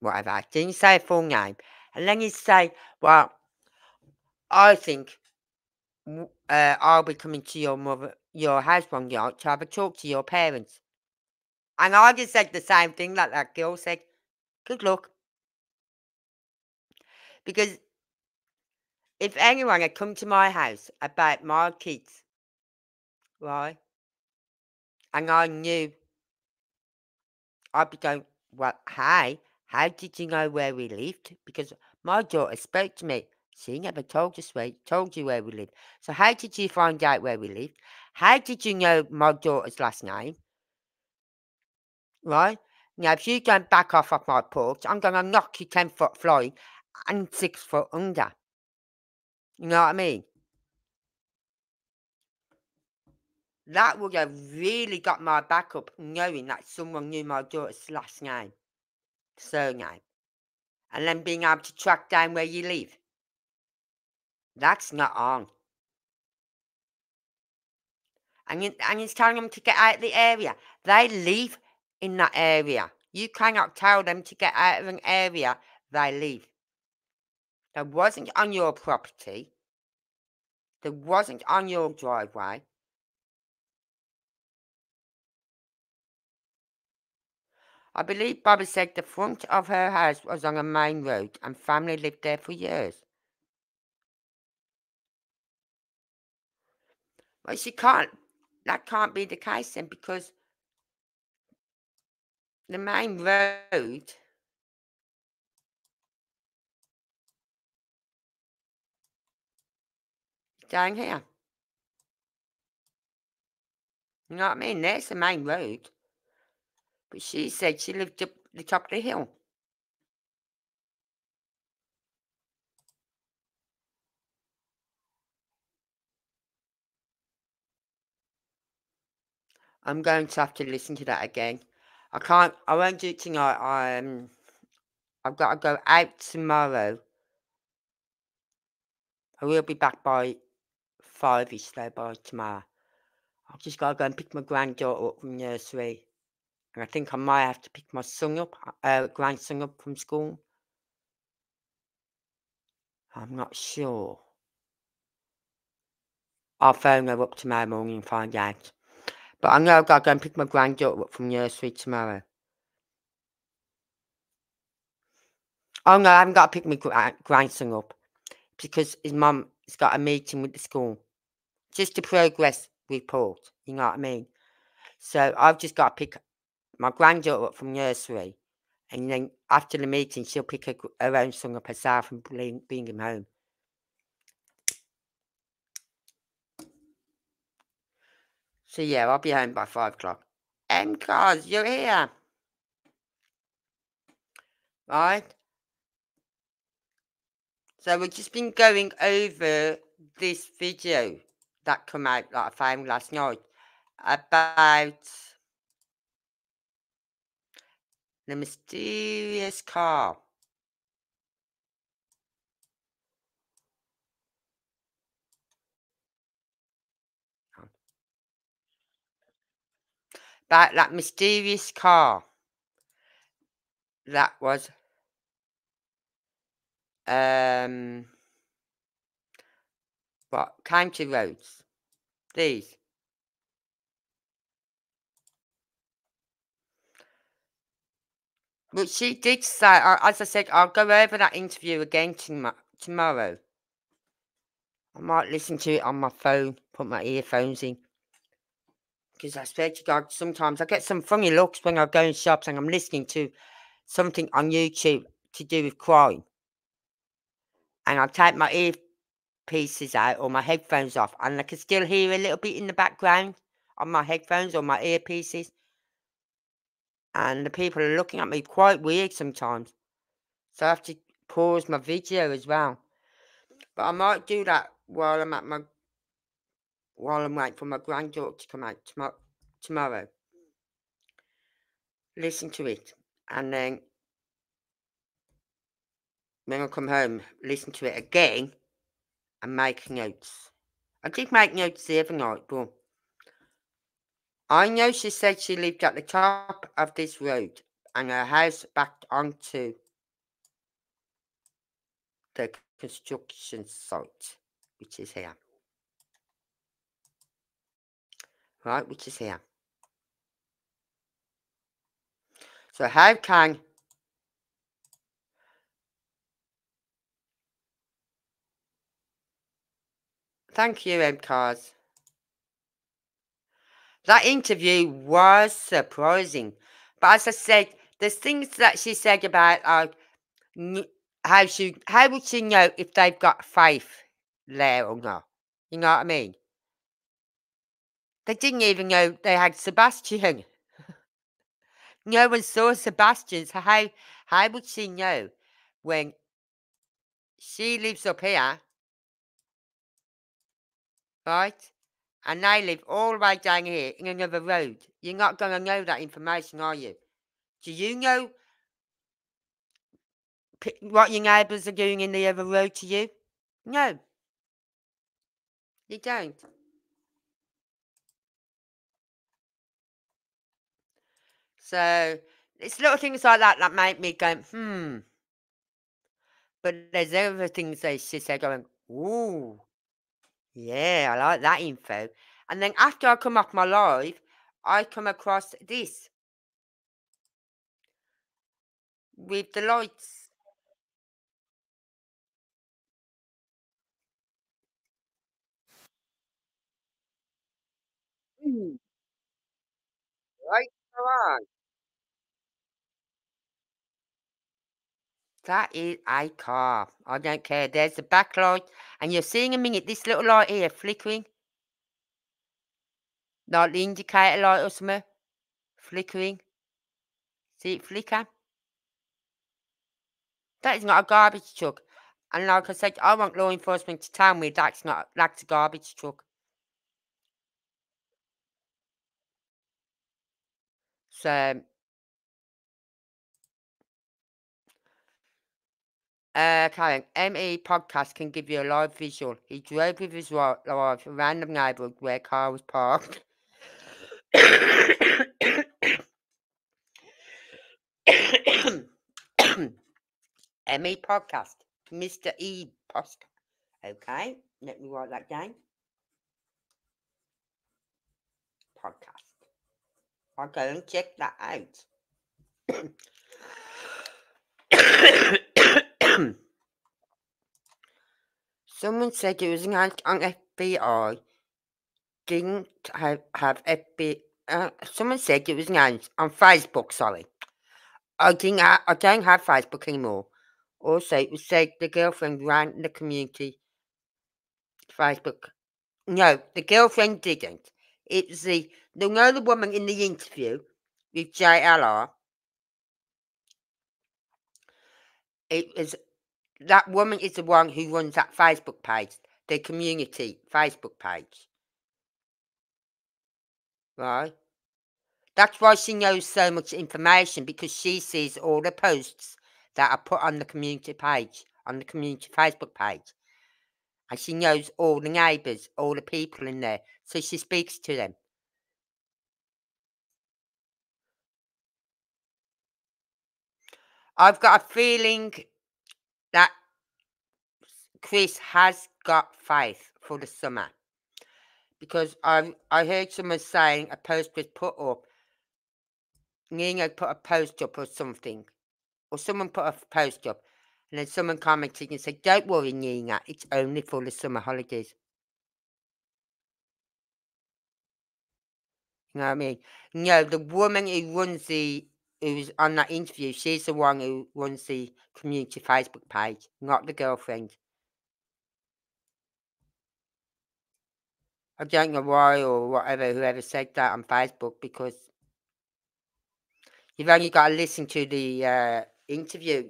whatever." Didn't say full name, and then he say, "Well, I think uh, I'll be coming to your mother, your house one night to have a talk to your parents." And I just said the same thing that that girl said. Good luck. Because if anyone had come to my house about my kids right? And I knew I'd be going, well, hey, how did you know where we lived? Because my daughter spoke to me. She never told us where, told you where we lived. So how did you find out where we lived? How did you know my daughter's last name? Right? Now, if you don't back off of my porch, I'm going to knock you 10 foot flying and 6 foot under. You know what I mean? That would have really got my back up knowing that someone knew my daughter's last name, surname, and then being able to track down where you live. That's not on. And, and he's telling them to get out of the area. They live in that area. You cannot tell them to get out of an area they live. That wasn't on your property. That wasn't on your driveway. I believe Bobby said the front of her house was on a main road and family lived there for years. Well, she can't, that can't be the case then because the main road down here. You know what I mean? There's the main road. She said she lived up the top of the hill. I'm going to have to listen to that again. I can't, I won't do it tonight. I, um, I've got to go out tomorrow. I will be back by five-ish though by tomorrow. I've just got to go and pick my granddaughter up from nursery. And I think I might have to pick my son up, uh, grandson up from school. I'm not sure. I'll phone her up tomorrow morning and find out. But I know I've got to go and pick my granddaughter up from nursery tomorrow. Oh no, I haven't got to pick my grandson up because his mum has got a meeting with the school. Just a progress report, you know what I mean? So I've just got to pick my granddaughter from nursery and then after the meeting she'll pick her, own son up herself and bring, bring him home. So yeah, I'll be home by five o'clock. M cars, you're here. Right? So we've just been going over this video that came out that I found last night about the mysterious car. About that mysterious car that was um what county roads these but she did say as i said i'll go over that interview again tom tomorrow. I might listen to it on my phone put my earphones in. Because i swear to god sometimes i get some funny looks when i go in shops and i'm listening to something on youtube to do with crime. And I take my earpieces out or my headphones off, and I can still hear a little bit in the background on my headphones or my earpieces. And the people are looking at me quite weird sometimes. So I have to pause my video as well. But I might do that while I'm at my while I'm waiting for my granddaughter to come out tomorrow. Listen to it and then when I come home, listen to it again and make notes. I did make notes the other night, but I know she said she lived at the top of this road and her house backed onto the construction site, which is here. Right, which is here. So how can Thank you, MCARS. That interview was surprising. But as I said, there's things that she said about uh, how she how would she know if they've got faith there or not? You know what I mean? They didn't even know they had Sebastian. *laughs* no one saw Sebastian, so how how would she know when she lives up here right? And they live all the way down here in another road. You're not going to know that information, are you? Do you know what your neighbours are doing in the other road to you? No. You don't. So, it's little things like that that make me go, hmm. But there's other things they sit there going, ooh. Yeah, I like that info. And then after I come off my live, I come across this. with the lights. Hmm. Right, go on. That is a car. I don't care. There's the backlight, and you're seeing a minute this little light here flickering. Like the indicator light or something. Flickering. See it flicker? That is not a garbage truck. And like I said, I want law enforcement to tell me that's not that's a garbage truck. So Uh, Karen, ME podcast can give you a live visual. He drove with his wife around the neighbourhood where car was parked. *coughs* ME podcast, Mr. E podcast. Okay, let me write that down. Podcast. I'll go and check that out. *coughs* *clears throat* Someone said it was on FBI. Didn't have, have FBI. Uh, someone said it was on Facebook. Sorry, I didn't. Ha- I don't have Facebook anymore. Also, it was said the girlfriend ran the community Facebook. No, the girlfriend didn't. It was the the woman in the interview with JLR. It was that woman is the one who runs that Facebook page, the community Facebook page. Right? That's why she knows so much information because she sees all the posts that are put on the community page, on the community Facebook page. And she knows all the neighbours, all the people in there. So she speaks to them. I've got a feeling that Chris has got faith for the summer. Because I I heard someone saying a post was put up. Nina put a post up or something. Or someone put a post up. And then someone commented and said, Don't worry, Nina, it's only for the summer holidays. You know what I mean? No, the woman who runs the who's on that interview, she's the one who runs the community Facebook page, not the girlfriend. I don't know why or whatever, whoever said that on Facebook, because you've only got to listen to the uh, interview.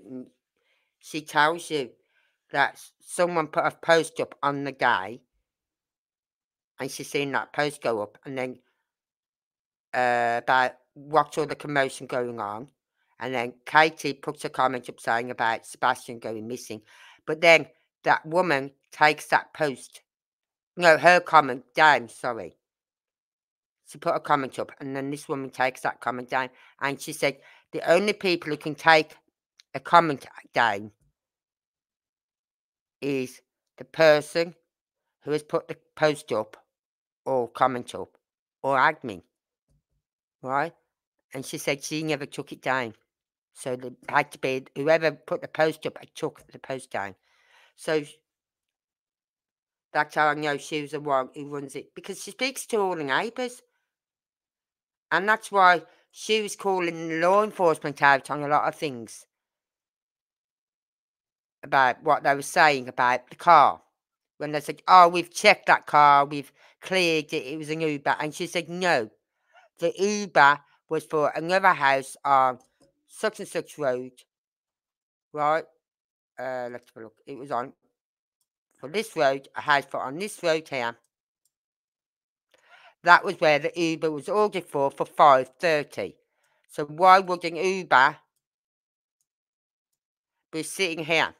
She tells you that someone put a post up on the guy, and she's seen that post go up, and then uh, about what's all the commotion going on. And then Katie puts a comment up saying about Sebastian going missing. But then that woman takes that post no, her comment down, sorry. She put a comment up, and then this woman takes that comment down, and she said the only people who can take a comment down is the person who has put the post up or comment up or admin, right? And she said she never took it down. So it had to be whoever put the post up, took the post down. So that's how I know she was the one who runs it because she speaks to all the neighbours. And that's why she was calling law enforcement out on a lot of things about what they were saying about the car. When they said, Oh, we've checked that car, we've cleared it, it was an Uber. And she said, No, the Uber was for another house on such and such road. Right? Uh, let's have a look. It was on for this road, a house for on this road here. That was where the Uber was ordered for for 5.30. So why would an Uber be sitting here?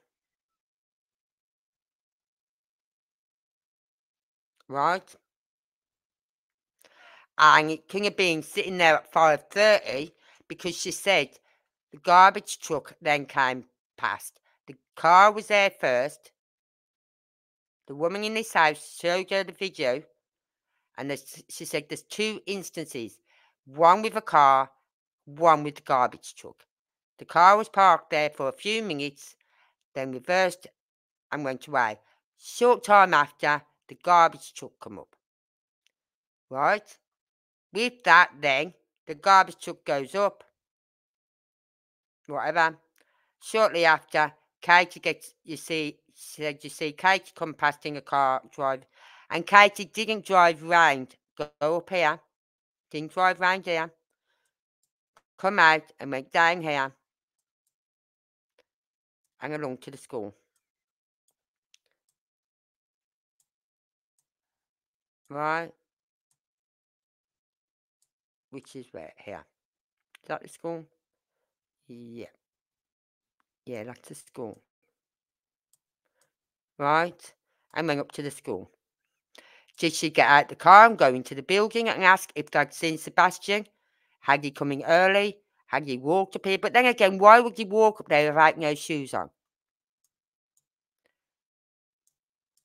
Right? And it couldn't have been sitting there at 5.30 because she said the garbage truck then came past. The car was there first. The woman in this house showed her the video, and she said there's two instances one with a car, one with the garbage truck. The car was parked there for a few minutes, then reversed and went away. Short time after, the garbage truck come up. Right? With that, then, the garbage truck goes up. Whatever. Shortly after, Katie gets, you see, said, you see Katie come past in a car drive, and Katie didn't drive round, go up here, didn't drive round here, come out and went down here, and along to the school. Right? Which is where? Here. Is that the school? Yeah. Yeah, that's the school. Right? And went up to the school. Did she get out the car and go into the building and ask if they'd seen Sebastian? Had he coming early? Had he walked up here? But then again, why would he walk up there without no shoes on?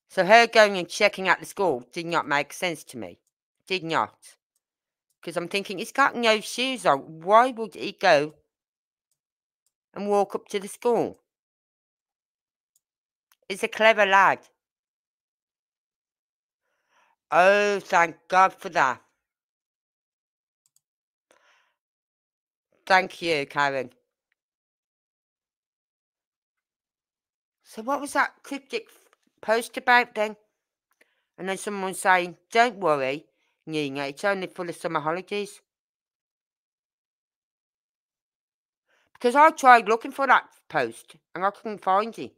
So her going and checking out the school did not make sense to me. Did not. Because I'm thinking, he's got no shoes on. Why would he go and walk up to the school? He's a clever lad. Oh, thank God for that. Thank you, Karen. So what was that cryptic post about then? And then someone saying, don't worry, Nina, it's only for the summer holidays. Because I tried looking for that post and I couldn't find it.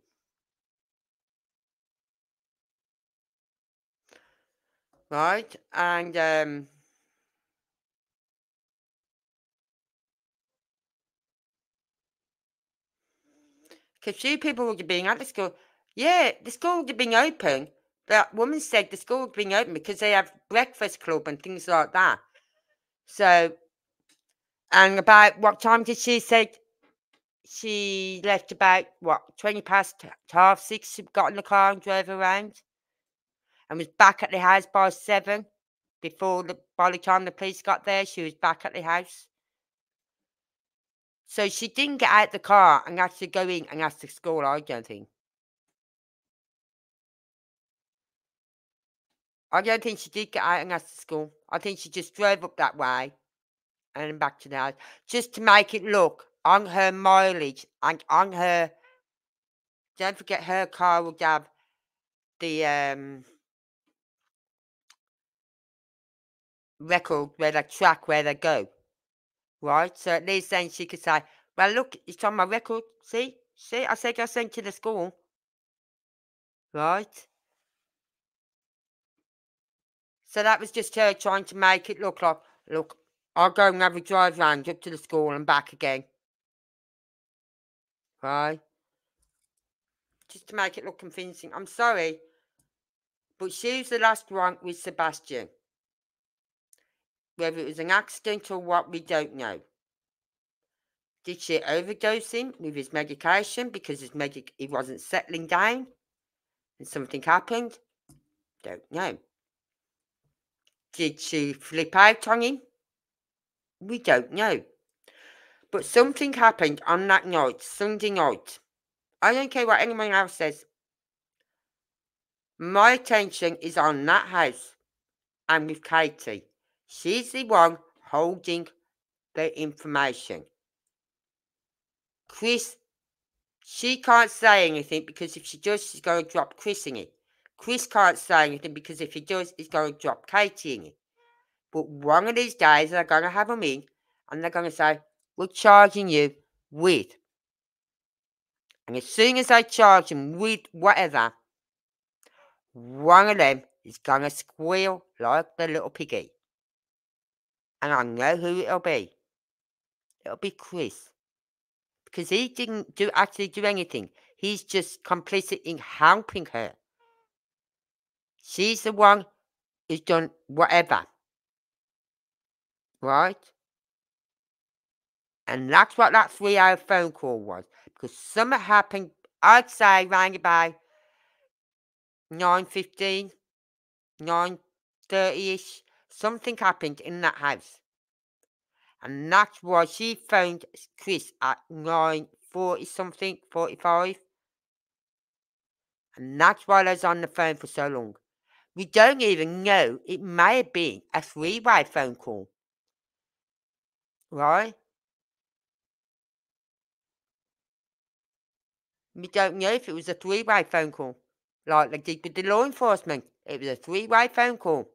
Right, and um, because few people would have been at the school. Yeah, the school would have been open. That woman said the school would been open because they have breakfast club and things like that. So, and about what time did she say? She left about what twenty past half six. She got in the car and drove around, and was back at the house by seven. Before the by the time the police got there, she was back at the house. So she didn't get out of the car and actually go in and ask the school, I don't think. I don't think she did get out and ask the school. I think she just drove up that way and back to the house. Just to make it look on her mileage and on her don't forget her car would have the um record where they track where they go right? So at least then she could say, well, look, it's on my record. See? See? I said I sent to the school. Right? So that was just her trying to make it look like, look, I'll go and have a drive round up to the school and back again. Right? Just to make it look convincing. I'm sorry, but she was the last one with Sebastian. Whether it was an accident or what, we don't know. Did she overdose him with his medication because his medic he wasn't settling down and something happened? Don't know. Did she flip out on him? We don't know. But something happened on that night, Sunday night. I don't care what anyone else says. My attention is on that house and with Katie. She's the one holding the information. Chris, she can't say anything because if she does, she's going to drop Chris in it. Chris can't say anything because if he does, he's going to drop Katie in it. But one of these days, they're going to have them in and they're going to say, We're charging you with. And as soon as I charge him with whatever, one of them is going to squeal like the little piggy and I know who it'll be. It'll be Chris. Because he didn't do actually do anything. He's just complicit in helping her. She's the one who's done whatever. Right? And that's what that three hour phone call was. Because something happened, I'd say around about 9.15, 9.30ish. Something happened in that house. And that's why she phoned Chris at 9.40 something, 45. And that's why I was on the phone for so long. We don't even know. It may have been a three-way phone call. Right? We don't know if it was a three-way phone call. Like they did with the law enforcement. It was a three-way phone call.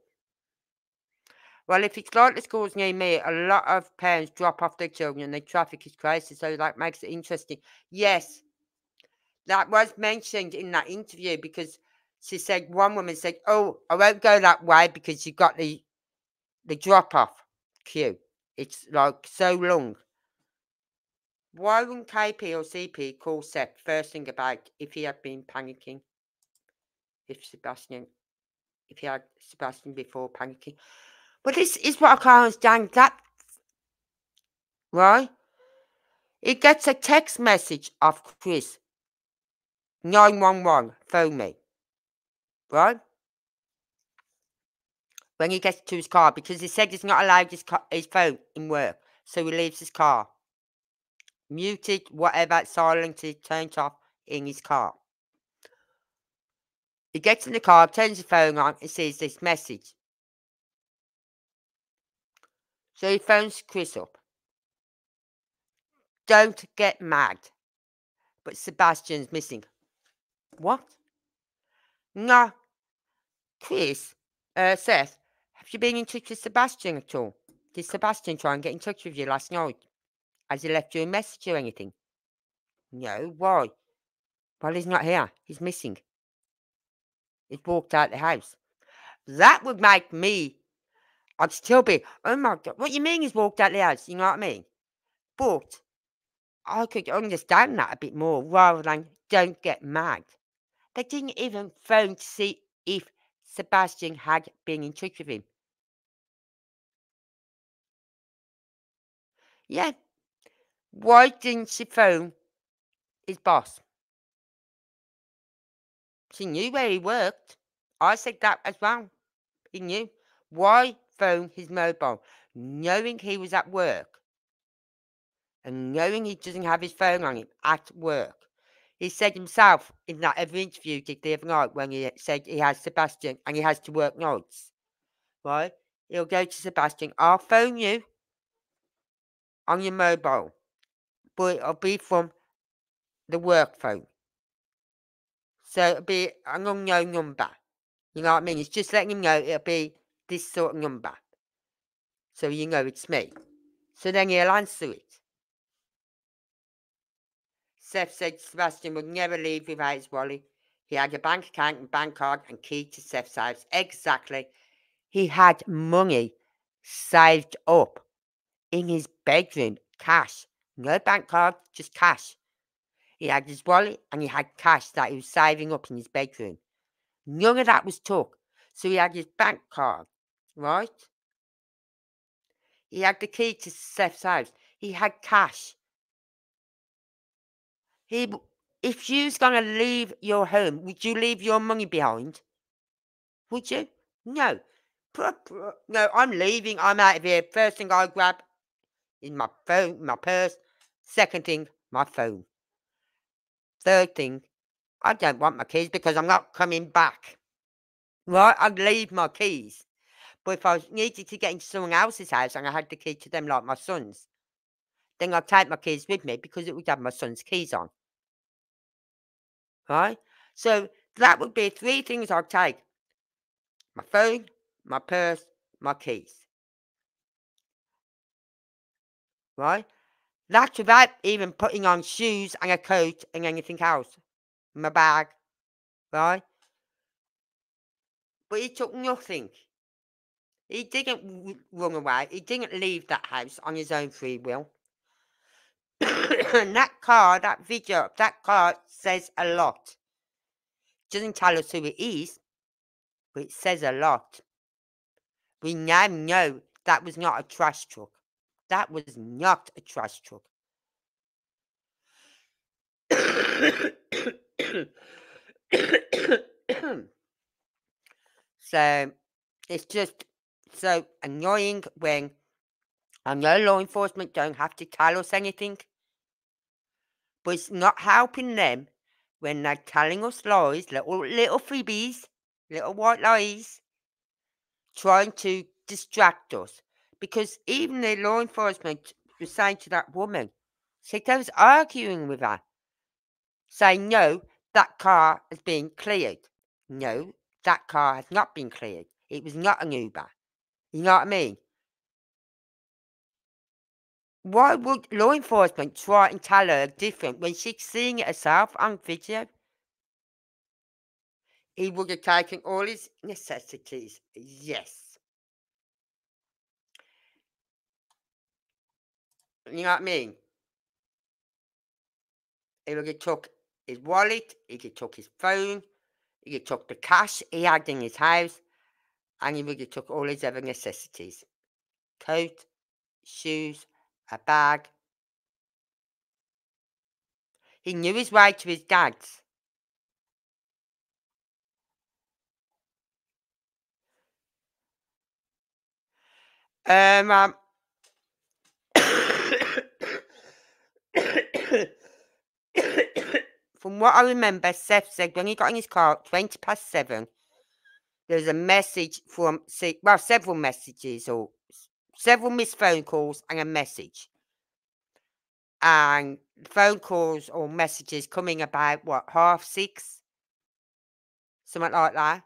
Well, if it's like the schools near me, a lot of parents drop off their children and the traffic is crazy, so that makes it interesting. Yes, that was mentioned in that interview because she said one woman said, "Oh, I won't go that way because you've got the the drop off queue. It's like so long." Why wouldn't KP or CP call Seth first thing about if he had been panicking? If Sebastian, if he had Sebastian before panicking, but this is what I can't understand. That right? He gets a text message of Chris. 911, phone me. Right? When he gets to his car, because he said he's not allowed his, car, his phone in work. So he leaves his car. Muted, whatever, silenced, turned off in his car. He gets in the car, turns the phone on, and sees this message. So he phones Chris up. Don't get mad. But Sebastian's missing. What? No. Chris, uh, Seth, have you been in touch with Sebastian at all? Did Sebastian try and get in touch with you last night? Has he left you a message or anything? No, why? Well, he's not here. He's missing. He's walked out the house. That would make me I'd still be, oh my God, what you mean he's walked out the house? You know what I mean? But I could understand that a bit more rather than don't get mad. They didn't even phone to see if Sebastian had been in touch with him. Yeah. Why didn't she phone his boss? She knew where he worked. I said that as well. He knew. Why phone his mobile, knowing he was at work and knowing he doesn't have his phone on him at work. He said himself in that other interview the other night when he said he has Sebastian and he has to work nights, right? He'll go to Sebastian, I'll phone you on your mobile, but it'll be from the work phone. So it'll be an unknown number. You know what I mean? It's just letting him know it'll be this sort of number. So you know it's me. So then he'll answer it. Seth said Sebastian would never leave without his wallet. He had a bank account and bank card and key to Seth's house. Exactly. He had money saved up in his bedroom. Cash. No bank card, just cash. He had his wallet and he had cash that he was saving up in his bedroom. None of that was took. So he had his bank card, right? He had the key to Seth's house. He had cash. He, if you's gonna leave your home, would you leave your money behind? Would you? No. No, I'm leaving. I'm out of here. First thing I grab is my phone, my purse. Second thing, my phone. Third thing, I don't want my keys because I'm not coming back. Right? I'd leave my keys. But if I needed to get into someone else's house and I had the key to them, like my son's, then I'd take my keys with me because it would have my son's keys on. Right? So that would be three things I'd take my phone, my purse, my keys. Right? That's without even putting on shoes and a coat and anything else. My bag. Right? But he took nothing. He didn't run away. He didn't leave that house on his own free will. And *coughs* that car, that video, that car says a lot. Doesn't tell us who it is, but it says a lot. We now know that was not a trash truck. That was not a trash truck. *coughs* *coughs* so it's just so annoying when I know law enforcement don't have to tell us anything, but it's not helping them when they're telling us lies, little little freebies, little white lies, trying to distract us. Because even the law enforcement was saying to that woman, so they was arguing with her, saying, no, that car has been cleared. No, that car has not been cleared. It was not an Uber. You know what I mean? Why would law enforcement try and tell her different when she's seeing it herself on video? He would have taken all his necessities. Yes. You know what I mean? He would have took his wallet, he could took his phone, he could took the cash he had in his house, and he would have took all his other necessities. Coat, shoes, a bag. He knew his way to his dad's. Um, um from what I remember, Seth said when he got in his car at 20 past 7, there's a message from, well, several messages or several missed phone calls and a message. And phone calls or messages coming about, what, half six? Something like that.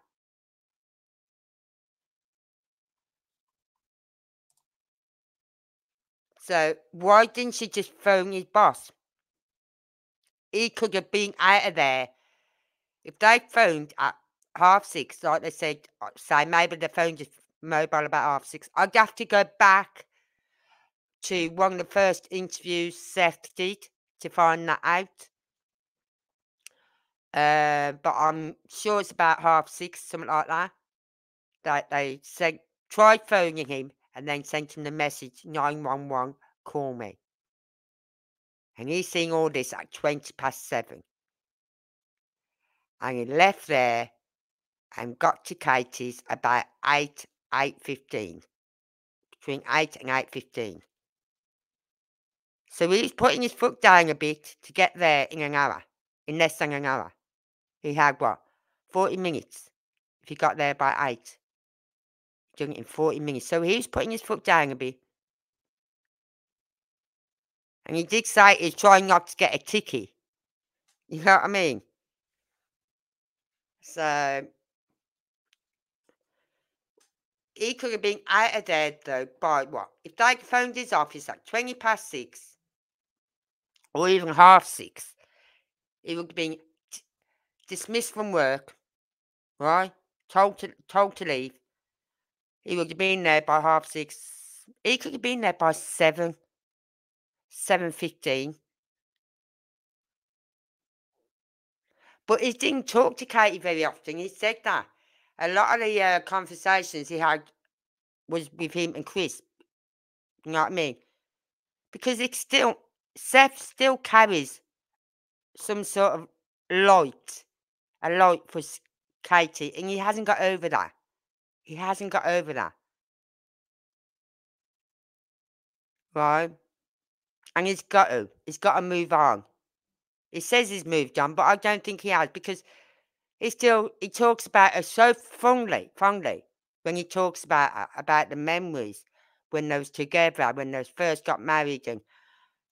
So why didn't she just phone his boss? He could have been out of there. If they phoned at half six, like they said, uh, say maybe the phone just mobile about half six, I'd have to go back to one of the first interviews Seth did to find that out. Uh, but I'm sure it's about half six, something like that. That they said tried phoning him and then sent him the message 911, call me. And he's seeing all this at 20 past seven. And he left there and got to Katie's about 8, 8.15. Between 8 and 8.15. So he's putting his foot down a bit to get there in an hour. In less than an hour. He had what? 40 minutes. If he got there by 8 doing it in 40 minutes. So he's putting his foot down a bit. And he did say he's trying not to get a ticket. You know what I mean? So he could have been out of there though by what? If they phoned his office at 20 past six or even half six, he would have been dismissed from work, right? Told to told to leave. He would have been there by half six. He could have been there by seven, seven fifteen. But he didn't talk to Katie very often. He said that a lot of the uh, conversations he had was with him and Chris. You know what I mean? Because it's still Seth still carries some sort of light, a light for Katie, and he hasn't got over that. He hasn't got over that. Right? And he's got to. He's got to move on. He says he's moved on, but I don't think he has because he still he talks about her so fondly, fondly when he talks about uh, about the memories when they was together, when they first got married, and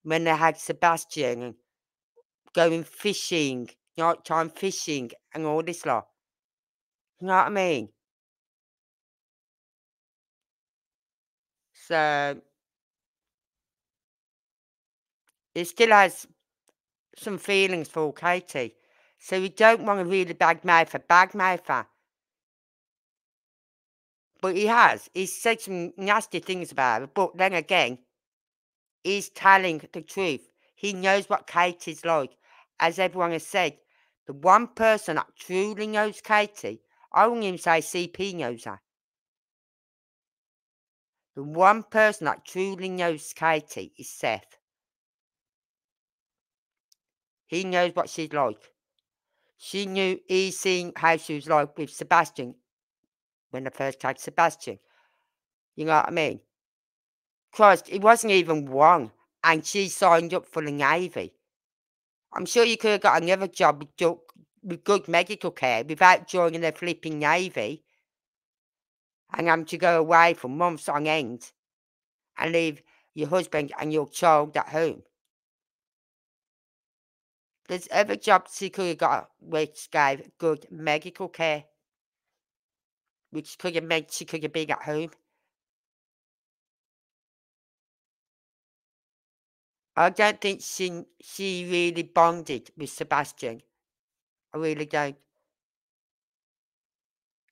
when they had Sebastian and going fishing, night time fishing, and all this lot. You know what I mean? So he still has some feelings for Katie. So we don't want to really badmouth her, badmouth her. But he has. He's said some nasty things about her. But then again, he's telling the truth. He knows what Katie's like. As everyone has said, the one person that truly knows Katie, I won't even say CP knows her. The one person that truly knows Katie is Seth. He knows what she's like. She knew he's seen how she was like with Sebastian when they first had Sebastian. You know what I mean? Christ, he wasn't even one, and she signed up for the Navy. I'm sure you could have got another job with, with good medical care without joining the flipping Navy and having to go away for months on end and leave your husband and your child at home. There's jobs she could have got which gave good medical care, which could have meant she could have been at home. I don't think she she really bonded with Sebastian. I really don't.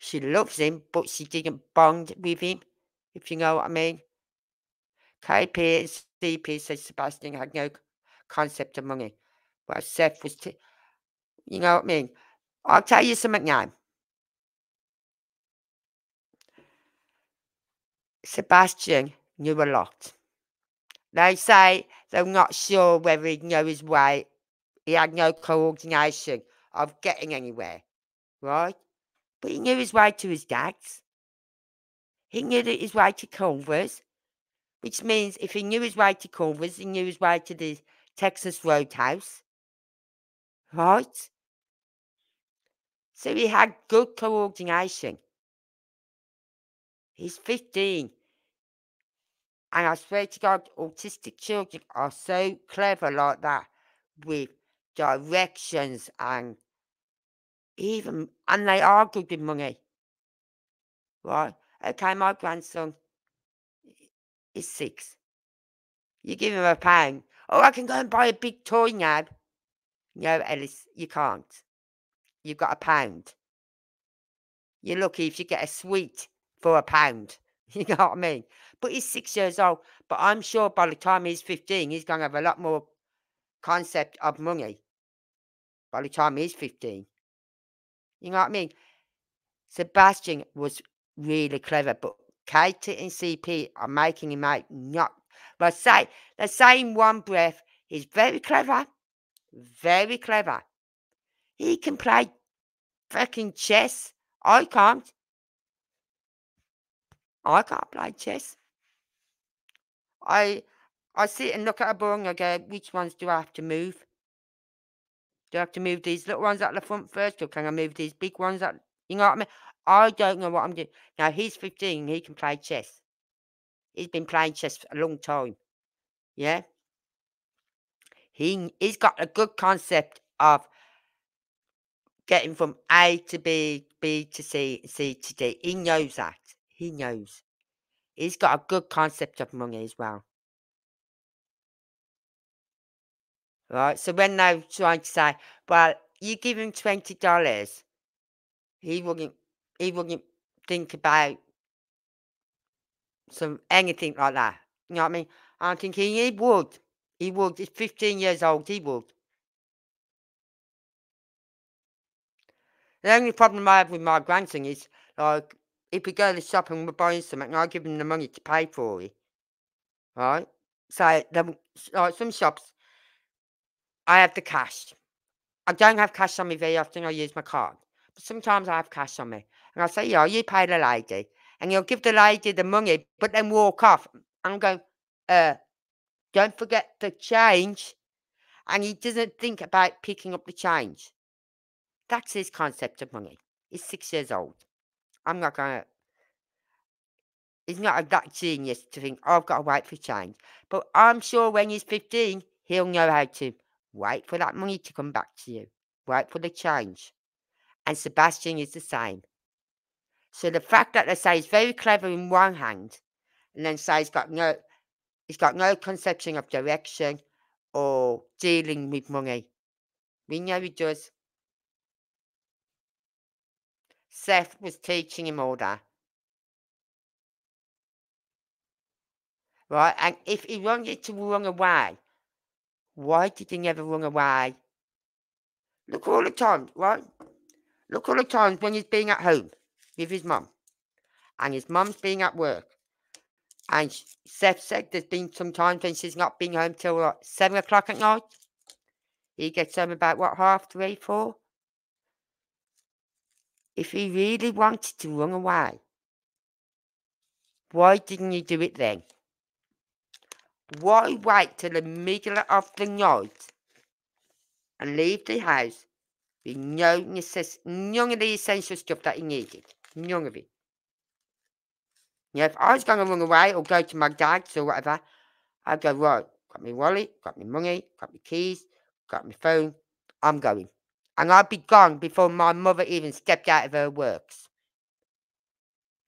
She loves him, but she didn't bond with him, if you know what I mean. KP and CP said Sebastian had no concept of money. Well, Seth was, t- you know what I mean? I'll tell you something now. Sebastian knew a lot. They say they're not sure whether he knew his way. He had no coordination of getting anywhere, right? But he knew his way to his dad's. He knew his way to Culver's, which means if he knew his way to Culver's, he knew his way to the Texas Roadhouse, right? So he had good coordination. He's 15. And I swear to God, autistic children are so clever like that with directions and even, and they are good with money. Right? Okay, my grandson is six. You give him a pound. Oh, I can go and buy a big toy now. No, Ellis, you can't. You've got a pound. You're lucky if you get a sweet for a pound. *laughs* You know what I mean? But he's six years old. But I'm sure by the time he's 15, he's going to have a lot more concept of money. By the time he's 15. You know what I mean? Sebastian was really clever, but Katie and CP are making him out not. But say, the same one breath, he's very clever. Very clever. He can play fucking chess. I can't. I can't play chess. I I sit and look at a board and I go, which ones do I have to move? Do I have to move these little ones at the front first, or can I move these big ones at you know what I mean? I don't know what I'm doing. Now he's 15, he can play chess. He's been playing chess for a long time. Yeah? He he's got a good concept of getting from A to B, B to C, C to D. He knows that. He knows. He's got a good concept of money as well. Right? So when they're trying to say, well, you give him twenty dollars, he wouldn't he wouldn't think about some anything like that. You know what I mean? I'm thinking he would. He would. He's 15 years old, he would. The only problem I have with my grandson is like if we go to the shop and we're buying something, I give him the money to pay for it. Right? So, the, like some shops, I have the cash. I don't have cash on me very often, I use my card. But sometimes I have cash on me. And I say, yeah, you pay the lady. And you'll give the lady the money, but then walk off. I'm going, uh, don't forget the change. And he doesn't think about picking up the change. That's his concept of money. He's six years old. I'm not going to. He's not that genius to think, oh, I've got to wait for change. But I'm sure when he's 15, he'll know how to wait for that money to come back to you, wait for the change. And Sebastian is the same. So the fact that they say he's very clever in one hand, and then say he's got no, he's got no conception of direction or dealing with money. We know he does. Seth was teaching him all that. Right? And if he wanted to run away, why did he never run away? Look all the time, right? Look all the times when he's being at home with his mum. And his mum's being at work. And Seth said there's been some times when she's not been home till like, 7 o'clock at night. He gets home about, what, half three, four? If he really wanted to run away, why didn't he do it then? Why wait till the middle of the night and leave the house with no necess- none of the essential stuff that he needed? None of it. Yeah, if I was going to run away or go to my dad's or whatever, I'd go, right, got my wallet, got my money, got my keys, got my phone, I'm going. And I'd be gone before my mother even stepped out of her works.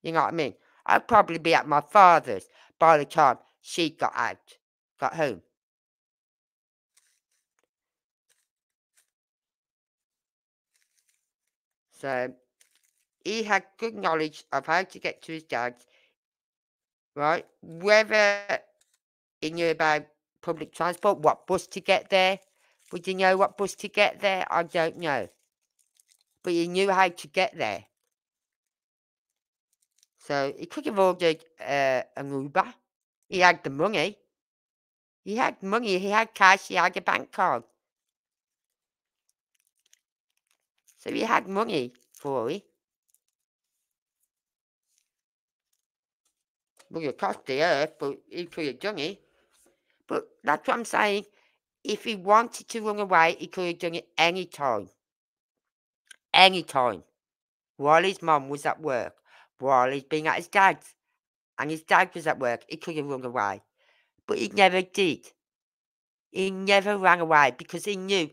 You know what I mean? I'd probably be at my father's by the time she got out, got home. So he had good knowledge of how to get to his dad's, right? Whether he knew about public transport, what bus to get there, would you know what bus to get there? I don't know. But he knew how to get there. So he could have ordered uh, an Uber. He had the money. He had money, he had cash, he had a bank card. So he had money for it. It cost the earth, but he could have done it. But that's what I'm saying. If he wanted to run away, he could have done it any time. Any time. While his mum was at work, while he's been at his dad's, and his dad was at work, he could have run away. But he never did. He never ran away because he knew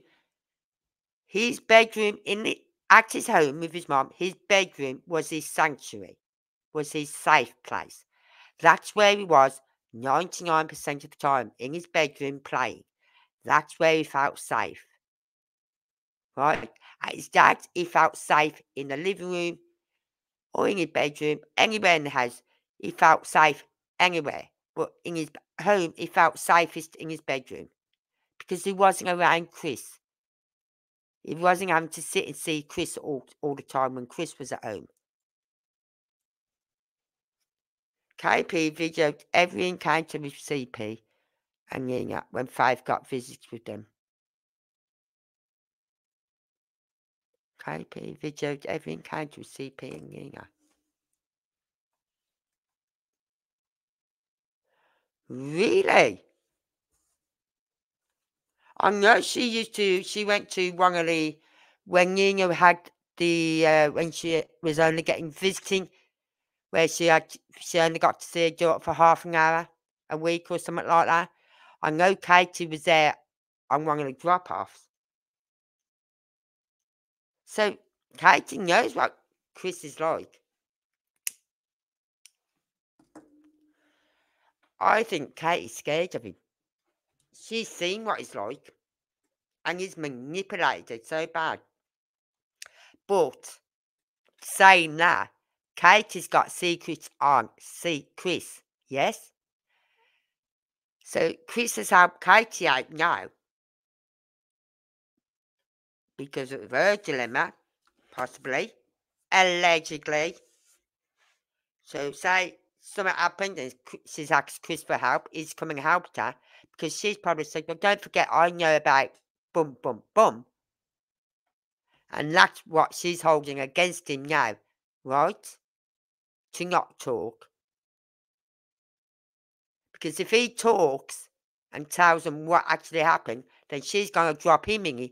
his bedroom in the, at his home with his mum, his bedroom was his sanctuary, was his safe place. That's where he was 99% of the time, in his bedroom playing. That's where he felt safe. Right? At his dad's, he felt safe in the living room or in his bedroom, anywhere in the house. He felt safe anywhere. But in his home, he felt safest in his bedroom because he wasn't around Chris. He wasn't having to sit and see Chris all, all the time when Chris was at home. KP videoed every encounter with CP and Nina when Faith got visits with them. KP videoed every encounter with CP and Nina. Really? I know she used to. She went to Wangali when Nina had the uh, when she was only getting visiting, where she had she only got to see her daughter for half an hour a week or something like that. I know Katie was there on one of the drop offs. So Katie knows what Chris is like. I think Katie's scared of him. She's seen what he's like. And he's manipulated so bad. But saying that, Katie's got secrets on see Chris, yes? So Chris has helped Katie out now. Because of her dilemma, possibly, allegedly. So say something happened and she's asked Chris for help, he's coming and helped her because she's probably said, Well, don't forget, I know about bum, bum, bum. And that's what she's holding against him now, right? To not talk. Because if he talks and tells them what actually happened, then she's going to drop him in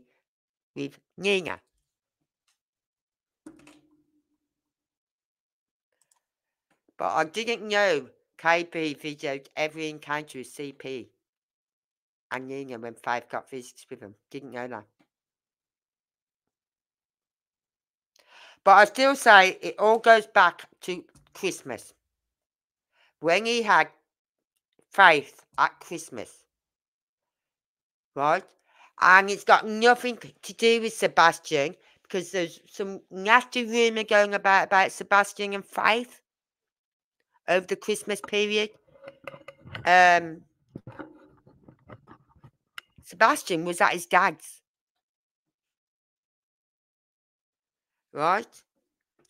with Nina. But I didn't know KP videoed every encounter with CP and Nina when Faith got visits with him. Didn't know that. But I still say it all goes back to Christmas. When he had faith at Christmas. Right? And it's got nothing to do with Sebastian because there's some nasty rumour going about about Sebastian and Faith over the Christmas period. Um, Sebastian was at his dad's. Right?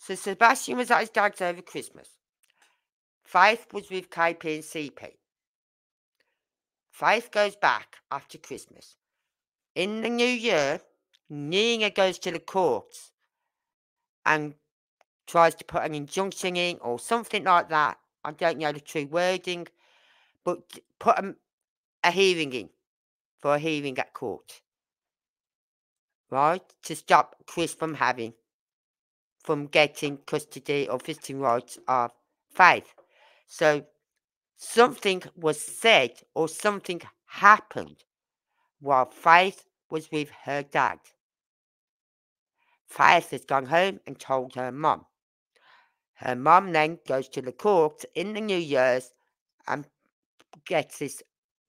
So Sebastian was at his dad's over Christmas. Faith was with KP and CP. Faith goes back after Christmas. In the new year, Nina goes to the courts and tries to put an injunction in or something like that. I don't know the true wording, but put a a hearing in for a hearing at court. Right? To stop Chris from having, from getting custody or visiting rights of Faith. So something was said or something happened while Faith was with her dad. Faith has gone home and told her mum. Her mum then goes to the court in the New Year's and gets this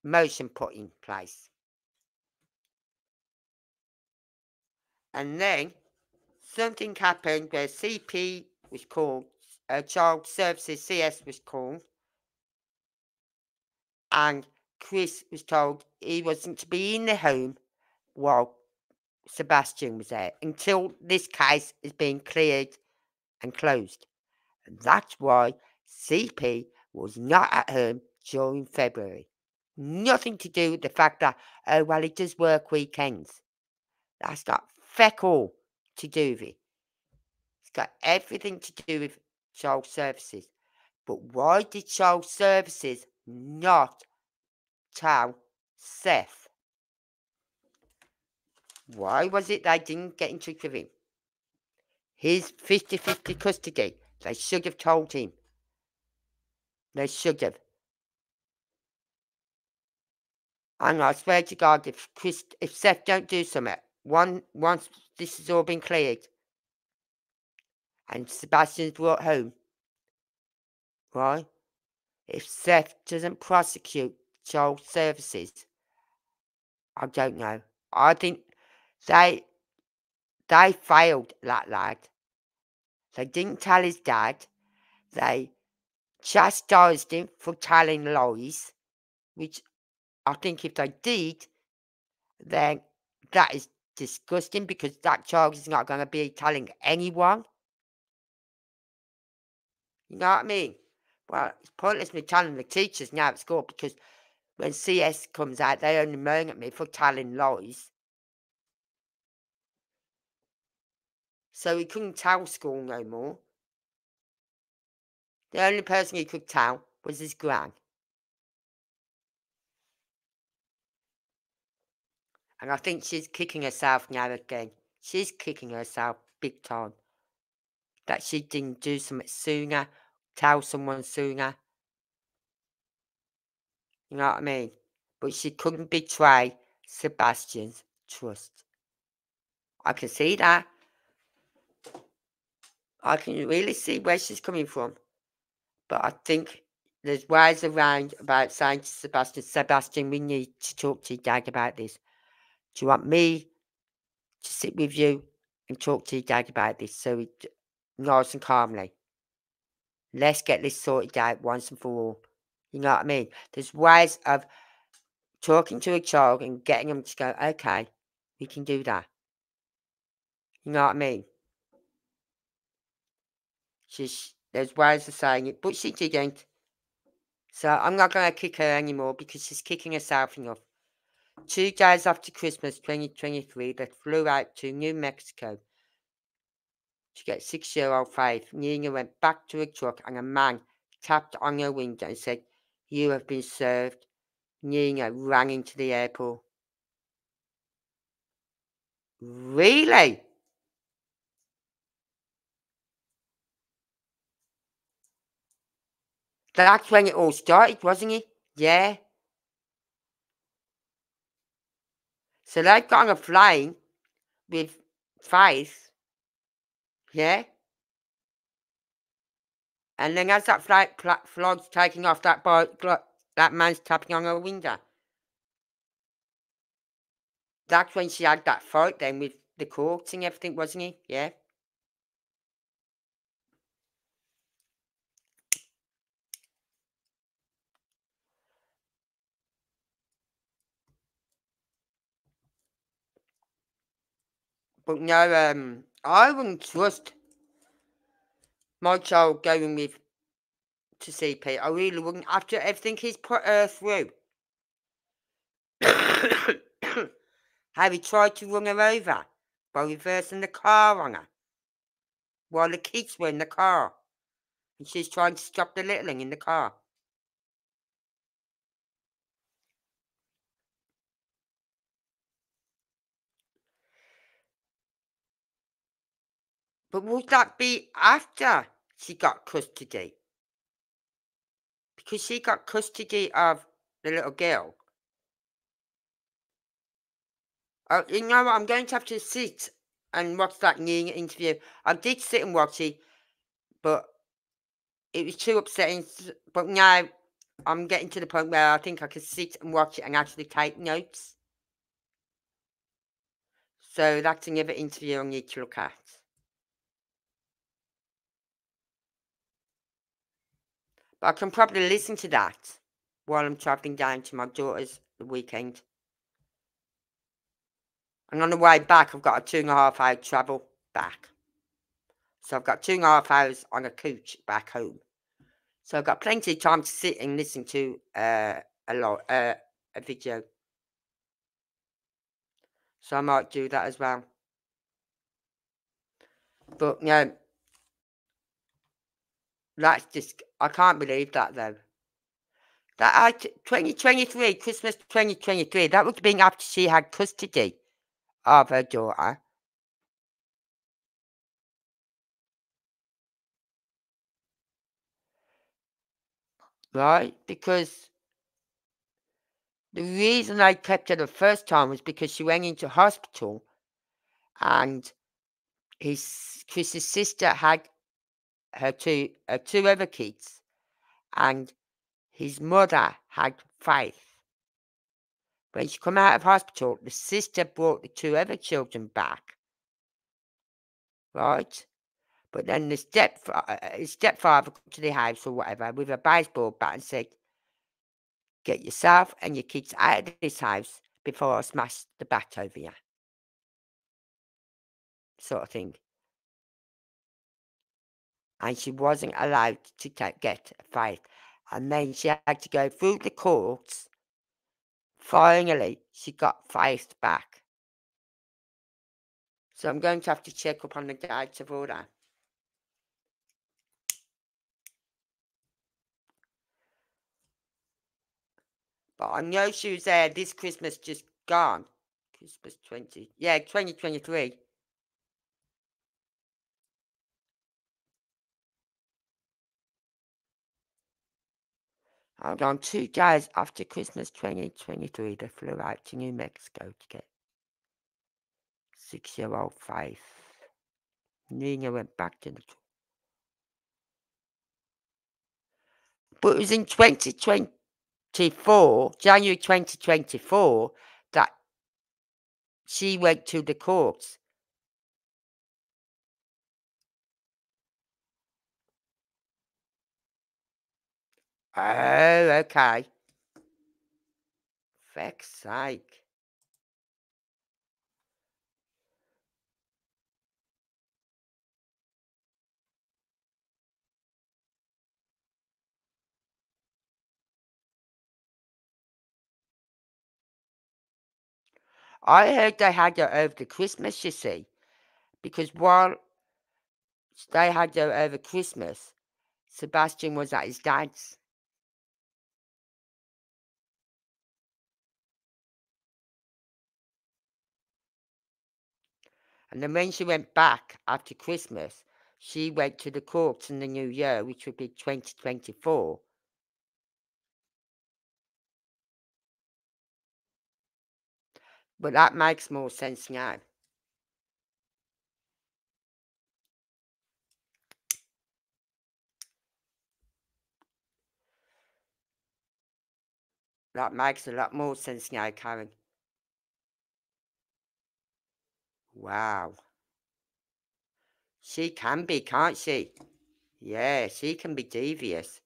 motion put in place. And then something happened where CP was called, uh, Child Services CS was called, and Chris was told he wasn't to be in the home while Sebastian was there until this case is being cleared and closed. And that's why CP was not at home during February. Nothing to do with the fact that, oh, well, he does work weekends. That's got feck all to do with it. It's got everything to do with child services. But why did child services not tell Seth? Why was it they didn't get in touch with him? His 50 50 custody. They should have told him. They should have. And I swear to God, if Chris, if Seth don't do something, one once this has all been cleared, and Sebastian's brought home, right? If Seth doesn't prosecute child services, I don't know. I think they they failed that lad. They didn't tell his dad. They chastised him for telling lies, which I think if they did, then that is disgusting because that child is not going to be telling anyone. You know what I mean? Well, it's pointless me telling the teachers now at school because when CS comes out, they only moan at me for telling lies. So he couldn't tell school no more. The only person he could tell was his gran. And I think she's kicking herself now again. She's kicking herself big time. That she didn't do something sooner, tell someone sooner. You know what I mean? But she couldn't betray Sebastian's trust. I can see that. I can really see where she's coming from. But I think there's ways around about saying to Sebastian, Sebastian, we need to talk to your dad about this. Do you want me to sit with you and talk to your dad about this so he, nice and calmly? Let's get this sorted out once and for all. You know what I mean? There's ways of talking to a child and getting them to go, okay, we can do that. You know what I mean? She's, there's ways of saying it, but she didn't. So I'm not going to kick her anymore because she's kicking herself enough. Two days after Christmas 2023, they flew out to New Mexico to get six year old Faith. Nina went back to a truck and a man tapped on her window and said, You have been served. Nina ran into the airport. Really? That's when it all started, wasn't it? Yeah. So got on a plane with Faith, yeah? And then as that flight flog's taking off, that boy, that man's tapping on her window. That's when she had that fight then with the courts and everything, wasn't he? Yeah. But no, um, I wouldn't trust my child going with to CP. I really wouldn't. After everything he's put her through. *coughs* How he tried to run her over by reversing the car on her while the kids were in the car. And she's trying to stop the little in the car. But would that be after she got custody? Because she got custody of the little girl. Oh, you know what? I'm going to have to sit and watch that new interview. I did sit and watch it, but it was too upsetting. But now I'm getting to the point where I think I can sit and watch it and actually take notes. So that's another interview I need to look at. But I can probably listen to that while I'm travelling down to my daughter's the weekend. And on the way back, I've got a two and a half hour travel back. So I've got two and a half hours on a coach back home. So I've got plenty of time to sit and listen to uh, a lot, uh, a video. So I might do that as well. But yeah, that's just I can't believe that though. That I 2023, Christmas 2023, that was being after she had custody of her daughter. Right? Because the reason I kept her the first time was because she went into hospital and his Chris's sister had her two her two other kids and his mother had faith. When she come out of hospital, the sister brought the two other children back. Right? But then the step uh, his stepfather come to the house or whatever with a baseball bat and said, Get yourself and your kids out of this house before I smash the bat over you. Sort of thing. And she wasn't allowed to get faith. And then she had to go through the courts. Finally, she got faith back. So I'm going to have to check up on the dates of that. But I know she was there this Christmas just gone. Christmas 20. Yeah, 2023. Hold on, two days after Christmas 2023, they flew out to New Mexico to get six-year-old Faith. Nina went back to the But it was in 2024, January 2024, that she went to the courts. Oh, okay. Feck's sake. I heard they had her over the Christmas, you see, because while they had her over Christmas, Sebastian was at his dad's. And then when she went back after Christmas, she went to the courts in the new year, which would be 2024. But that makes more sense now. That makes a lot more sense now, Karen. Wow. She can be, can't she? Yeah, she can be devious.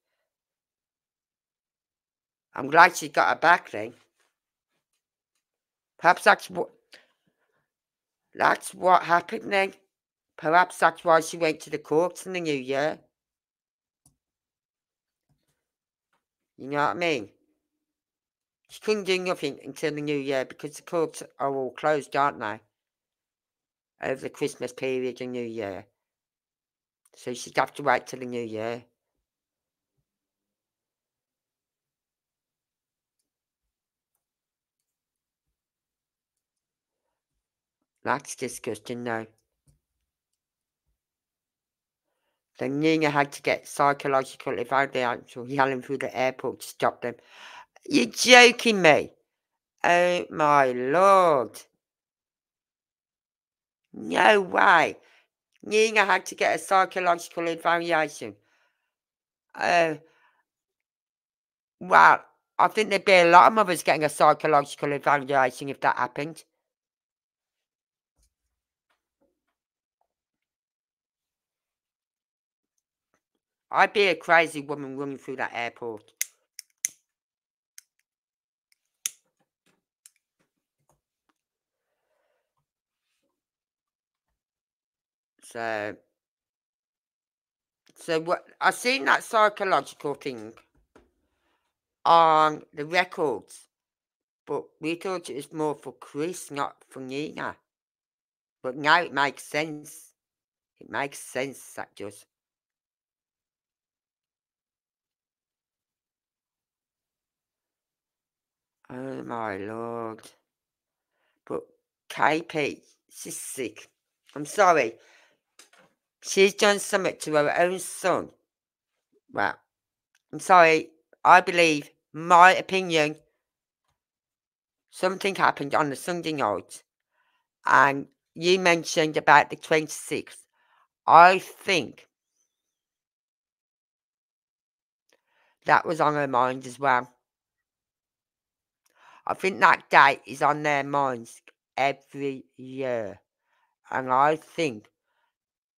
I'm glad she got her back then. Perhaps that's what that's what happened then. Perhaps that's why she went to the courts in the new year. You know what I mean? She couldn't do nothing until the new year because the courts are all closed, aren't they? Over the Christmas period and New Year. So she'd have to wait till the new year. That's disgusting, though. Then Nina had to get psychological evaluation yelling through the airport to stop them. You're joking me. Oh my lord. No way. Nina had to get a psychological evaluation. Uh, well, I think there'd be a lot of mothers getting a psychological evaluation if that happened. I'd be a crazy woman running through that airport. So, so what I seen that psychological thing on the records, but we thought it was more for Chris, not for Nina. But now it makes sense. It makes sense, that does. Oh my lord. But KP, she's sick. I'm sorry. She's done something to her own son. Well, I'm sorry. I believe, my opinion, something happened on the Sunday night. And you mentioned about the 26th. I think that was on her mind as well. I think that date is on their minds every year. And I think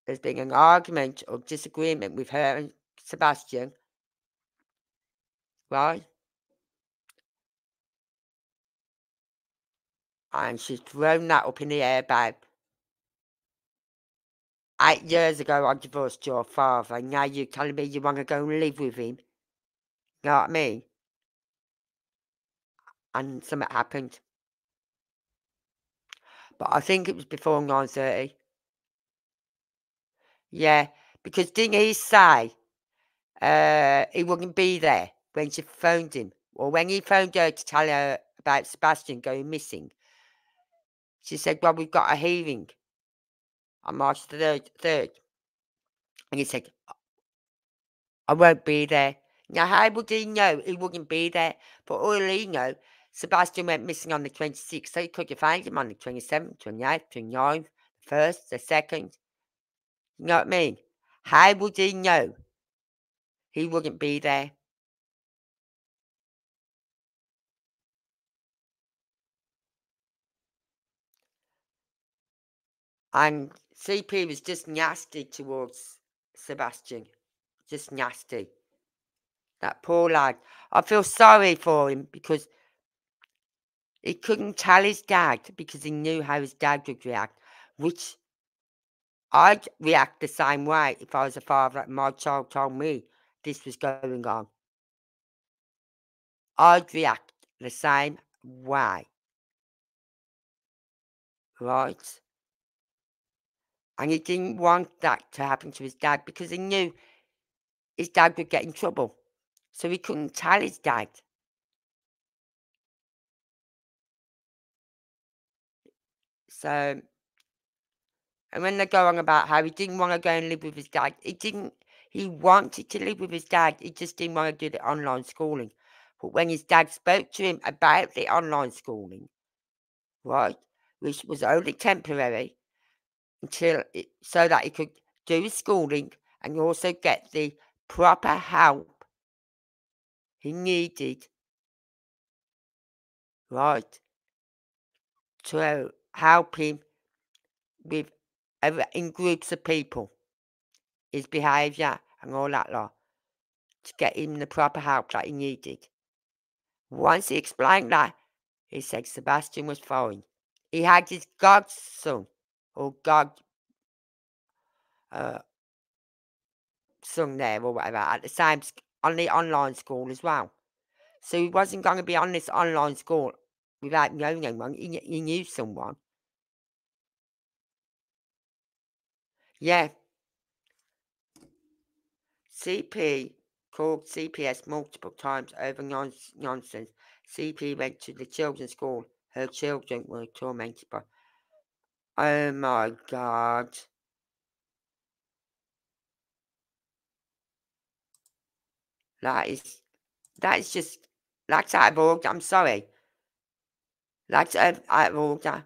there's been an argument or disagreement with her and Sebastian. Right? And she's thrown that up in the air about eight years ago I divorced your father. Now you're telling me you want to go and live with him. Know what I mean? And something happened. But I think it was before 9.30. Yeah, because didn't he say uh, he wouldn't be there when she phoned him? Or when he phoned her to tell her about Sebastian going missing, she said, well, we've got a hearing on March the 3rd. 3rd. And he said, I won't be there. Now, how would he know he wouldn't be there? For all he know, Sebastian went missing on the 26th, so he could have found him on the 27th, 28th, 29th, the 1st, the 2nd. You know what I mean? How would he know he wouldn't be there? And CP was just nasty towards Sebastian. Just nasty. That poor lad. I feel sorry for him because he couldn't tell his dad because he knew how his dad would react, which I'd react the same way if I was a father and my child told me this was going on. I'd react the same way. Right? And he didn't want that to happen to his dad because he knew his dad would get in trouble. So he couldn't tell his dad. So, and when they go on about how he didn't want to go and live with his dad, he didn't, he wanted to live with his dad. He just didn't want to do the online schooling. But when his dad spoke to him about the online schooling, right, which was only temporary, until it, so that he could do his schooling and also get the proper help he needed, right, to help him with in groups of people, his behaviour and all that lot, to get him the proper help that he needed. Once he explained that, he said Sebastian was fine. He had his godson or God uh, sung there or whatever at the same on the online school as well. So he wasn't going to be on this online school without knowing anyone. He, he knew someone. Yeah. CP called CPS multiple times over nonsense. CP went to the children's school. Her children were tormented by Oh my god. That is, that is just, that's out of order. I'm sorry. That's out of order.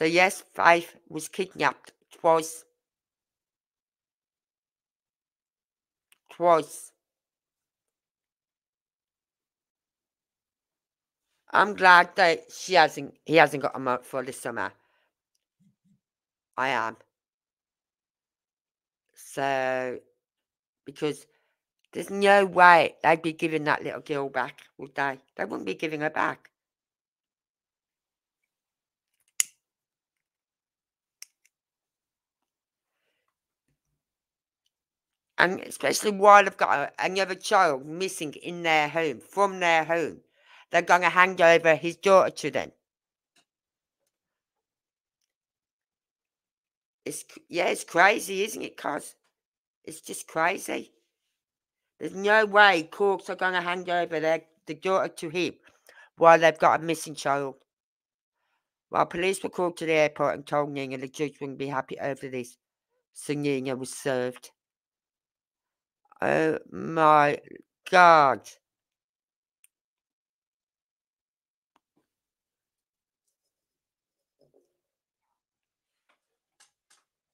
So yes, Faith was kidnapped twice. Twice. I'm glad that she hasn't he hasn't got a moat for this summer. I am. So because there's no way they'd be giving that little girl back, would they? They wouldn't be giving her back. And especially while they've got another child missing in their home, from their home, they're going to hand over his daughter to them. It's yeah, it's crazy, isn't it, cuz? It's just crazy. There's no way courts are going to hand over their the daughter to him while they've got a missing child. While police were called to the airport and told Nina the judge wouldn't be happy over this, so Nina was served. Oh my god.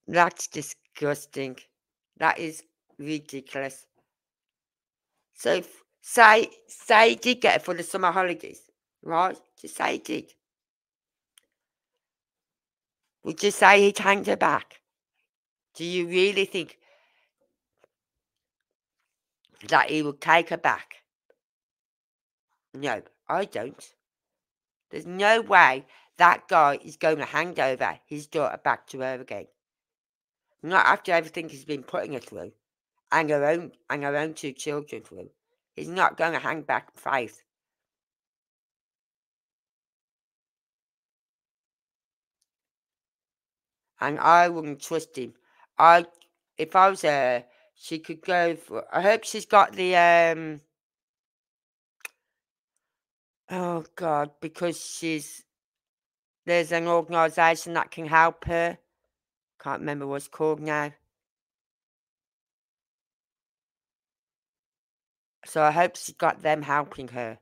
That's disgusting. That is ridiculous. So, say, say he did get it for the summer holidays, right? Just say he did. Would you say he'd hand her back? Do you really think that he would take her back? No, I don't. There's no way that guy is going to hand over his daughter back to her again. Not after everything he's been putting her through, and her own and her own two children through. He's not going to hang back Faith. And I wouldn't trust him. I, if I was her, she could go for. I hope she's got the um. Oh God, because she's there's an organisation that can help her. Can't remember what's called now. So I hope she's got them helping her.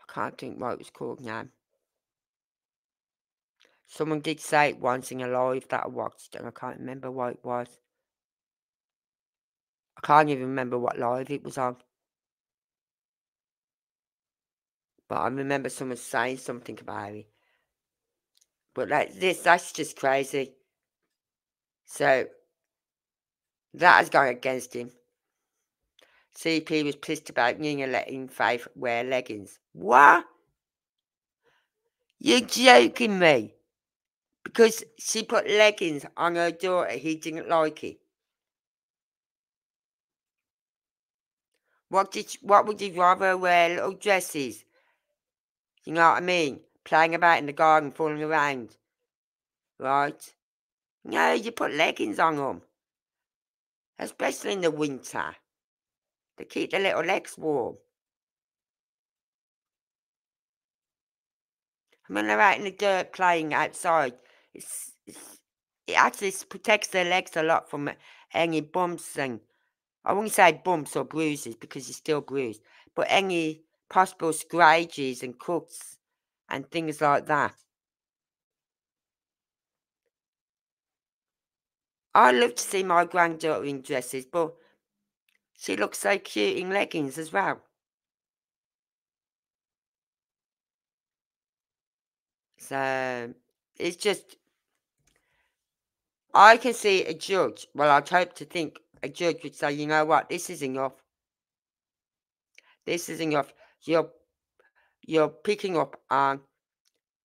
I can't think what it was called now. Someone did say it once in a live that I watched, and I can't remember what it was. I can't even remember what live it was on. But I remember someone saying something about it. But like this, that's just crazy. So that has gone against him. CP was pissed about Nina letting Faith wear leggings. What? You're joking me? Because she put leggings on her daughter, he didn't like it. What did what would you rather wear little dresses? You know what I mean? playing about in the garden, fooling around. Right? No, you put leggings on them. Especially in the winter. To keep the little legs warm. When they're out in the dirt playing outside, it actually protects their legs a lot from any bumps and I wouldn't say bumps or bruises because you're still bruised, but any possible scratches and cuts and things like that. I love to see my granddaughter in dresses, but she looks so cute in leggings as well. So it's just, I can see a judge. Well, I'd hope to think a judge would say, you know what, this is enough. This is enough. You're you're picking up on,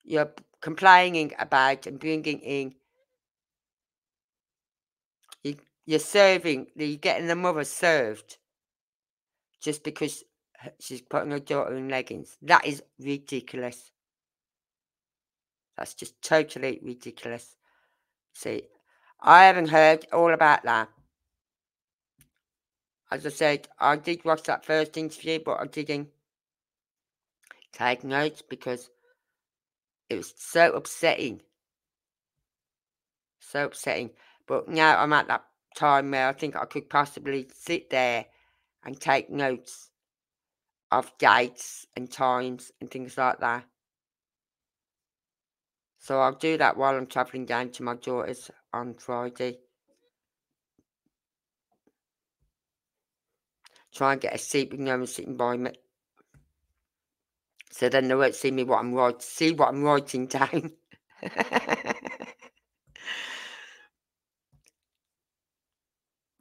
you're complaining about and bringing in, you, you're serving, you're getting the mother served just because she's putting her daughter in leggings. That is ridiculous. That's just totally ridiculous. See, I haven't heard all about that. As I said, I did watch that first interview, but I didn't take notes because it was so upsetting. So upsetting. But now I'm at that time where I think I could possibly sit there and take notes of dates and times and things like that. So I'll do that while I'm travelling down to my daughter's on Friday. Try and get a seat with no one sitting by me. So then they won't see me what I'm writing, see what I'm writing down. *laughs*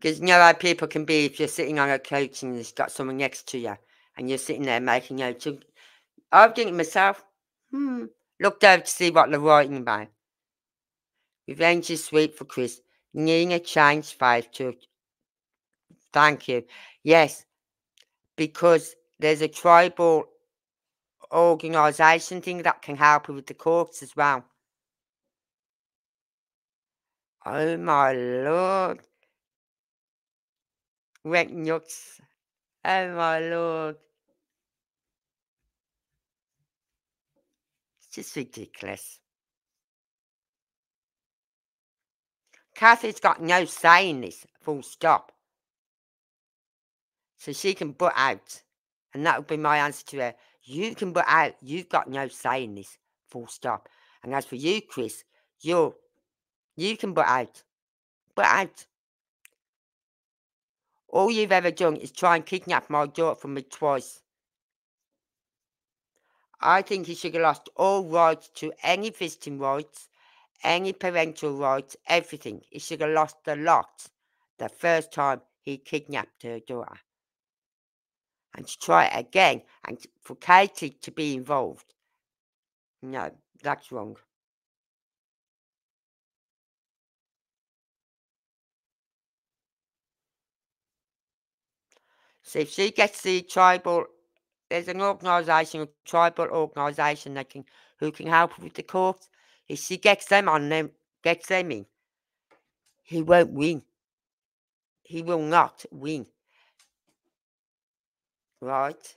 Because you know how people can be if you're sitting on a couch and there's got someone next to you and you're sitting there making notes. I've done it myself. Hmm. Looked over to see what they're writing about. Revenge is sweet for Chris. Nina changed five to. Thank you. Yes, because there's a tribal organisation thing that can help with the courts as well. Oh my lord. Went nuts. Oh my lord. It's just ridiculous. Kathy's got no say in this, full stop. So she can butt out. And that would be my answer to her. You can butt out. You've got no say in this, full stop. And as for you, Chris, you're, you can butt out. Butt out. All you've ever done is try and kidnap my daughter from me twice. I think he should have lost all rights to any visiting rights, any parental rights, everything. He should have lost the lot the first time he kidnapped her daughter. And to try it again and for Katie to be involved. No, that's wrong. So if she gets the tribal, there's an organisation, a tribal organisation that can who can help with the courts. If she gets them on them, gets them in, he won't win. He will not win. Right?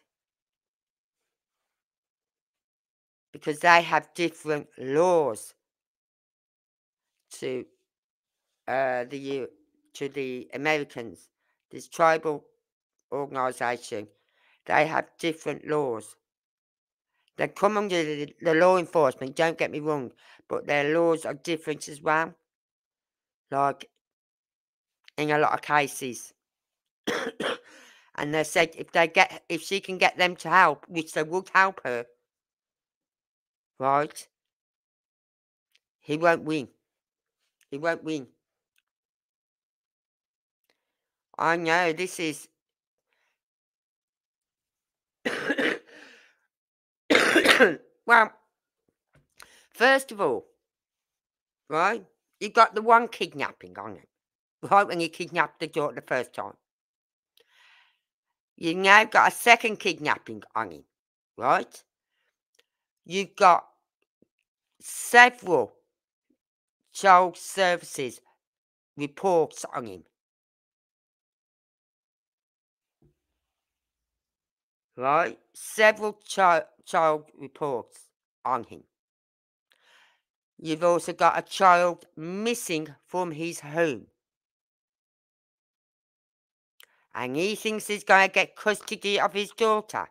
Because they have different laws to uh, the to the Americans. This tribal organisation, they have different laws. They come under the, the law enforcement, don't get me wrong, but their laws are different as well. Like in a lot of cases. *coughs* and they said if they get if she can get them to help, which they would help her, right? He won't win. He won't win. I know this is *coughs* *coughs* well, first of all, right, you got the one kidnapping on it, right, when you kidnapped the daughter the first time. You've now got a second kidnapping on him, right? You've got several child services reports on him. right? Several child child reports on him. You've also got a child missing from his home. And he thinks he's going to get custody of his daughter.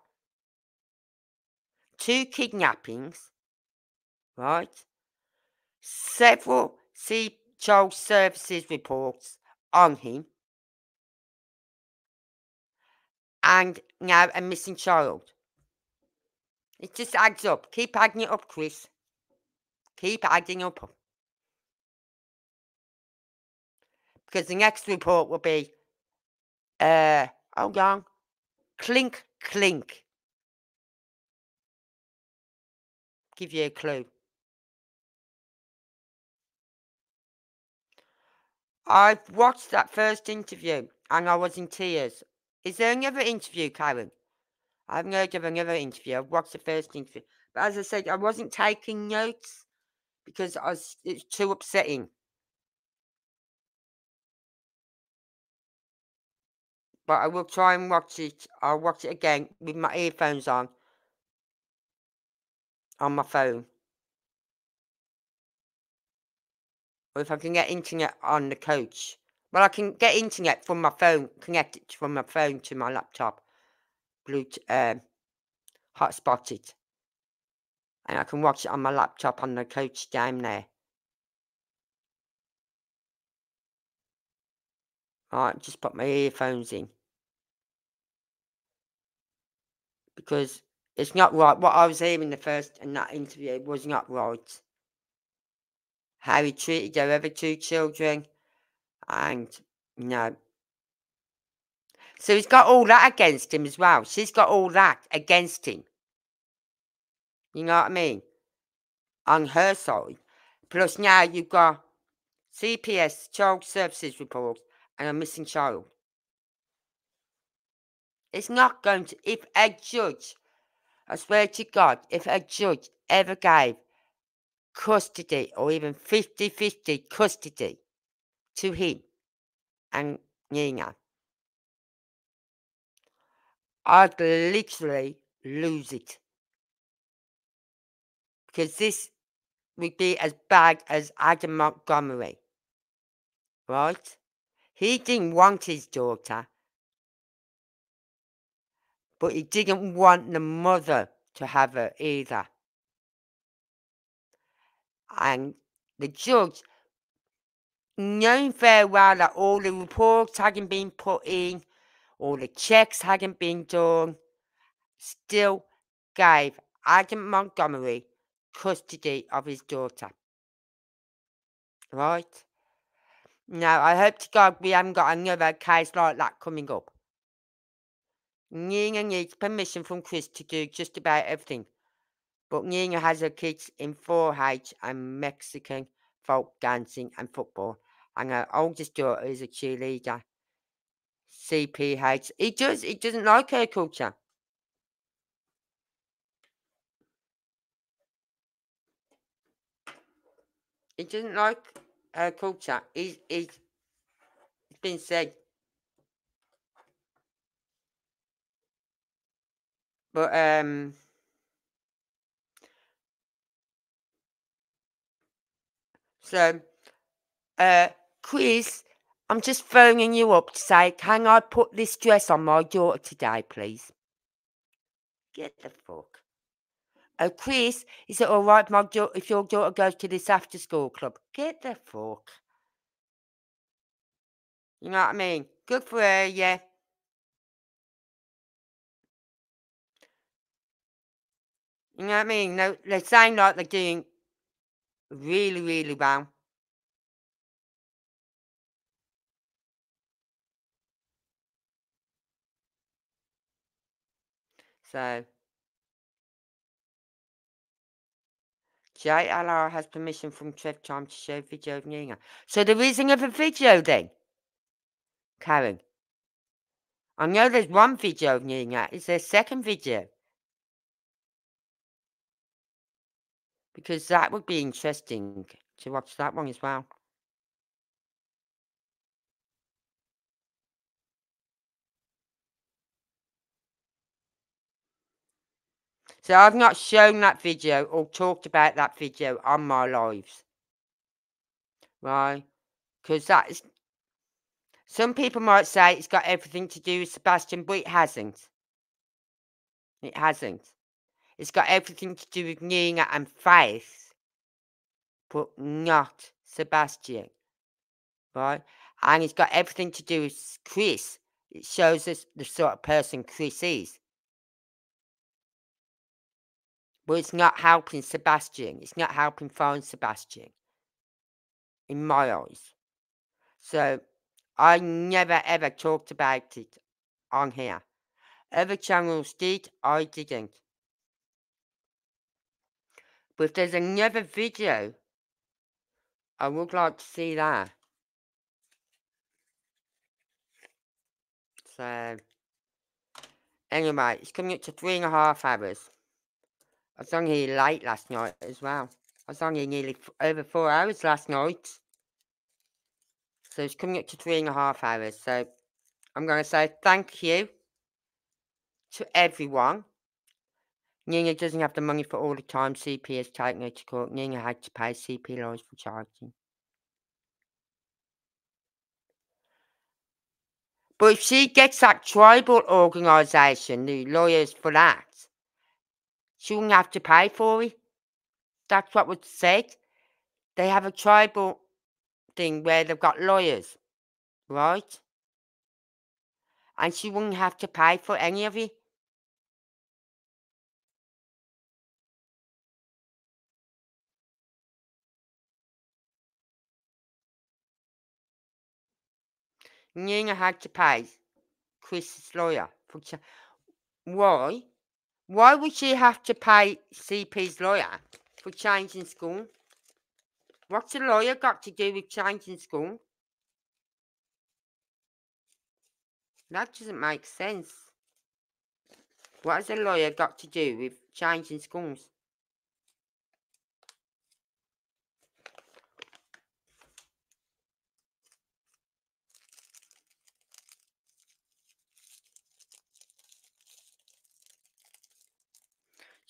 Two kidnappings, right? Several see child services reports on him. and now a missing child. It just adds up. Keep adding it up, Chris. Keep adding up. Because the next report will be, uh, hold on, clink, clink. Give you a clue. I've watched that first interview and I was in tears. Is there another interview, Karen? I haven't heard of another interview. I've watched the first interview. But as I said, I wasn't taking notes because was, it's too upsetting. But I will try and watch it. I'll watch it again with my earphones on. On my phone. or if I can get internet on the coach. Well, I can get internet from my phone, connect it from my phone to my laptop, Bluetooth, um, hotspot it, and I can watch it on my laptop on the coach game there. Alright, just put my earphones in. Because it's not right. What I was hearing the first in that interview was not right. How he treated their other two children. And, know. So he's got all that against him as well. She's got all that against him. You know what I mean? On her side. Plus now you've got CPS, Child Services Report, and a missing child. It's not going to, if a judge, I swear to God, if a judge ever gave custody or even 50 50 custody to him and Nina, I'd literally lose it. Because this would be as bad as Adam Montgomery. Right? He didn't want his daughter, but he didn't want the mother to have her either. And the judge, knowing very well that all the reports hadn't been put in, all the checks hadn't been done, still gave Adam Montgomery custody of his daughter. Right? Now, I hope to God we haven't got another case like that coming up. Nina needs permission from Chris to do just about everything. But Nina has her kids in 4-H and Mexican folk dancing and football. And her oldest daughter is a cheerleader. CPH. He does. He doesn't like her culture. He doesn't like her culture. He's, he's it's been said. But um so uh Chris, I'm just phoning you up to say, can I put this dress on my daughter today, please? Get the fuck. Oh, Chris, is it all right my if your daughter goes to this after school club? Get the fuck. You know what I mean? Good for her, yeah. You know what I mean? No, they sound like they're doing really, really well. So, JLR has permission from Trev Time to show video of Nina. So there is another video then, Karen. I know there's one video of Nina. Is there a second video? Because that would be interesting to watch that one as well. So I've not shown that video or talked about that video on my lives. Right? Because that is... Some people might say it's got everything to do with Sebastian, but it hasn't. It hasn't. It's got everything to do with Nina and Faith, but not Sebastian. Right? And it's got everything to do with Chris. It shows us the sort of person Chris is. But it's not helping Sebastian. It's not helping find Sebastian. In my eyes. So I never ever talked about it on here. Other channels did, I didn't. But if there's another video, I would like to see that. So, anyway, it's coming up to three and a half hours. I was on here late last night as well. I was on here nearly over four hours last night. So it's coming up to three and a half hours. So I'm going to say thank you to everyone. Nina doesn't have the money for all the time CP has taken her to court. Nina had to pay CP lawyers for charging. But if she gets that tribal organisation, the lawyers for that, she wouldn't have to pay for it. That's what was said. They have a tribal thing where they've got lawyers, right? And she wouldn't have to pay for any of it. Nina had to pay Chris's lawyer for why? Why would she have to pay CP's lawyer for changing school? What's the lawyer got to do with changing school? That doesn't make sense. What has a lawyer got to do with changing schools?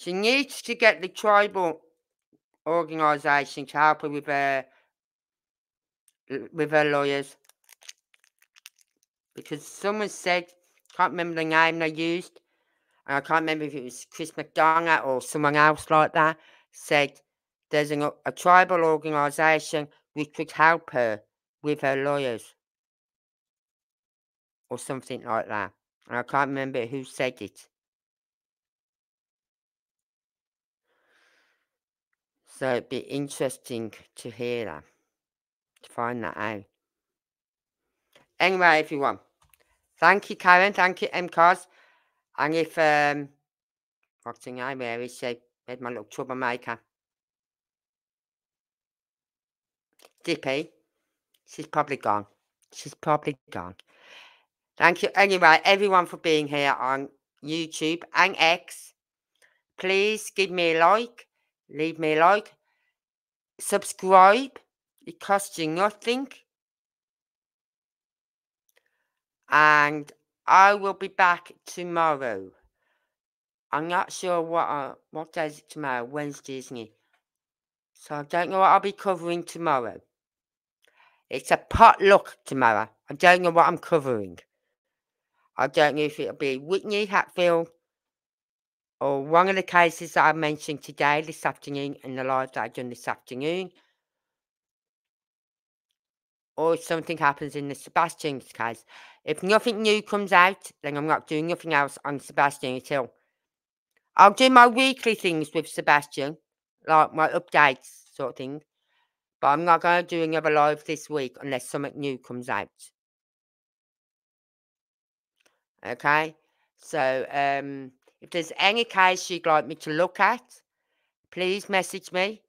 She needs to get the tribal organisation to help her with her with her lawyers. Because someone said can't remember the name they used and I can't remember if it was Chris McDonough or someone else like that said there's an, a tribal organisation which could help her with her lawyers. Or something like that. And I can't remember who said it So it'd be interesting to hear that, to find that out. Anyway, everyone, thank you, Karen. Thank you, MCOS. And if, um, what's her name? Is she? Where's my little troublemaker? Dippy. She's probably gone. She's probably gone. Thank you, anyway, everyone, for being here on YouTube and X. Please give me a like leave me a like, subscribe, it costs you nothing. And I will be back tomorrow. I'm not sure what uh, what day is it tomorrow, Wednesday, isn't it? So I don't know what I'll be covering tomorrow. It's a potluck tomorrow. I don't know what I'm covering. I don't know if it'll be Whitney Hatfield or one of the cases that I mentioned today, this afternoon, in the live that I've done this afternoon, or something happens in the Sebastian's case. If nothing new comes out, then I'm not doing nothing else on Sebastian until I'll do my weekly things with Sebastian, like my updates sort of thing. But I'm not going to do another live this week unless something new comes out. Okay, so um, if there's any case you'd like me to look at, please message me.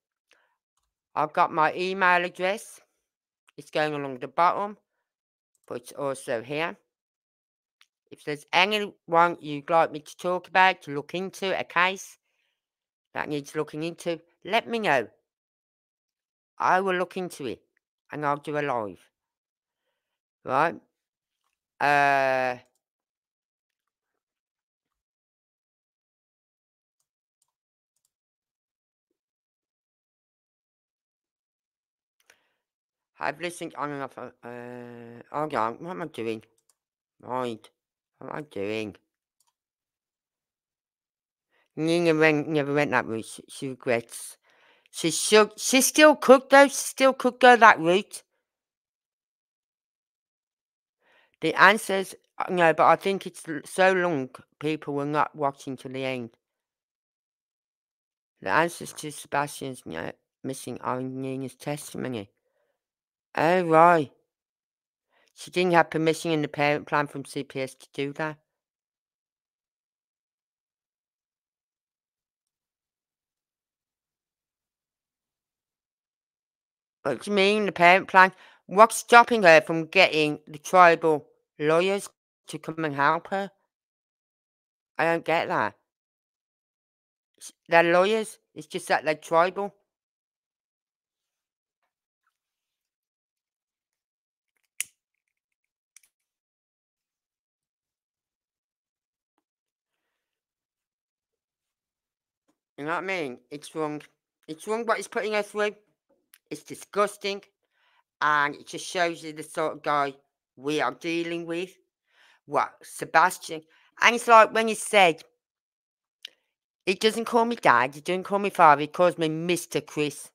I've got my email address. It's going along the bottom, but it's also here. If there's anyone you'd like me to talk about, to look into, a case that needs looking into, let me know. I will look into it and I'll do a live. Right? Uh, I've listened on and off. Uh, hold on. What am I doing? Right. What am I doing? Nina went, never went that route. She, she regrets. She should. She still could though. She still could go that route. The answers, uh, no, but I think it's so long people were not watching to the end. The answers to Sebastian's know, missing are in Nina's testimony. Oh, right. She didn't have permission in the parent plan from CPS to do that. What do you mean, the parent plan? What's stopping her from getting the tribal lawyers to come and help her? I don't get that. They're lawyers, it's just that they're tribal. You know what I mean? It's wrong. It's wrong what he's putting us through. It's disgusting. And it just shows you the sort of guy we are dealing with. What, Sebastian? And it's like when he said, he doesn't call me dad, he doesn't call me father, he calls me Mr. Chris.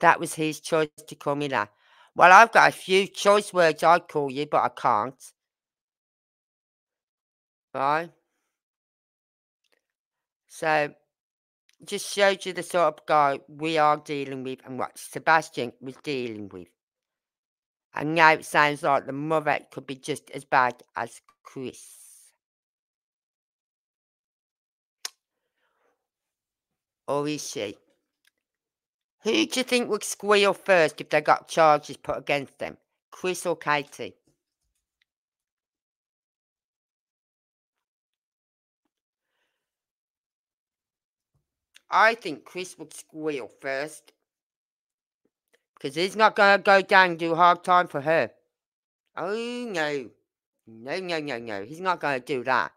That was his choice to call me that. Well, I've got a few choice words I'd call you, but I can't. Right? So, just showed you the sort of guy we are dealing with and what Sebastian was dealing with. And now it sounds like the mother could be just as bad as Chris. Or is she? Who do you think would squeal first if they got charges put against them? Chris or Katie? I think Chris would squeal first. Because he's not going to go down and do hard time for her. Oh, no. No, no, no, no. He's not going to do that.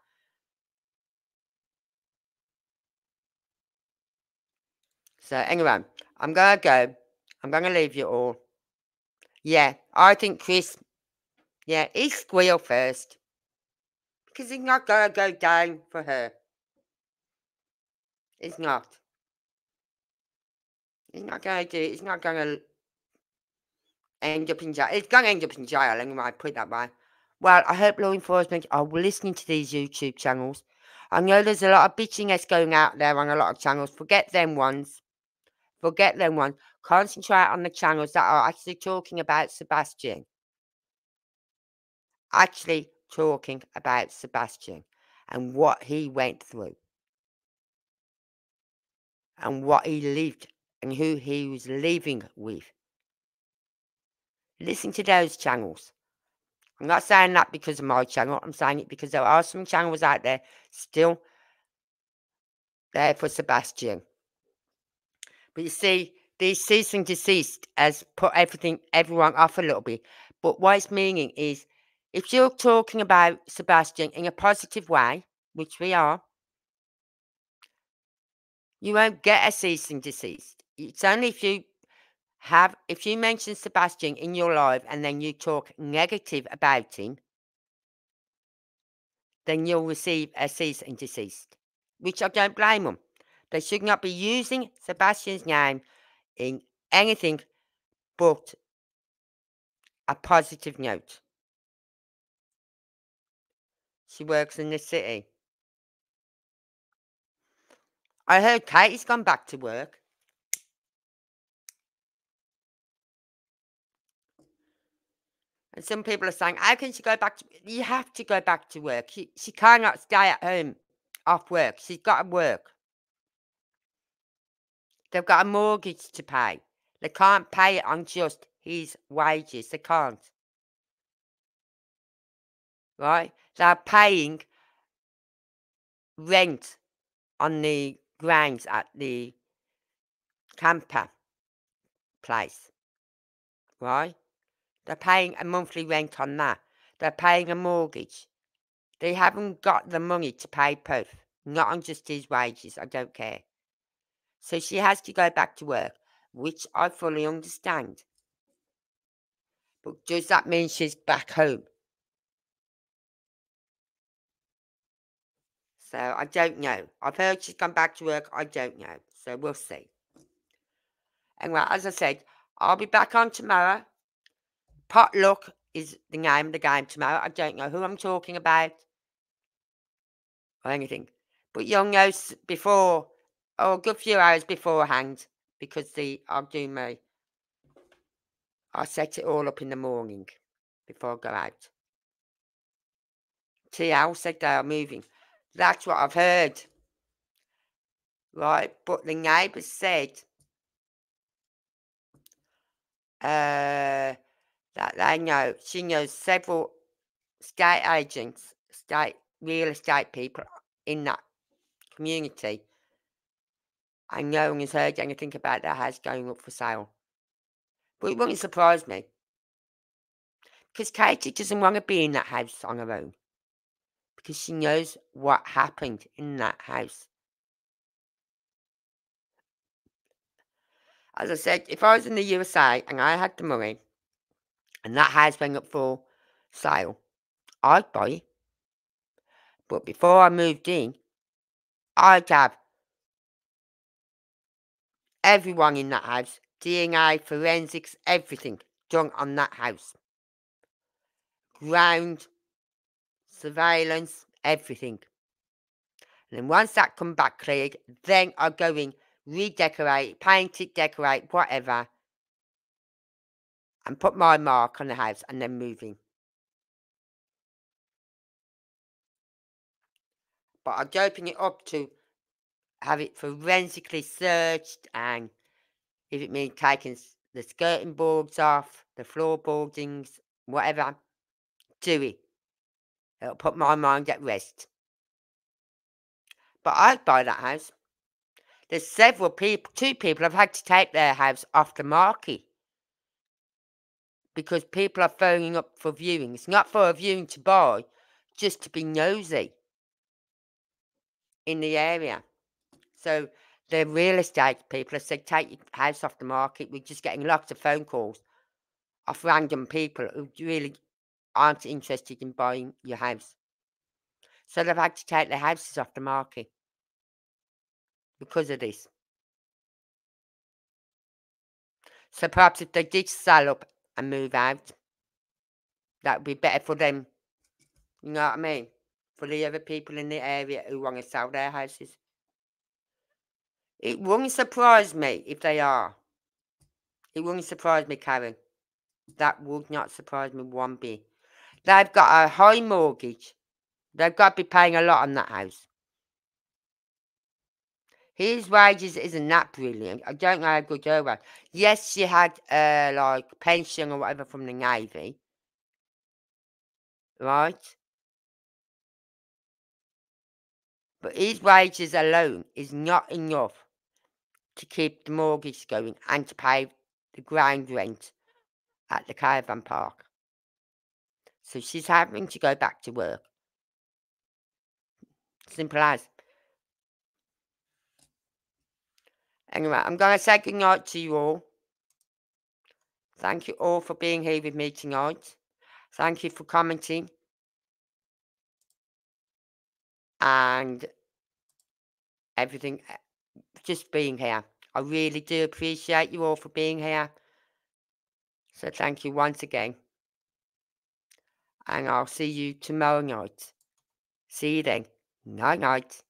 So, anyway, I'm going to go. I'm going to leave you all. Yeah, I think Chris, yeah, he squeal first. Because he's not going to go down for her. He's not. He's not to do it. He's not to end up in jail. It's to end up in jail anyway, put that way. Well, I hope law enforcement are listening to these YouTube channels. I know there's a lot of bitching that's going out there on a lot of channels. Forget them ones. Forget them ones. Concentrate on the channels that are actually talking about Sebastian. Actually talking about Sebastian and what he went through. And what he lived and who he was living with. Listen to those channels. I'm not saying that because of my channel. I'm saying it because there are some channels out there still there for Sebastian. But you see, the cease and desist has put everything, everyone off a little bit. But what it's meaning is, if you're talking about Sebastian in a positive way, which we are, you won't get a cease and desist. It's only if you have if you mention Sebastian in your live and then you talk negative about him, then you'll receive a cease and desist, which I don't blame them. They should not be using Sebastian's name in anything but a positive note. She works in the city. I heard Katie's gone back to work. And some people are saying, how can she go back to you have to go back to work. She she cannot stay at home off work. She's got to work. They've got a mortgage to pay. They can't pay it on just his wages. They can't. Right? They're paying rent on the grounds at the camper place. Right? They're paying a monthly rent on that. They're paying a mortgage. They haven't got the money to pay both. Not on just his wages. I don't care. So she has to go back to work, which I fully understand. But does that mean she's back home? So I don't know. I've heard she's gone back to work. I don't know. So we'll see. Anyway, as I said, I'll be back on tomorrow Potluck is the name of the game tomorrow. I don't know who I'm talking about or anything. But you'll know before, or a good few hours beforehand, because the I'll do my, I'll set it all up in the morning before I go out. TL said they are moving. That's what I've heard. Right, but the neighbours said, uh, that they know. She knows several state agents, state real estate people in that community. And no one has heard anything about their house going up for sale. But it wouldn't surprise me. Because Katie doesn't want to be in that house on her own. Because she knows what happened in that house. As I said, if I was in the USA and I had the money, and that house went up for sale, I'd buy it. But before I moved in, I'd have everyone in that house, DNA, forensics, everything done on that house. Ground, surveillance, everything. And then once that come back cleared, then I go in, redecorate, paint it, decorate, whatever, and put my mark on the house and then move in. But I'd open it up to have it forensically searched and if it means taking the skirting boards off, the floorboardings, whatever, do it. It'll put my mind at rest. But I'd buy that house. There's several people, two people have had to take their house off the market because people are phoning up for viewings, not for a viewing to buy, just to be nosy in the area. So the real estate people have said, take your house off the market. We're just getting lots of phone calls off random people who really aren't interested in buying your house. So they've had to take their houses off the market because of this. So perhaps if they did sell up and move out, that would be better for them. You know what I mean? For the other people in the area who want to sell their houses. It wouldn't surprise me if they are. It wouldn't surprise me, Karen. That would not surprise me one bit. They've got a high mortgage. They've got to be paying a lot on that house. His wages isn't that brilliant. I don't know how good her was. Yes, she had uh, like pension or whatever from the Navy. Right? But his wages alone is not enough to keep the mortgage going and to pay the ground rent at the caravan park. So she's having to go back to work. Simple as. Anyway, I'm going to say goodnight to you all. Thank you all for being here with me tonight. Thank you for commenting. And everything eh, just being here. I really do appreciate you all for being here. So thank you once again. And I'll see you tomorrow night. See you then. Night night.